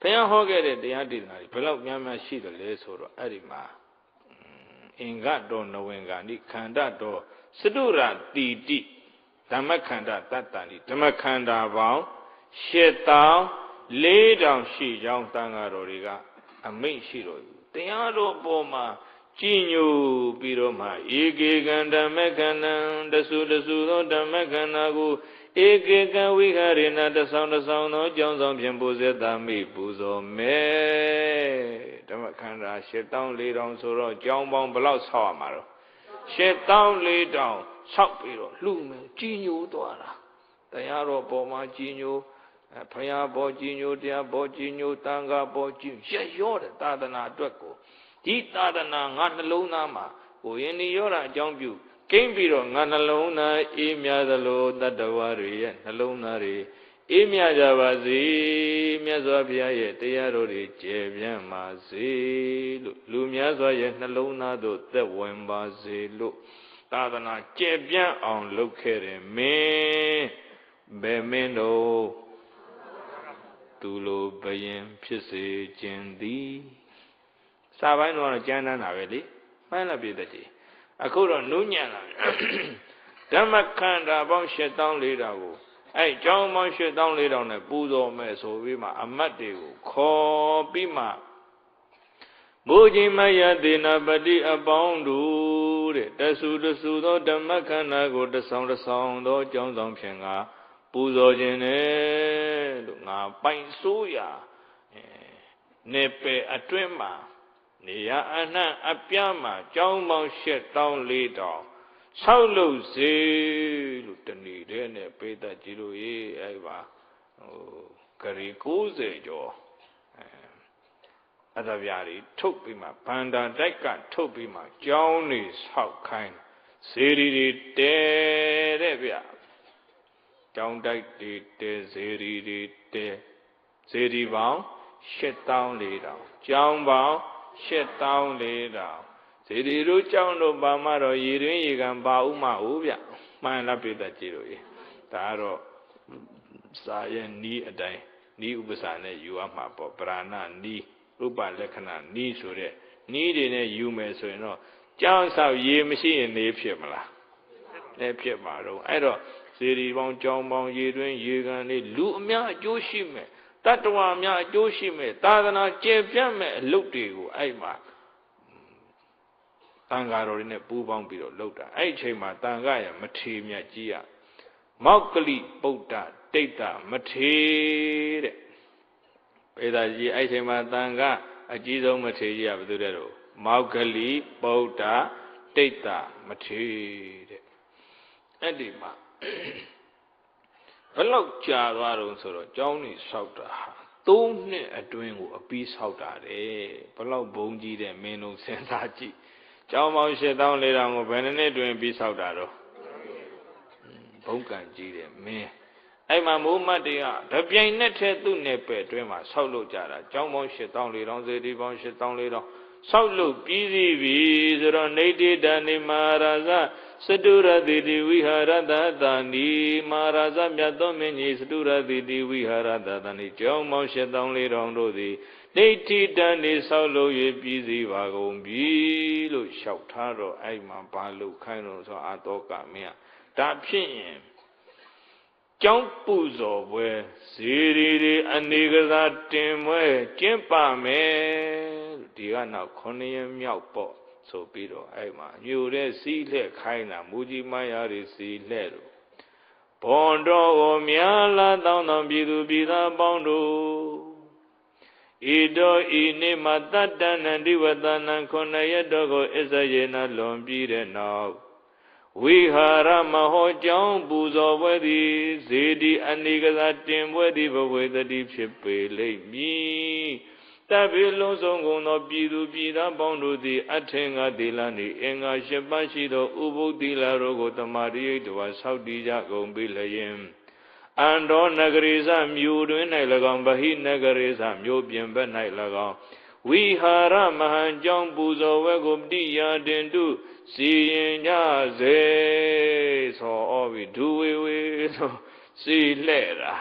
A: ဘုရားဟောခဲ့တဲ့တရားဒေသနာတွေဘယ်လောက်များများရှိတယ်လဲဆိုတော့အဲ့ဒီမှာအင်္ဂတော်နဝင်္ဂာနိခန္ဓာတော်စတုရတီတိဓမ္မခန္ဓာတတ္တန်ဒီဓမ္မခန္ဓာပေါင်းရှစ်တောင်လေးတောင်ရှိကြောင်းတန်ဃာတော်တွေကအမိန့်ရှိတော်သူတရားတော်ပေါ်မှာ ကြည်ညိုပြီးတော့မှဧကေကံဓမ္မခန္ဓာတဆူတဆူသောဓမ္မခန္ဓာကိုဧကေကံဝိခရေနတဆောင်တဆောင်သောကြောင်းဆောင်ဖြင့်ပူဇေတာမိပူဇော်မဲဓမ္မခန္ဓာရှစ်တောင်လေးတောင်ဆိုတော့ကြောင်းပေါင်းဘယ်လောက်ဆောက်ရမှာတော့ရှစ်တောင်းလေးတောင်းဆောက်ပြီးတော့လှူမယ်ကြီးညိုသွားတာတရားတော်ပေါ်မှာကြီးညိုဖရာပေါ်ကြီးညိုတရားပေါ်ကြီးညိုတန်ခါပေါ်ကြီးရရောတဲ့သာသနာအတွက်ကို ဒီသာသနာငါနှလုံးသားမှာကိုရင်ဒီရောတာအကြောင်းပြုကိမ့်ပြီးတော့ငါနှလုံးသားအေးမြသလိုတတ္တဝါတွေရဲ့နှလုံးသားတွေအေးမြကြပါစေမြတ်စွာဘုရားရဲ့တရားတော်တွေကျေပြန့်ပါစေလို့လူများစွာရဲ့နှလုံးသားသို့သက်ဝင်ပါစေလို့သာသနာကျေပြန့်အောင်လုပ်ခဲ့တယ်မင်းဘယ်မင်းတို့သူလိုဘယင်ဖြစ်စေခြင်းသည် စာပိုင်းတော့ကျမ်းမ်းတာပဲလေမှန်လားပြည့်တဲ့ကြီးအခုတော့နုညံ့လာဓမ္မခန္ဓာပေါင်း7400ကိုအဲ့ကျောင်းပေါင်း7400နဲ့ပူဇော်မယ်ဆိုပြီးမှအမတ်တွေကိုခေါ်ပြီးမှဘုရားမယသေနပတိအပေါင်းတို့တဲ့တဆူတဆူသောဓမ္မခန္ဓာကိုတဆောင်တဆောင်သောကျောင်းဆောင်ဖြင့်ကပူဇော်ခြင်းနဲ့လို့ငါပိုင်ဆိုးရာနေပေအတွင်းမှာ နေရအနှံ့အပြားမှာကျောင်းပေါင်း၈တောင်း၄တောင်းဆောက်လုပ်စေလို့တဏီတဲ့နဲ့ပေးတတ်ကြည့်လို့ရေးအဲ့ပါဟိုဂရီ90ကျော်အသဗျာတွေထုတ်ပြီးမှဗန္ဒာတိုက်ကထုတ်ပြီးမှကျောင်းနေဆောက်ခိုင်းစေရီတွေတဲတဲ့ဗျကျောင်းတိုက်တွေတဲစေရီတွေတဲစေရီပေါင်း8400ကျောင်းပေါင်း 8400စေတီတို့ကြောင်းတို့ပါမတော့ရေတွင်ရေကံပါဥမဟုတ်ဗျမှန်လားပြတတ်ကြည့်လို့ရေဒါကတော့စာရဲ့နီးအတိုင်းနီးဥပစာနဲ့ယူရမှာပေါ့ပရဏနီးဥပလက္ခဏာနီးဆိုတဲ့နီးတွေနဲ့ယူမယ်ဆိုရင်တော့ကြောင်းဆောက်ရေမရှိရင်နေဖြစ်မလားလည်းဖြစ်ပါတော့အဲ့တော့စေတီပေါင်းကြောင်းပေါင်းရေတွင်ရေကန်လေးလူအများအကျိုးရှိမယ် တတ္တဝါများအကျိုးရှိမယ်သာသနာကျေပြတ်မဲ့အလုပ်တွေကိုအဲ့မှာတန်ဃာတော်တွေနဲ့ပူးပေါင်းပြီးတော့လှုပ်တာအဲ့ဒီအချိန်မှာတန်ဃာရမထေမြတ်ကြီးကမောက်ကလိပုဒ္ဒတိတ်တာမထေတဲ့ပေသာကြီးအဲ့ဒီအချိန်မှာတန်ဃာအကြီးဆုံးမထေကြီးကဘယ်သူတဲ့တော့မောက်ကလိပုဒ္ဒတိတ်တာမထေတဲ့အဲ့ဒီမှာ ဘလောက်ကြာသွားတော့ဆိုတော့ကျောင်းနေဆောက်တာဟာ၃နှစ်အတွင်းကိုအပြီးဆောက်တာတဲ့ဘလောက်ဘုံကြီးတဲ့မင်းတို့စဉ်းစားကြည့်ကျောင်းပေါင်း8400ကိုဘယ်နှစ်တွင်ပြီးဆောက်တာတော့ဘုံကံကြီးတယ်မင်းအဲ့မှာမိုးမတ်တွေကတပြိုင်နက်တည်းသူ့နယ်ပယ်တွင်မှာဆောက်လို့ကြတာကျောင်းပေါင်း8400စေတီပေါင်း8400 ဆောက်လို့ပြီးစီပြီဆိုတော့နေတိတဏိမာရာဇစတုရတိတိဝိဟာရတတာနိမာရာဇမြတ်သောမင်းကြီးစတုရတိတိဝိဟာရတတာနိကျောင်းပေါင်း8400တို့သည်ဒိဋ္ဌိတန်နေဆောက်လို့ရပြီးစီပါကုန်ပြီလို့လျှောက်ထားတော့အဲ့မှာဘာလို့ခိုင်းလို့ဆိုအာတောကမင်းဒါဖြစ်ရင်ကျောင်းပူဇော်ပွဲဇေရီတွေအနေကစားတင်ပွဲကျင်းပမယ် ဒီကနောက်9ရက်မြောက်ပေါ့ဆိုပြီးတော့အဲ့မှာညိုတဲ့စီးလက်ခိုင်းတာမူကြီးမယားတွေစီးလက်လို့ဘွန်တော်ကိုများလာတောင်းတောင်းပြည်သူပြည်သားပေါင်းတို့ဤတောဤနေမတတ္တနန္တိဝတနံခုနရတောကိုအစ္စယေနလွန်ပြီးတဲ့နောက်ဝိဟာရမဟောကြောင်းပူဇော်ပွဲသည်ဇေဒီအနိကသာတင်ပွဲသည်ဘဝေတတိဖြစ်ပေလိမ့်မည် တပိလုံးစုံကုန်သောပြည်သူပြည်သားပေါင်းတို့သည် အထင်ကသီလနှင့်အင်္ဂါ၈ပါးရှိသောဥပုသ္တိလာတို့ကိုတမာရိယိတဝါဆောက်တည်ကြကုန်ပြီလျင်အန္တောနဂရိစမြို့တွင်၌၎င်းဗဟိနဂရိစမြို့ပြင်ဘက်၌၎င်းဝိဟာရမဟံကြောင့်ပူဇော်ဝဲကိုပတိယာတင်တုစီရင်ကြစေသောဩဝိဒုဝေဝေဆိုစီလှဲ့တာ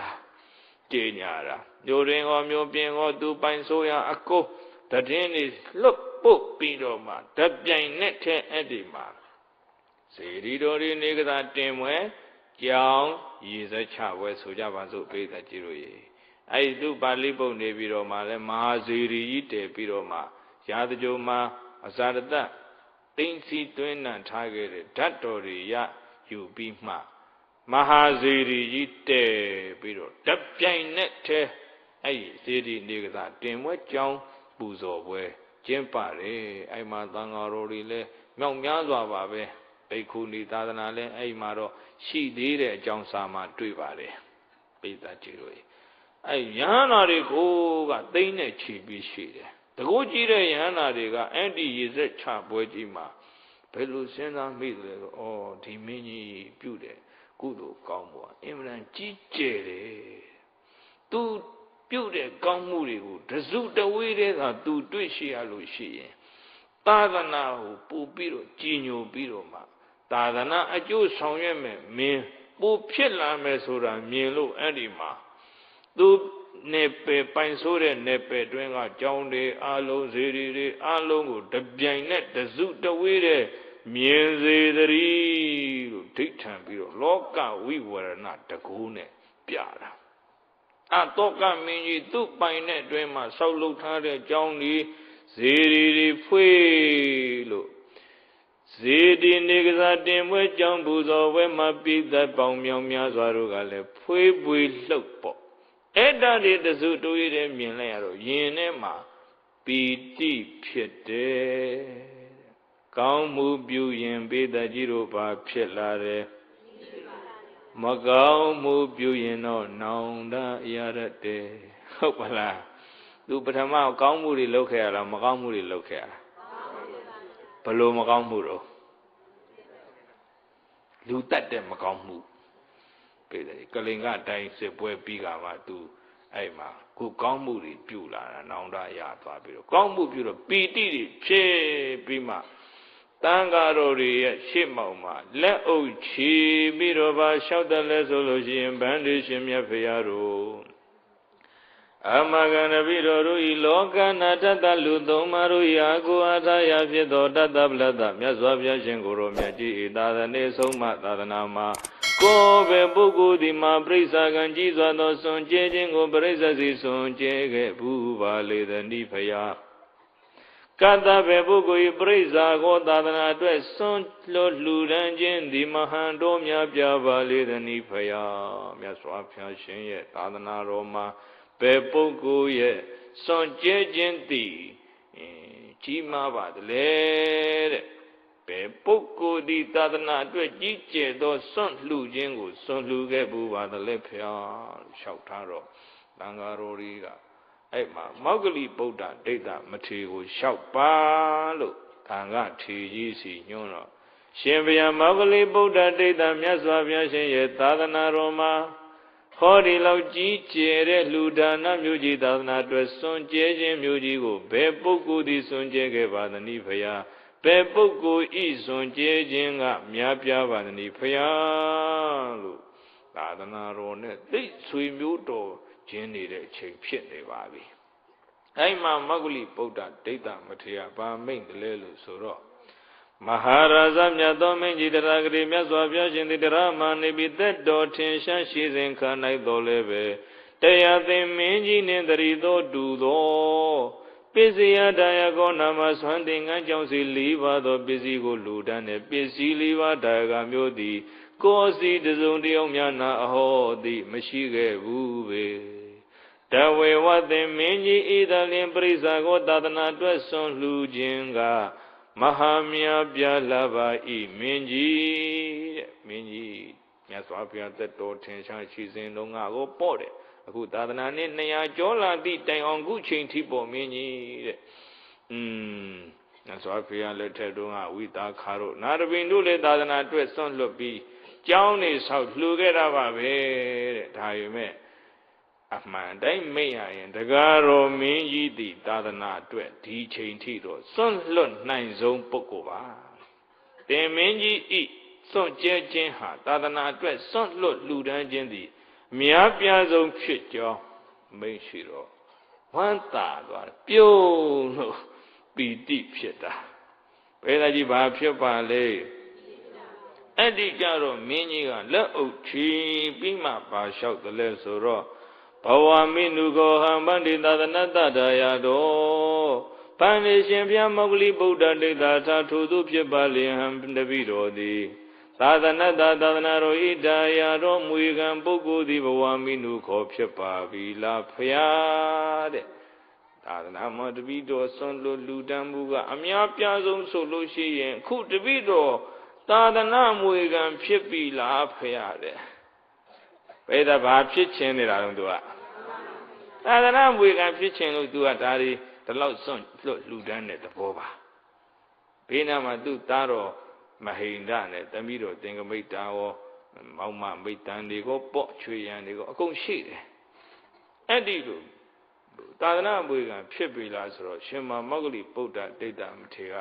A: ကြည်ညာတာ မြို့တွင်ဟောမြို့ပြင်ဟောသူပိုင်ဆိုရအကိုတည်င်းနေလွတ်ပုတ်ပြီးတော့မှတပြိုင်နဲ့ထဲအဲ့ဒီမှာစေရီတော်ဒီနေကသာတင်မွဲကြောင်းရည်စက်ချပွဲဆိုကြပါစို့ပိဿကြည့်လို့ရေအဲ့ဒီသူပါဠိပုတ်နေပြီးတော့မှလဲမဟာဇေရီကြီးတည်ပြီးတော့မှရာဇကြိုမှာအစာရတသိမ့်စီတွင်းနံထားခဲ့တဲ့ဓာတ်တော်တွေရယူပြီးမှမဟာဇေရီကြီးတည်ပြီးတော့တပြိုင်နဲ့တည်း အဲ့ဒီဇေရီနေကသာတင်ပွဲကြောင်းပူဇော်ပွဲကျင်းပါတယ်အဲ့မှာသံဃာတော်တွေလည်းမြောက်များစွာပါပဲဘိက္ခုနီသာသနာလည်းအဲ့မှာတော့ရှိသေးတဲ့အကြောင်းစာမှာတွေ့ပါတယ်ပိဿကြီးတို့အဲ့ယဟန္တာတွေကိုကသိမ့်နဲ့ခြေပြီးရှိတယ်တကူကြီးတဲ့ယဟန္တာတွေကအဲ့ဒီရေစက်ချပွဲကြီးမှာဘယ်လိုစဉ်းစားမိတယ်ဆိုဩဒီမင်းကြီးပြုတယ်ကုသိုလ်ကောင်းပေါ်အင်မတန်ကြီးကျယ်တယ်သူ ပြုတ်တဲ့ကောင်းမှုတွေကိုတစုတဝေးတည်းသာသူတွေ့ရှိရလို့ရှိရင်သာသနာကိုပူပြီးတော့ကြီးညိုပြီးတော့မှသာသနာအကျိုးဆောင်ရွက်မယ်မင်းပိုဖြစ်လာမယ်ဆိုတာမြင်လို့အဲ့ဒီမှာသူနေပယ်ပိုင်ဆိုးတဲ့နေပယ်တွင်းကကြောင်းတွေအလုံးဇေဒီတွေအလုံးကိုတပြိုင်နဲ့တစုတဝေးတဲ့မြင်စေတည်းလို့ဒိဋ္ဌံပြီးတော့လောကဝိဝရဏတကူနဲ့ပြတာ အတောကမင်းကြီးသူ့ပိုင်တဲ့အတွင်းမှာဆောက်လုပ်ထားတဲ့ကြောင်းဒီဇေဒီတွေဖွေးလို့ဇေဒီနေကစားတင်ပွဲကြောင်းပူဇော်ပွဲမှာပြည်သက်ပေါင်းမြောင်များစွာတို့ကလည်းဖွေးပွေလှုပ်ပေါ့အဲ့ဒါတွေတစုတူရတဲ့မြင်လိုက်ရတော့ယင်ထဲမှာပီတိဖြစ်တယ်ကောင်းမှုပြုရင်ပေတကြီးတို့ဘာဖြစ်လာတယ် မကောင်းမှုပြုရင်တော့နောင်တရရတယ်ဟုတ်ပါလားသူပထမကောင်းမှုတွေလုပ်ခဲ့ရလားမကောင်းမှုတွေလုပ်ခဲ့ရလားဘလို့မကောင်းမှုတော့လူတတ်တဲ့မကောင်းမှုပြည်တယ်ကလင်္ကာတိုင်းစစ်ပွဲပြီးကမှသူအဲ့မှာခုကောင်းမှုတွေပြုလာတာနောင်တရသွားပြီးတော့ကောင်းမှုပြုတော့ပီတိတွေဖြစ်ပြီးမှ တန်ဃာတော်တွေရဲ့ရှေ့မောင်မှာလက်အုပ်ချီပြီးတော့ဗာလျှောက်တယ်လဲဆိုလို့ရှိရင်ဗန္ဒီရှင်မြတ်ဖရာတို့အမဂန္ဓပိတော်တို့ဤလောကနာတတလူသုံးပါတို့ဤအာကိုအာထာယဖြစ်သောတတပလတ္တမြတ်စွာဘုရားရှင်ကိုယ်တော်မြတ်ကြီးဤသာသနေဆုံးမသာသနာမှာကိုယ်ပဲပုဂ္ဂိုလ်ဒီမှာပြိဿကံကြီးစွာသောစွန်ကြဲခြင်းကိုပြိဿစီစွန်ကြဲခဲ့ဘူးပါလေသနိဖယာ ကတ္တဘေပုဂ္ဂိုလ်ဤပြိဿကိုသာသနာအတွက်စွန်လို့လှူဒန်းခြင်းဒီမဟန်တော်များပြပါလေသနိဖယာမြတ်စွာဘုရားရှင်ရဲ့သာသနာတော်မှာဘယ်ပုဂ္ဂိုလ်ရဲ့စွန်ကြဲခြင်းသည်ကြီးမားပါတလေတဲ့ဘယ်ပုဂ္ဂိုလ်ဒီသာသနာအတွက်ကြီးကျယ်သောစွန့်လှူခြင်းကိုစွန့်လှူခဲ့ဘူးပါတလေဖျားလို့လျှောက်ထားတော့တန်ဃာတော်ကြီးက အဲ့မှာမောဂလိဗုဒ္ဓဒိဋ္ဌမထေကိုလျှောက်ပါလို့တန်ခါထေကြီးစီညွှန်းတော့ရှင်ဗျာမောဂလိဗုဒ္ဓဒိဋ္ဌမြတ်စွာဘုရားရှင်ရဲ့သာသနာတော်မှာဟောဒီလောက်ကြီးကျယ်တဲ့လူဒါနမျိုးကြီးသာသနာအတွက်စွန့်ကြဲခြင်းမျိုးကြီးကိုဘယ်ပုဂ္ဂိုလ်သည်စွန့်ကြဲခဲ့ပါသနည်းဖရာဘယ်ပုဂ္ဂိုလ်ဤစွန့်ကြဲခြင်းကများပြားပါသနည်းဖရာလို့သာသနာတော်နဲ့သိဆွေမျိုးတော် ခြင်းနေတဲ့အချိန်ဖြစ်နေပါပြီ။အဲ့မှာမဂ္ဂလိဗုဒ္ဓဒိဋ္ဌမထေရဗာမိတ်တလဲလို့ဆိုတော့မဟာရာဇမြတ်သောမင်းကြီးတရားဂတိမြတ်စွာဘုရားရှင်သည်တရားမှနေပြီးသက်တော်ထင်ရှားရှိစဉ်ခါ၌တော်လည်းပဲတရားသင်မင်းကြီးနှင့်တရီသောတူသောပစ္စယတရားကောနာမဆွမ်းတင်ငန်းကြောင့်စီ၄ပါးသောပစ္စည်းကိုလူတန်းတဲ့ပစ္စည်း၄ပါးတရားကမျိုးသည် ကိုယ်စီတစုံတယောက်များနာအဟောသည်မရှိခဲ့ဘူးပဲ တဝေဝသင်မင်းကြီးဤသလင်ပရိစ္ဆာကိုသာသနာအတွက်ဆွန်လှူခြင်းကမဟာမြတ်ပြလာပါဤမင်းကြီးတဲ့မင်းကြီးမြတ်စွာဘုရားသက်တော်ထင်ရှားရှိစဉ်တုန်းကကိုပေါ့တဲ့အခုသာသနာနှစ်200ကျော်လာသည့်တိုင်အောင်ခုချိန်ထိပေါ်မင်းကြီးတဲ့อืมမြတ်စွာဘုရားလက်ထက်တုန်းကဝိတာခါတို့နာရပင်တို့လည်းသာသနာအတွက်ဆွန့်လွတ်ပြီးကျောင်းနေဆောက်လှူခဲ့တာပါပဲတဲ့ဒါပေမဲ့ အမှန်တိုင်းမိတ်ရရင်တကားတော်မင်းကြီးသည်သာသနာအတွက်ဒီချိန်ထိတော့စွန့်လွတ်နိုင်ဆုံးပုဂ္ဂိုလ်ပါတင်မင်းကြီးဤစွန့်ကြဲခြင်းဟာသာသနာအတွက်စွန့်လွတ်လူဒန်းခြင်းသည်အများပြားဆုံးဖြစ်ကြောင်းမိတ်ရှိတော့ဝမ်းသာသွားတယ်ပြုံးလို့ပီတိဖြစ်တာဘယ်သာကြီးဘာဖြစ်ပါလဲအဲ့ဒီကြတော့မင်းကြီးကလက်အုပ်ချီပြီးမှပါလျှောက်တယ်လဲဆိုတော့ ဘဝမိနုကောဟံဗန္တိသာသနတတရာတော်ပန္နေရှင်ဘုရားမောဂလိဗုဒ္ဓဒိဋ္ဌာသာထိုသူဖြစ်ပါလျဟံတပိတော်သည်သာသနတသာသနာတော်ဣဒာယာတော်မူကံပုဂ္ဂိုလ်သည်ဘဝမိနုခေါ်ဖြစ်ပါပြီလားဖျားတဲ့သာသနာမတပိတော်ဆွန်လို့လူတန်းမှုကအများပြားဆုံးဆိုလို့ရှိရင် ခုတပိတော်သာသနာမွေကံဖြစ်ပြီလားဖျားတဲ့ ဘယ်သာဘာဖြစ်ချင်းနေတာတော့သူကသာသနာမွေကံဖြစ်ချင်းလို့သူကဒါဒီဒီလောက်စွန့်လွတ်လူတန်းတဲ့သဘောပါဘေးနားမှာသူ့သားတော်မဟိန္ဒနဲ့တမိတော်သင်္ကမိတ်တာရောမောင်မမိတ်တန်တွေကိုပေါ့ချွေရန်တွေကိုအကုန်ရှိတယ်အဲ့ဒီလိုသာသနာမွေကံဖြစ်ပြီလားဆိုတော့ရှင်မမောဂလိပုဒ္ဒဒိဋ္ဌမထေရ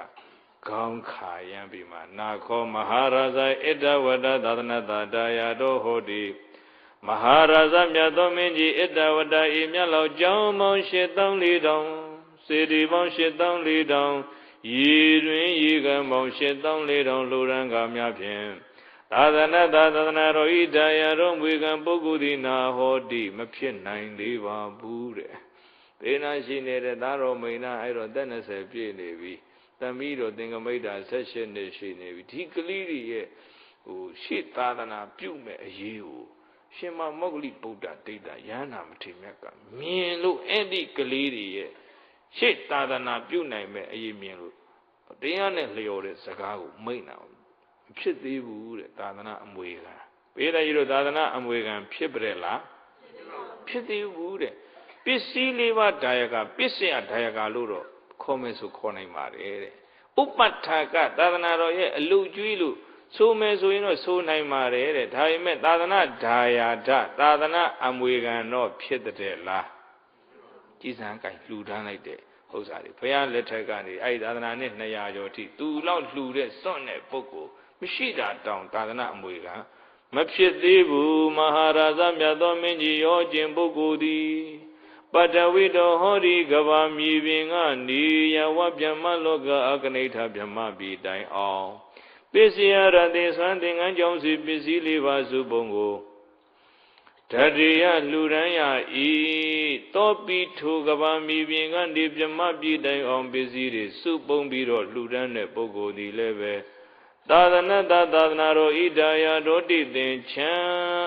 A: ခေါင်းခါရန်ပြီမှာနာခောမဟာရာဇဣတဝတ္တသာသနာတာယာတော်ဟောတိ မဟာရာဇမြတ်သောမင်းကြီးအတ္တဝတ္တဤမြတ်လောက်ကြောင်းပေါင်း၈တောင်း၄တောင်းစေတီပေါင်း၈တောင်း၄တောင်းရည်တွင်ရည်ကံပေါင်း၈တောင်း၄တောင်းလူရန်ကားများဖြင့်သာသနာသာသနာတော်ဤတရားတော်မွေကံပုဂ္ဂိုလ်သည်နာဟောတိမဖြစ်နိုင်သေးပါဘူးတဲ့ဒေနာရှိနေတဲ့သားတော်မိန်နာအဲ့တော့တက်20ပြည့်နေပြီတမီးတော်သင်္ကမိတ်တာ16နှစ်ရှိနေပြီဒီကလေးတွေရဲ့ဟိုရှေ့သာသနာပြုမဲ့အရေးကို ရှင်မမောဂလိဗုဒ္ဓဒိဋ္ဌရဟနာမထေမြတ်ကမြင်လို့အဲ့ဒီကလေးတွေရဲ့ရှေ့သာသနာပြုနိုင်မဲ့အရေးမြင်လို့တရားနဲ့လျော်တဲ့စကားကိုမိန့်တာဖြစ်သေးဘူးတဲ့သာသနာအမွေခံပေးတယ်ရလို့သာသနာအမွေခံဖြစ်ပြတယ်လားဖြစ်သေးဘူးတဲ့ပစ္စည်းလေးပါးဒါယကပစ္စယဒါယကလို့တော့ခေါ်မယ်ဆိုခေါ်နိုင်ပါတယ်တဲ့ဥပဋ္ဌာကသာသနာတော်ရဲ့အလူကျွေးလို့ ဆိုမယ်ဆိုရင်တော့ဆိုနိုင်ပါတယ်တဲ့ဒါပေမဲ့သာသနာဓာယာဒသာသနာအမွေခံတော့ဖြစ်တဲ့လားကြည်စံကြိုင်လှူဒန်းလိုက်တဲ့ဥစ္စာတွေဘုရားလက်ထက်ကနေအဲ့ဒီသာသနာနဲ့200ကျော်ထိသူလောက်လှူတဲ့စွန့်တဲ့ပုဂ္ဂိုလ်မရှိတာတောင်သာသနာအမွေခံမဖြစ်သေးဘူးမဟာရာဇမြတ်သောမင်းကြီးရောကျင်ပုဂ္ဂိုလ်သည်ပတဝိတောဟောဒီကဘာမြေပြင်ကနေယဝဗျမလောကအကနိဋ္ဌဗျမပြီတိုင်အောင် ပစ္စယရတိသံသင်္ကန်းကြောင့်စီပစ္စည်းလေးပါးစုပုံကိုတတိယလူရန်ရဤတောပိထိုကဘာမြေပြင်ကနေဗျမပြီတိုင်အောင်ပစ္စည်းတွေစုပုံပြီးတော့လူရန်တဲ့ပုဂ္ဂိုလ်ဒီလည်းပဲသာသနာတသာသနာတော်ဣဒာယတောတိသင်ချံ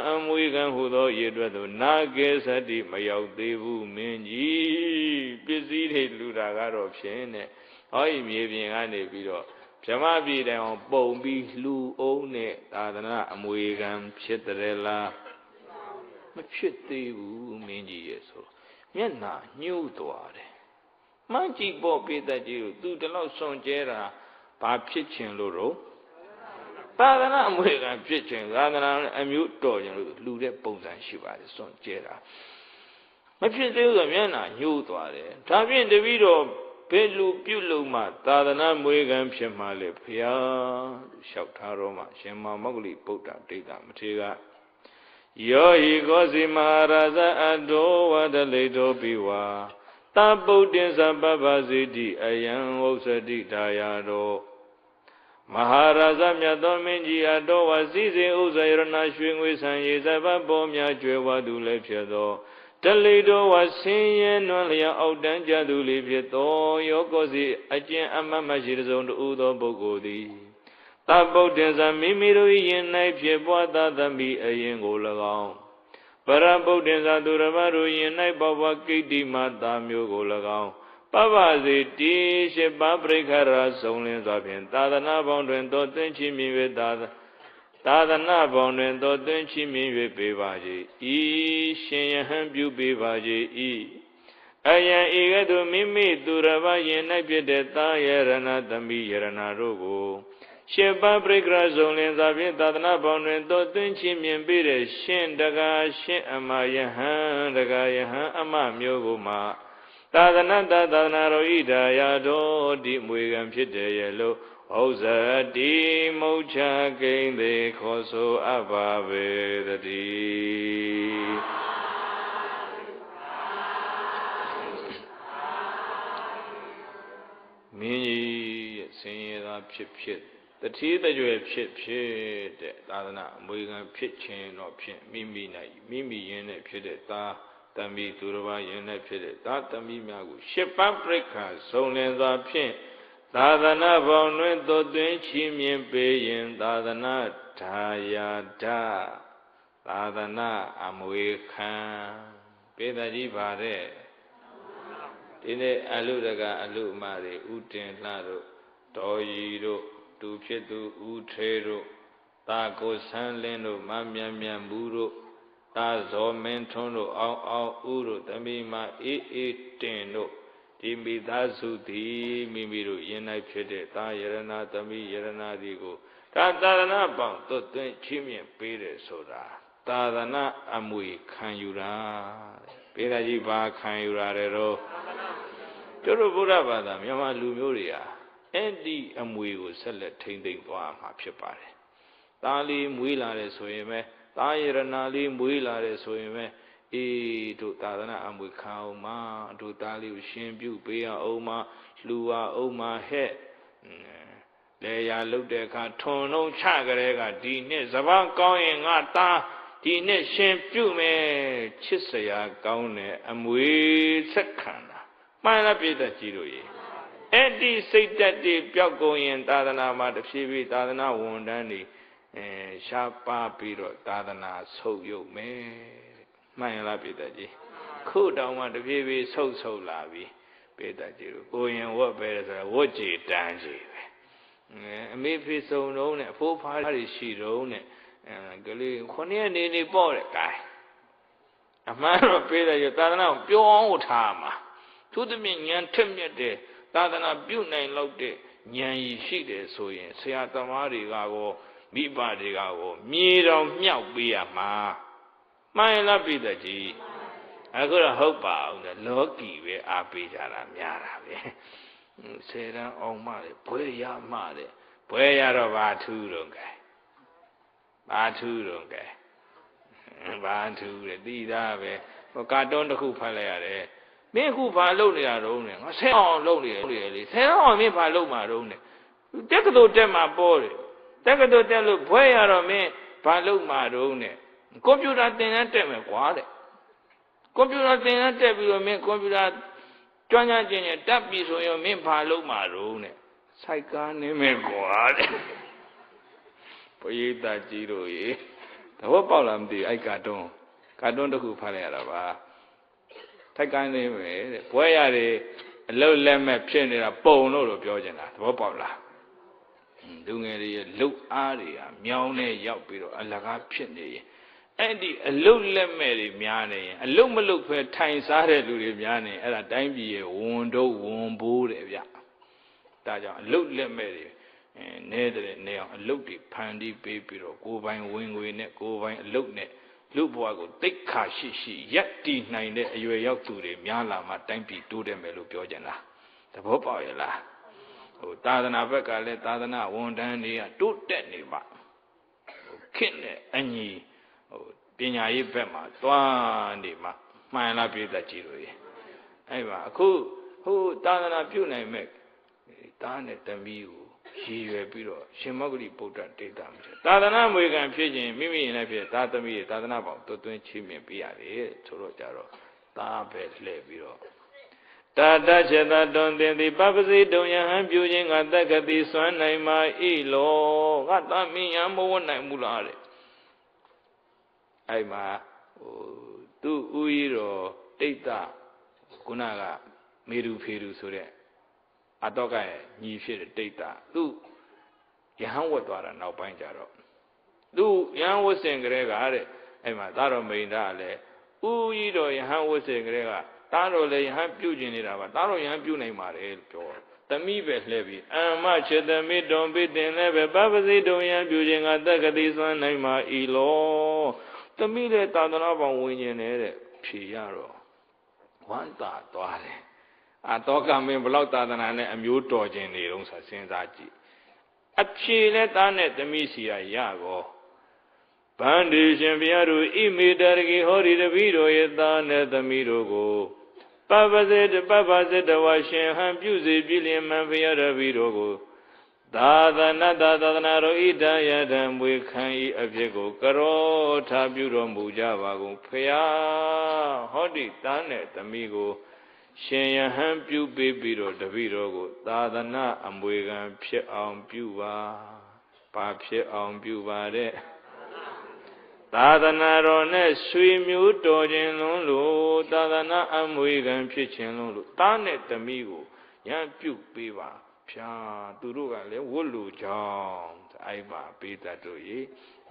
A: အမွေခံဟုသောရေအတွက်သို့နာကေသတိမရောက်သေးဘူးမင်းကြီးပစ္စည်းတွေလူတာကတော့ဖြင်းတဲ့ဟောဤမြေပြင်ကနေပြီးတော့ ဗြဟ္မပြည်တိုင်အောင်ပုံပြီးလှူအောင်နဲ့သာသနာအမွေခံဖြစ်တယ်လားမဖြစ်သေးဘူးမင်းကြီးရဲ့ဆိုမျက်နာညှို့သွားတယ်မှန်းကြည့်ပေါ်ပေးတတ်ကြီးကိုသူတလောက်စွန်ကျဲတာဘာဖြစ်ချင်လို့တော့သာသနာအမွေခံဖြစ်ခြင်းသာသနာအမျိုးတော်ခြင်းလို့လူတဲ့ပုံစံရှိပါတယ်စွန့်ကြဲတာမဖြစ်သေးဘူးဆိုမျက်နှာညှိုးသွားတယ်ဒါဖြင့်တပည့်တော် ဘယ်လူပြုတ်လို့မှသာသနာမွေခံဖြစ်မှလေဖျားလျှောက်ထားတော့မှရှင်မမောဂလိဗုဒ္ဓဒိဋ္ဌမထေရယောဟိကောစီမဟာရာဇအတောဝဒလိတောပိဝါတပုတ်တင်္စပပ္ပစီတိအယံဝုစတိဒါယတော်မဟာရာဇမြတ်သောမင်းကြီးအတော်ဝစီစဉ်ဥဇယရဏရွှေငွေဆံရေစပတ်ပေါ်များကျွယ်ဝသူလည်းဖြစ်သော တလိတော်ဝဆင်းရဲနွမ်းလျောက်အောက်တန်းကြသူလေးဖြစ်သောယောကောစီအကျင့်အမတ်မရှိတစုံတူသောပုဂ္ဂိုလ်သည်တပုတ်တင်္စမိမိတို့၏ယင်၌ဖြစ်ပွားသသမီအရင်ကို၎င်းပရပုတ်တင်္စသူရမတို့ယင်၌ဘဝကိတ္တိမသာမျိုးကို၎င်းပပစီတိရှိပါပရိခရာဆုံးလင်းစွာဖြင့်သာသနာပေါင်းတွင်သောသွင်းချီမြင်၍သာသာ သနာပေါင်းတွင်သောသွင်းချီမြင်၍ပေပါ၏ဤရှင်ယဟန်ပြုပေပါ၏ဤအယံဤကဲ့သို့မိမိသူရဘယင်၌ဖြစ်တဲ့သာယရဏသမီးယရဏတို့ကိုရှင်းပါပရိကရဇုံလင်သာဖြင့်သာသနာပေါင်းတွင်သောသွင်းချီမြင်ပေတဲ့ရှင်တကာရှင်အမယဟန်တကာယဟန်အမမျိုးကိုမှာသာသနာတသာသနာတော်ဣဒာယတော်ဒီမွေကံဖြစ်တယ်ရဲ့လို့ ဩဇတိမုတ်ချကိန်းသေးခေါ်ဆိုအပ်ပါပေတည်းမင်းကြီးရဲ့ဆင်းရဲသာဖြစ်ဖြစ်တတိတကြွယ်ဖြစ်ဖြစ်တဲ့သာသနာအမွေခံဖြစ်ခြင်းတော့ဖြင့်မိမိ၌မိမိရင်းနဲ့ဖြစ်တဲ့သာတမီသူတော်ဘာယင်နဲ့ဖြစ်တဲ့သာတမီများကိုရှစ်ပန်းပြိခါဇုံလင်စွာဖြင့် သာသနာပေါင်းတွင်သွတ်သွင်းချီးမြှင့်ပေးရင်သာသနာဓာယာဒသာသနာအမွေခံပေတကြီးပါတဲ့ဒီနေ့အလုတကအလုမတွေဥတင်လှတို့တော်ရီတို့တူဖြစ်သူဥထေတို့တာကိုဆန်းလင်းတို့မမြန်မြန်ဘူးတို့သာဇောမင်းထွန်းတို့အောင်အောင်ဥတို့တမိမအေးအေးတင်တို့ ဒီမိသားစုသည်မိမိတို့ယင်၌ဖြစ်တဲ့သာယရဏတမိယရဏဒီကိုဒါသာသနာပေါင်းသွတ်သွင်းချီးမြှင့်ပေးတယ်ဆိုတာသာသနာအမွေခံယူတာပေးတာကြီးဘာခံယူရတယ်တော့ကျတို့ဗုဒ္ဓဘာသာမြန်မာလူမျိုးတွေဟာအဲ့ဒီအမွေကိုဆက်လက်ထိမ့်သိမ့်သွားမှာဖြစ်ပါတယ်။သားလေးမွေးလာတယ်ဆိုရင်ပဲသာယရနာလေးမွေးလာတယ်ဆိုရင်ပဲ အေးတို့သာသနာအမွေခံအောင်မတို့သားလေးကိုရှင်ပြုပေးအောင်မလှူအောင်မဟဲ့လေယာလုတ်တဲ့အခါထွန်လုံးချကြတဲ့ကဒီနှစ်စပန်းကောင်းရင်ငါသားဒီနှစ်ရှင်ပြုမယ်ချစ်စရာကောင်းတဲ့အမွေဆက်ခံတာမှန်လားပြည့်တဲ့ကြီးတို့ရေအဲ့ဒီစိတ်တက်တွေပျောက်ကုန်ရင် သာသနာမှာတဖြည်းဖြည်းသာသနာဝန်တန်းတွေအဲရှားပါပြီးတော့သာသနာဆုပ်ယုပ်မယ် မှန်လားပြည့်တဲ့ကြီးခုတောင်မှတဖြည်းဖြည်းဆုပ်ဆုပ်လာပြီပြည့်တဲ့ကြီးတို့ကိုရင်ဝတ်ပဲဆိုတော့ဝတ်ကြည်တန်းကြည်ပဲအမေဖေစုံတော့နဲ့အဖိုးဖားတွေရှိတော့နဲ့အဲကလေးခုနှစ်ရက်နေနေပေါ့တဲ့ gain အမှန်တော့ပေးတယ်ရသာသနာကိုပြောအောင်ထားမှာသူသဖြင့်ဉာဏ်ထက်မြက်တဲ့သာသနာပြုနိုင်လောက်တဲ့ဉာဏ်ရည်ရှိတယ်ဆိုရင်ဆရာသမားတွေကကောမိဘတွေကကောမြေတော်မြောက်ပေးရမှာ မှန်လားပြည်သက်ကြီးအခုတော့ဟုတ်ပါအောင်လေလောကီပဲအားပေးကြတာများတာပဲဆယ်တန်းအောင်မှလေဘွဲရမှလေဘွဲရတော့ဘာထူးတော့ကဲဘာထူးတော့ကဲဘာထူးတယ်သိသားပဲဟိုကာတွန်းတစ်ခုဖတ်လိုက်ရတယ်မင်းအခုဘာလုပ်နေတာတုံးနဲ့ငါဆဲအောင်လုပ်နေတယ်လေဆဲအောင်မင်းဘာလုပ်မှာတုံးနဲ့တက်ကတူတက်မှာပေါ်တယ်တက်ကတူတက်လို့ဘွဲရတော့မင်းဘာလုပ်မှာတုံးနဲ့ ကွန်ပျူတာသင်တန်းတက်မယ်ကွာတဲ့ကွန်ပျူတာသင်တန်းတက်ပြီးတော့မင်းကွန်ပျူတာကျွမ်းကျင်ခြင်းတက်ပြီဆိုရင်မင်းဘာလုပ်မှာတုံးနဲ့စိုက်ကားနေမယ်ကွာတဲ့ပရိသတ်ကြီးတို့ရေသဘောပေါက်လားမသိအဲ့ကာတွန်းကာတွန်းတစ်ခုဖတ်လိုက်ရတာပါထိုက်ကန်းနေမယ်တဲ့ဘွဲရတယ်အလုတ်လက်မဲ့ဖြစ်နေတာပုံလို့လို့ပြောကြတာသဘောပေါက်လားလူငယ်တွေရဲ့လှုပ်အားတွေဟာမြောင်းနဲ့ရောက်ပြီးတော့အလကားဖြစ်နေရင် အဲ့ဒီအလုတ်လက်မဲ့တွေများနေရင်အလုတ်မလုတ်ဖဲထိုင်စားတဲ့လူတွေများနေအဲ့ဒါတိုင်းပြည်ရဲ့ဝန်တော့ဝန်ဘိုးတယ်ဗျဒါကြောင့်အလုတ်လက်မဲ့တွေအဲနေတဲ့နေအောင်အလုတ်တွေဖန်တီးပေးပြီးတော့ကိုယ်ပိုင်ဝင်ငွေနဲ့ကိုယ်ပိုင်အလုတ်နဲ့လူဘဝကိုတိတ်ခါရှိရှိရက်တည်နိုင်တဲ့အရွယ်ရောက်သူတွေများလာမှတိုင်းပြည်တိုးတက်မယ်လို့ပြောကြလားသဘောပေါက်ရဲ့လားဟိုသာသနာဘက်ကလည်းသာသနာဝန်ထမ်းတွေကတိုးတက်နေမှဟိုခင့်နဲ့အညီဟို ပညာရေးဘက်မှာသွားနေမှမှန်လားပြည့်သက်ကြည့်လို့ရေအဲ့ပါအခုဟိုသာသနာပြုနိုင်မဲ့တားနဲ့တမီးကိုရည်ရွယ်ပြီးတော့ရှင်မောဂလိဗုဒ္ဓတေတာမှာသာသနာမွေကံဖြစ်ခြင်းမိမိရင်လည်းဖြစ်သာသမီးသာသနာပေါင်းသွသွင်းချီးမြှင့်ပေးရတယ်ဆိုတော့ကြတော့သာပဲလှည့်ပြီးတော့တာတချေတတွန်တင်သည်ပပစီတုံယဟံပြုခြင်းကတက္ကတိစွမ်းနိုင်မှာဤလောငါသမီးယံမဝနိုင်ဘူးလားတဲ့ အဲ့မှာဟိုသူ့ဦးကြီးတော်တိတ်တခုနကမေရူဖေရူဆိုတဲ့အတော့ကရဲ့ညီဖြစ်တဲ့တိတ်တာသူယဟန်ဝတ်သွားတာနောက်ပိုင်းကျတော့သူယဟန်ဝတ်စင်ကလေးကတဲ့အဲ့မှာသာတော်မိန်သားလည်းဥကြီးတော်ယဟန်ဝတ်စင်ကလေးကသားတော်လည်းယဟန်ပြုတ်ကျင်နေတာပါသားတော်ယဟန်ပြုတ်နိုင်ပါတယ်လို့ပြောသမီးပဲလှည့်ပြီးအမချေတမိတွန်ပိတင်လည်းပဲပပစီတုံယံပြုခြင်းကတက္ကတိစွမ်းနိုင်မှာဤလော သမီးလည်းသာသနာပေါင်းဝင်ကျင်နေတဲ့ဖြေရတော့ဝမ်းသာသွားတယ်အာတောကမင်းဘလောက်သာသနာနဲ့အမျိုးတော်ခြင်းနေတော့ဆိုစဉ်းစားကြည့်အဖြေလဲသားနဲ့သမီးစီရရကောဗန္ဒီရှင်ဘုရားတို့ဣမေတရကိဟောဒီတပိတော်ရဲ့သားနဲ့သမီးတို့ကိုပပစေတပပစေတဝရှင်ဟံပြုစေပြည့်လျင်မှန်ဘုရားတပိတော်ကို သာသနာသာသနာတော်ဣဒယတံမွေခံဤအဖြစ်ကိုကရောထားပြုတော်မူကြပါကုန်ဖရာဟောဒီသားနဲ့သမီးကို ရှင်ယဟန်ပြုပေးပြီးတော့တပည့်တော်ကို သာသနာအမွေခံဖြစ်အောင်ပြုပါဘာဖြစ်အောင်ပြုပါတဲ့သာသနာတော်နဲ့ဆွေမျိုးတော်ခြင်းလုံးလို့သာသနာအမွေခံဖြစ်ခြင်းလုံးလို့တားနဲ့တမိကိုရန်ပြုပေးပါ ဖြာသူတို့ကလည်းဝတ်လူကြောင်းအဲ့ပါပေးတတ်တို့ရေ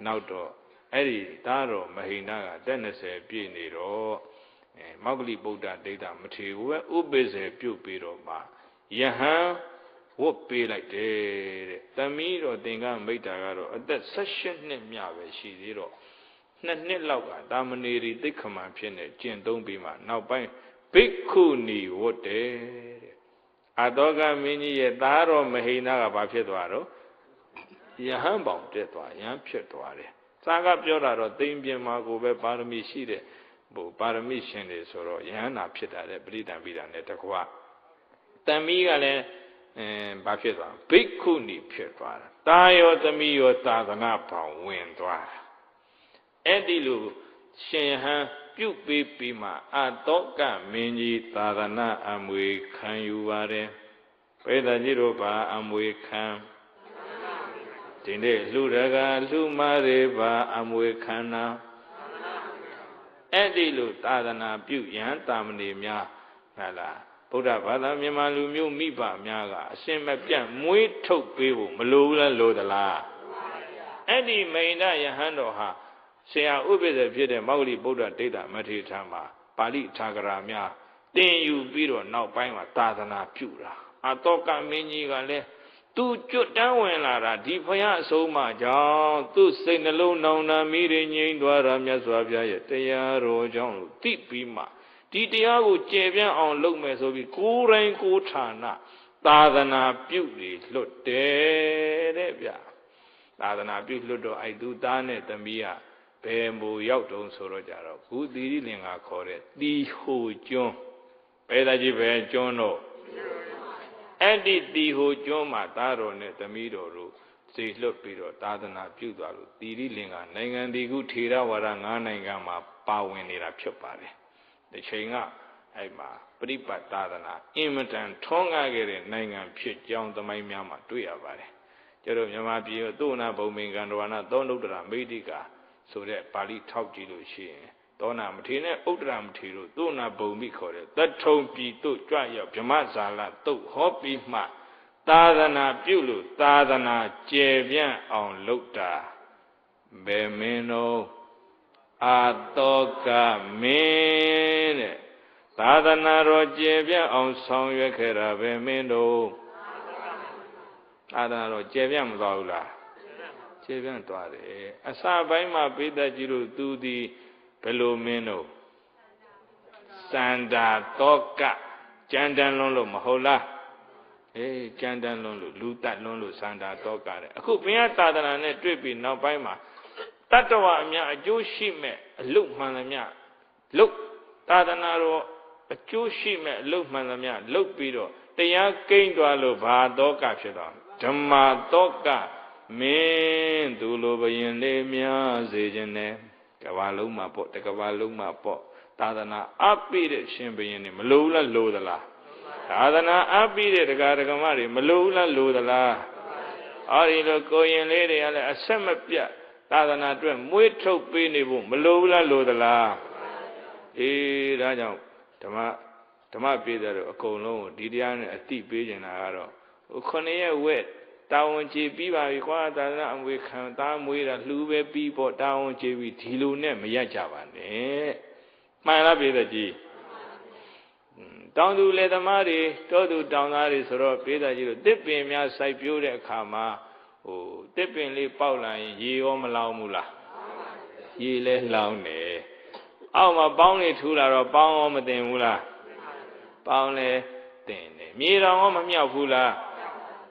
A: နောက်တော့အဲ့ဒီသားတော်မဟိန္ဒကတက်20ပြည့်နေတော့အဲမောဂလိဗုဒ္ဓဒိဋ္ဌမထေဘူးပဲဥပိ္ပဇေပြုတ်ပြီးတော့မှယဟန်ဝတ်ပေးလိုက်တယ်တဲ့တမီးတော်သင်္ကမိတ်တာကတော့အသက်16နှစ်မြပဲရှိသေးတော့နှစ်နှစ်လောက်ကတာမဏေရီသိက္ခမံဖြစ်နေကျင့်သုံးပြီးမှနောက်ပိုင်းဘိက္ခုနီဝတ်တယ်တဲ့ အတောကမင်းကြီးရဲ့သားတော်မဟိနာကဘာဖြစ်သွားတော့ယဟန်ပေါင်တက်သွားယဟန်ဖြစ်သွားတယ်စာကပြောတာတော့သိမ့်ပြင်းမှာကိုပဲပါရမီရှိတဲ့ဟိုပါရမီရှင်တွေဆိုတော့ယဟန္တာဖြစ်တာတဲ့ပရိဒံပိတာနဲ့တကွာတမီးကလည်းအဲဘာဖြစ်သွားဘိက္ခုနီဖြစ်သွားတာတာယောသမီးယောသာသနာဘောင်ဝင်သွားတာအဲ့ဒီလိုရှင်ဟန် ပြုတ်ပေးပြီးမှအတောကမင်းကြီးသာသနာအမွေခံယူပါတယ်ပေဒကြီးတို့ပါအမွေခံဒီနေ့လူရကလူမတွေပါအမွေခံနာအဲ့ဒီလိုသာသနာပြုရန်တာမဏေများဟလားဗုဒ္ဓဘာသာမြန်မာလူမျိုးမိဘများကအရှင်မပြတ်မွေးထုတ်ပေးဖို့မလိုဘူးလားလိုသလားအဲ့ဒီမိန်ဒယဟန်တော်ဟာ ဆရာဥပ္ပဇ္ဇဖြစ်တဲ့မောဂလိဗုဒ္ဓဒိဋ္ဌမထေရထံမှာပါဠိထာဂရာများတင်ယူပြီးတော့နောက်ပိုင်းမှာသာသနာပြုတာအတောကမင်းကြီးကလည်းသူကျွတ်တန်းဝင်လာတာဒီဖယားအဆုံးမကြောင့်သူ့စိတ်နှလုံးနောင်နာမိတွေငြိမ်းသွားတာမြတ်စွာဘုရားရဲ့တရားတော်ကြောင့်လို့သိပြီးမှဒီတရားကိုကျေပြန့်အောင်လုပ်မယ်ဆိုပြီးကိုယ်တိုင်ကိုယ်ဌာနသာသနာပြုတွေလွတ်တယ်တဲ့ဗျသာသနာပြုလွတ်တော့အဲ့သူသားနဲ့သမီးက ဘယ်မူရောက်တုံးဆိုတော့ကြတော့ခုသီရိလင်္ကာခေါ်တဲ့တီဟိုကျွန်းဘယ်တကြီးပဲကျွန်းတော့အဲ့ဒီတီဟိုကျွန်းမှာသားတော်နဲ့သမီးတော်တို့စေလွတ်ပြီးတော့သာသနာပြုသွားလို့သီရိလင်္ကာနိုင်ငံဒီခုထေရဝါဒ၅နိုင်ငံမှာပါဝင်နေတာဖြစ်ပါတယ်ဒီချိန်ကအဲ့မှာပရိပတ်သာသနာအင်မတန်ထွန်းကားခဲ့တဲ့နိုင်ငံဖြစ်ကြောင်းသမိုင်းများမှာတွေ့ရပါတယ်ကျတော့မြန်မာပြည်သုနာဘုံမင်္ဂန္ဓဝနာသောနုဒ္ဒရာမေတိကာ ဆိုတဲ့ပါဠိထောက်ကြည့်လို့ရှိရင်သောနာမထေနဲ့ဥဒ္ဒရာမထေတို့သုနာဘုံမိခေါ်တဲ့တထုံပြည်တို့ကြွရောက်ဗြမဇာလတုတ်ဟောပြီးမှ သာသနာပြုလို့သာသနာကျေပြန့်အောင်လုပ်တာဘယ်မင်းတို့အာတောကမင်းတဲ့သာသနာတော်ကျေပြန့်အောင်ဆောင်ရွက်ခဲ့တာဘယ်မင်းတို့သာသနာတော်ကျေပြန့်မသွားဘူးလား ကျေပြန့်သွားတယ်အစပိုင်းမှာပိဋကကြီးတို့သူသည်ဘယ်လိုမင်းတို့စန္ဒာတောကကြမ်းတမ်းလွန်းလို့မဟုတ်လားအေးကြမ်းတမ်းလွန်းလို့လူတတ်လွန်းလို့စန္ဒာတောကတဲ့အခုဘုရားသာသနာနဲ့တွေ့ပြီးနောက်ပိုင်းမှာတတ္တဝအများအကျိုးရှိမဲ့အလုမှန်သမျှလုတ်သာသနာတော်အကျိုးရှိမဲ့အလုမှန်သမျှလုတ်ပြီးတော့တရားကိန်းသွားလို့ဘာတောကဖြစ်တော့ဓမ္မတောက မင်းသူလိုဘယင်လေးများစေခြင်းနဲ့ကဘာလုံးမှာပေါ့တကဘာလုံးမှာပေါ့သာသနာအပိတဲ့ရှင်ဘယင်နေမလိုလားလိုသလားသာသနာအပိတဲ့ဒကာဒကမတွေမလိုလားလိုသလားအော်ဒီလိုကိုရင်လေးတွေကလည်းအဆက်မပြတ်သာသနာအတွက်မွေးထုတ်ပေးနေဖို့မလိုဘူးလားလိုသလားအေးဒါကြောင့်ဓမ္မဓမ္မပေးတဲ့တော့အကုန်လုံးကိုဒီတရားနဲ့အတိပေးနေတာကတော့ဟိုခொနည်းရဲ့ဝက် တာဝန်ကျေပြီးပါပြီကွာသာသနာအမွေခံသားမွေးတာလှူပဲပြီးပေါ့တာဝန်ကျေပြီးဒီလိုနဲ့မရကြပါနဲ့မှန်လားပြည်သက်ကြီးတောင်သူလေသမားတွေတောသူတောင်သားတွေဆိုတော့ပြည်သက်ကြီးတို့တစ်ပင်များစိုက်ပျိုးတဲ့အခါမှာဟိုတစ်ပင်လေးပေါက်လာရင်ရေရောမလောင်ဘူးလားရေလဲလောင်တယ်အောက်မှာပေါင်းနေထူလာတော့ပေါင်းရောမတင်ဘူးလားပေါင်းလဲတင်တယ်မြေတော်ရောမမြောက်ဘူးလား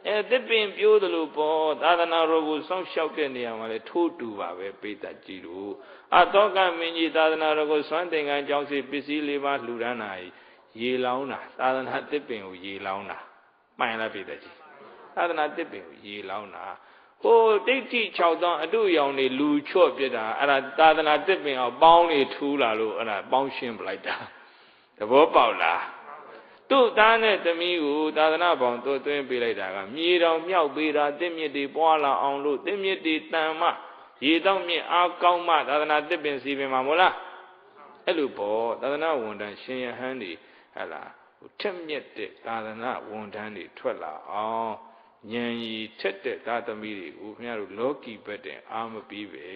A: အဲတစ်ပင်ပြိုးတယ်လို့ပေါ့သာသနာတော်ကိုစောင့်ရှောက်တဲ့နေရာမှာလဲထိုးတူပါပဲပိဋကကြီးတို့အတောကမင်းကြီးသာသနာတော်ကိုစွမ်းသင်္ကန်းကြောင်းစီပစ္စည်းလေးပါလှူဒန်းတာရေလောင်းတာသာသနာတစ်ပင်ကိုရေလောင်းတာမှန်လားပိဋကကြီးသာသနာတစ်ပင်ကိုရေလောင်းတာဟိုဒိဋ္ဌိ6တောင်းအတုရောင်နေလူချော့ပြစ်တာအဲ့ဒါသာသနာတစ်ပင်အောင်ပေါင်းနေထူးလာလို့အဲ့ဒါပေါင်းရှင်းပလိုက်တာသဘောပေါက်လား သူ့သားနဲ့သမီးကိုသာသနာပေါင်းသွသွင်းပေးလိုက်တာကမြေတော်မြောက်ပေးတာတစ်မြစ်တွေပွားလာအောင်လို့တစ်မြစ်တွေတန်မှရေတော့မြင့်အားကောင်းမှသာသနာတစ်ပင်စီပင်မှာမို့လားအဲ့လိုပေါ့သာသနာဝန်တန်းရှင်ယဟန်တွေဟဲ့လားထက်မြက်တဲ့သာသနာဝန်တန်းတွေထွက်လာအောင်ဉာဏ်ရည်ထက်တဲ့သာသမီတွေကိုခင်ဗျားတို့လောကီဘက်တင်အာမပြီးပဲ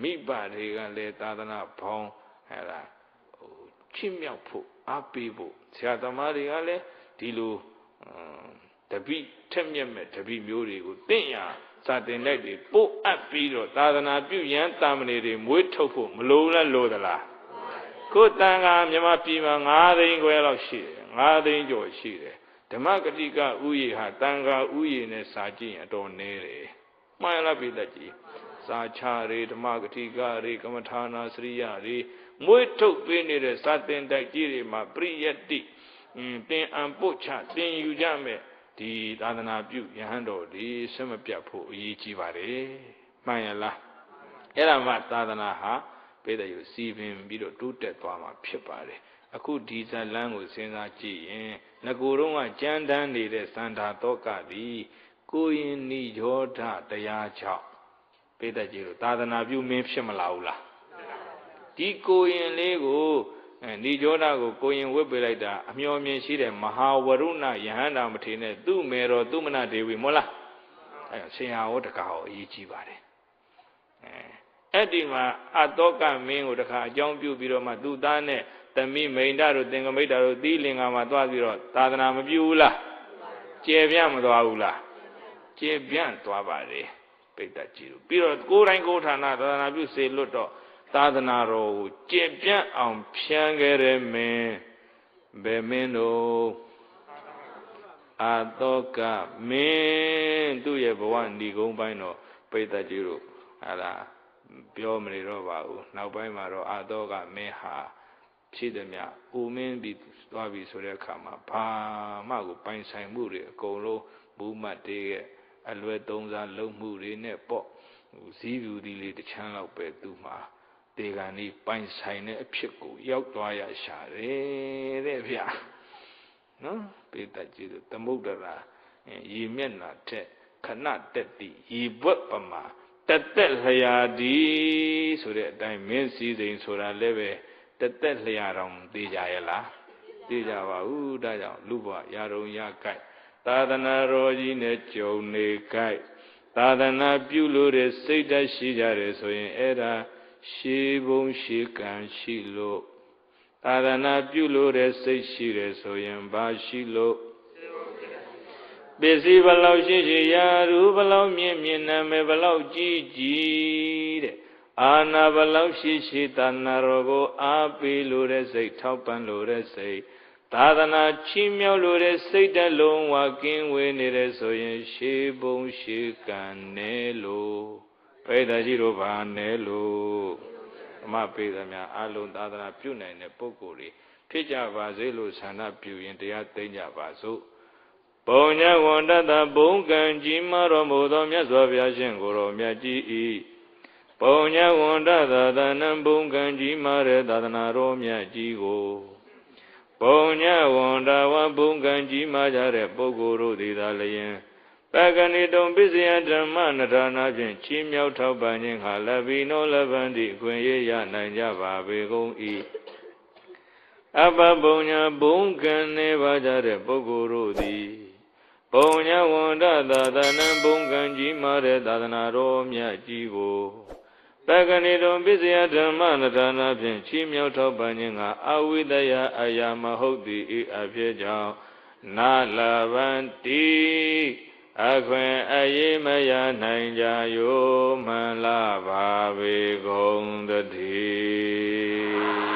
A: မိဘတွေကလည်းသာသနာဘောင်းဟဲ့လားဟိုချစ်မြောက်ဖို့ အားပေးဖို့ဆရာသမားတွေကလည်းဒီလိုတပိထက်မြက်မဲ့တပိမျိုးတွေကိုတင့်ရစာတင်လိုက်တွေပို့အပ်ပြီးတော့သာသနာပြုရန်တာမဏေတွေမွေးထုတ်ဖို့မလိုလားလိုသလားကိုယ်တန်ခါမြမပြည်မှာ9သိန်းခွဲလောက်ရှိတယ်9သိန်းကျော်ရှိတယ်ဓမ္မဂတိကဥယေဟာတန်ခါဥယေနဲ့စာကြည့်ရင်အတော်နည်းတယ်မှန်လားပြည်သက်ကြီးစာချရေဓမ္မဂတိကရေကမ္မထာနာစရိယရေ မွေးထုတ်ပေးနေတဲ့စာသင်တိုက်ကြီးတွေမှာပရိယတ္တိအင်းတင်အံပို့ချတင်ယူကြမယ်ဒီသာသနာပြုယဟန်တော်ဒီဆက်မပြတ်ဖို့အရေးကြီးပါတယ်မှန်ရလားအဲ့ဒါမှသာသနာဟာပေးတဲ့ယူစီပင်ပြီးတော့တိုးတက်သွားမှာဖြစ်ပါတယ်အခုဒီဇလန်းကိုစဉ်းစားကြည့်ရင်ငကိုယ်တော့ကကြမ်းတမ်းနေတဲ့စန္ဒာတော့ကသည်ကိုရင်နိရောဓတရားကြောင့်ပေးတဲ့ကြီးလို့သာသနာပြုမင်းဖြစ်မလာဘူးလား ဒီကိုရင်လေးကိုအဲနိရောဓကိုကိုရင်ဝတ်ပေးလိုက်တာအမျော်မြင်ရှိတဲ့မဟာဝရုဏယဟန္တာမထေနဲ့သူ့မေတော်သူမနဒေဝီမောလားအဲဆင်ဟာဟောတကားဟောအရေးကြီးပါတယ်အဲအဲ့ဒီမှာအတောကမင်းကိုတခါအကြောင်းပြုပြီးတော့မှသူ့သားနဲ့တမိမိန်ဒတို့သင်္ကမိတ်တာတို့သီလင်္ကာမှာသွားပြီးတော့သာသနာမပြုဘူးလားကျေပြန့်မသွားဘူးလားကျေပြန့်သွားပါတယ်ပိဋကကြီးတို့ပြီးတော့ကိုယ်တိုင်းကိုယ်ဌာနသာသနာပြုစေလွတ်တော့ သာသနာတော်ကိုကျေပြန့်အောင်ဖြန်းခဲ့တဲ့မင်းဘယ်မင်းတို့အာတောကမင်းသူ့ရဲ့ဘဝဏီကုန်းပိုင်းတော့ပိဋကကြီးတို့ဟာလားပြောမနေတော့ပါဘူးနောက်ပိုင်းမှာတော့အာတောကမင်းဟာဖြစ်သည်မြအိုမင်းပြီးသွားပြီဆိုတဲ့အခါမှာဘာမှကိုပိုင်ဆိုင်မှုတွေအကုန်လုံးမူးမတ်တေးရဲ့အလွယ်သုံးစားလုံမှုတွေနဲ့ပေါ့ဇီးဖြူဒီလေးတစ်ချမ်းလောက်ပဲသူ့မှာ တေဂန်នេះပိုင်ဆိုင်တဲ့အဖြစ်ကို ရောက်သွားရရှာတယ်တဲ့ဗျာနော်ပေတကြီးတို့သမုဒ္ဒရာရေမျက်နှာထက်ခဏတက်တိရေဘွက်ပမာတက်တက်လျာဒီဆိုတဲ့အတိုင်းမင်းစည်းစိမ်ဆိုတာလည်းပဲတက်တက်လျာတော်သိကြရဲ့လားသိကြပါဘူးဒါကြောင့်လူဘဝရာုံရကြိုက်သာသနာတော်ကြီးနဲ့ကြုံနေကြိုက်သာသနာပြုလို့တဲ့စိတ်ဓာတ်ရှိကြတယ်ဆိုရင်အဲ့ဒါ ရှေးဘုံရှေးကံရှိလို့သာသနာပြုလို့တဲ့စိတ်ရှိတယ်ဆိုရင်ဘာရှိလို့ပစ္စည်းဘလောက်ရှိရှိရာရူဘလောက်မြင့်မြင့်နာမည်ဘလောက်ကြီးကြီးတဲ့အာနာဘလောက်ရှိရှိသာနာတော်ကိုအားပေးလို့တဲ့စိတ်ထောက်ပံ့လို့တဲ့စိတ်သာသနာချီးမြှောက်လို့တဲ့စိတ်တလုံးဝကင်းဝေးနေတဲ့ဆိုရင် ရှေးဘုံရှေးကံနဲ့လို့ ပိဋကကြီးတို့ဘာနဲ့လို့ဓမ္မပိသများအလုံးသာသနာပြုနိုင်တဲ့ပုဂ္ဂိုလ်တွေဖြစ်ကြပါစေလို့ဆန္ဒပြုရင်တရားသိမ့်ကြပါစို့ပုံညဝန္တတဘုံကံကြီးမတော်မူသောမြတ်စွာဘုရားရှင်ကိုယ်တော်မြတ်ကြီး၏ပုံညဝန္တသာသနံဘုံကံကြီးမတဲ့သာသနာတော်မြတ်ကြီးကိုပုံညဝန္တဝဘုံကံကြီးမကြတဲ့ပုဂ္ဂိုလ်တို့သည်သာလျင် ပကဏိတုံပစ္စယဓမ္မနထာနာဖြင့်ချီးမြှောက်ထောက်ပံ့ခြင်းဟာလဘိနောလဗန္တိအခွင့်ရရနိုင်ကြပါပေကုန်၏အပဘုံညာဘုံကံနေပါကြတဲ့ပုဂ္ဂိုလ်တို့သည်ဘုံညာဝန္ဒသာသနံဘုံကံကြီးမာတဲ့သာသနာတော်မြတ်ကြီးကိုပကဏိတုံပစ္စယဓမ္မနထာနာဖြင့်ချီးမြှောက်ထောက်ပံ့ခြင်းကအဝိတယအယာမဟုတ်သည်ဤအဖြစ်ကြောင့်နာလဗန္တိ အခွင့်အရေးမရနိုင်ကြယောမှန်လာပါပေကုန်တည်း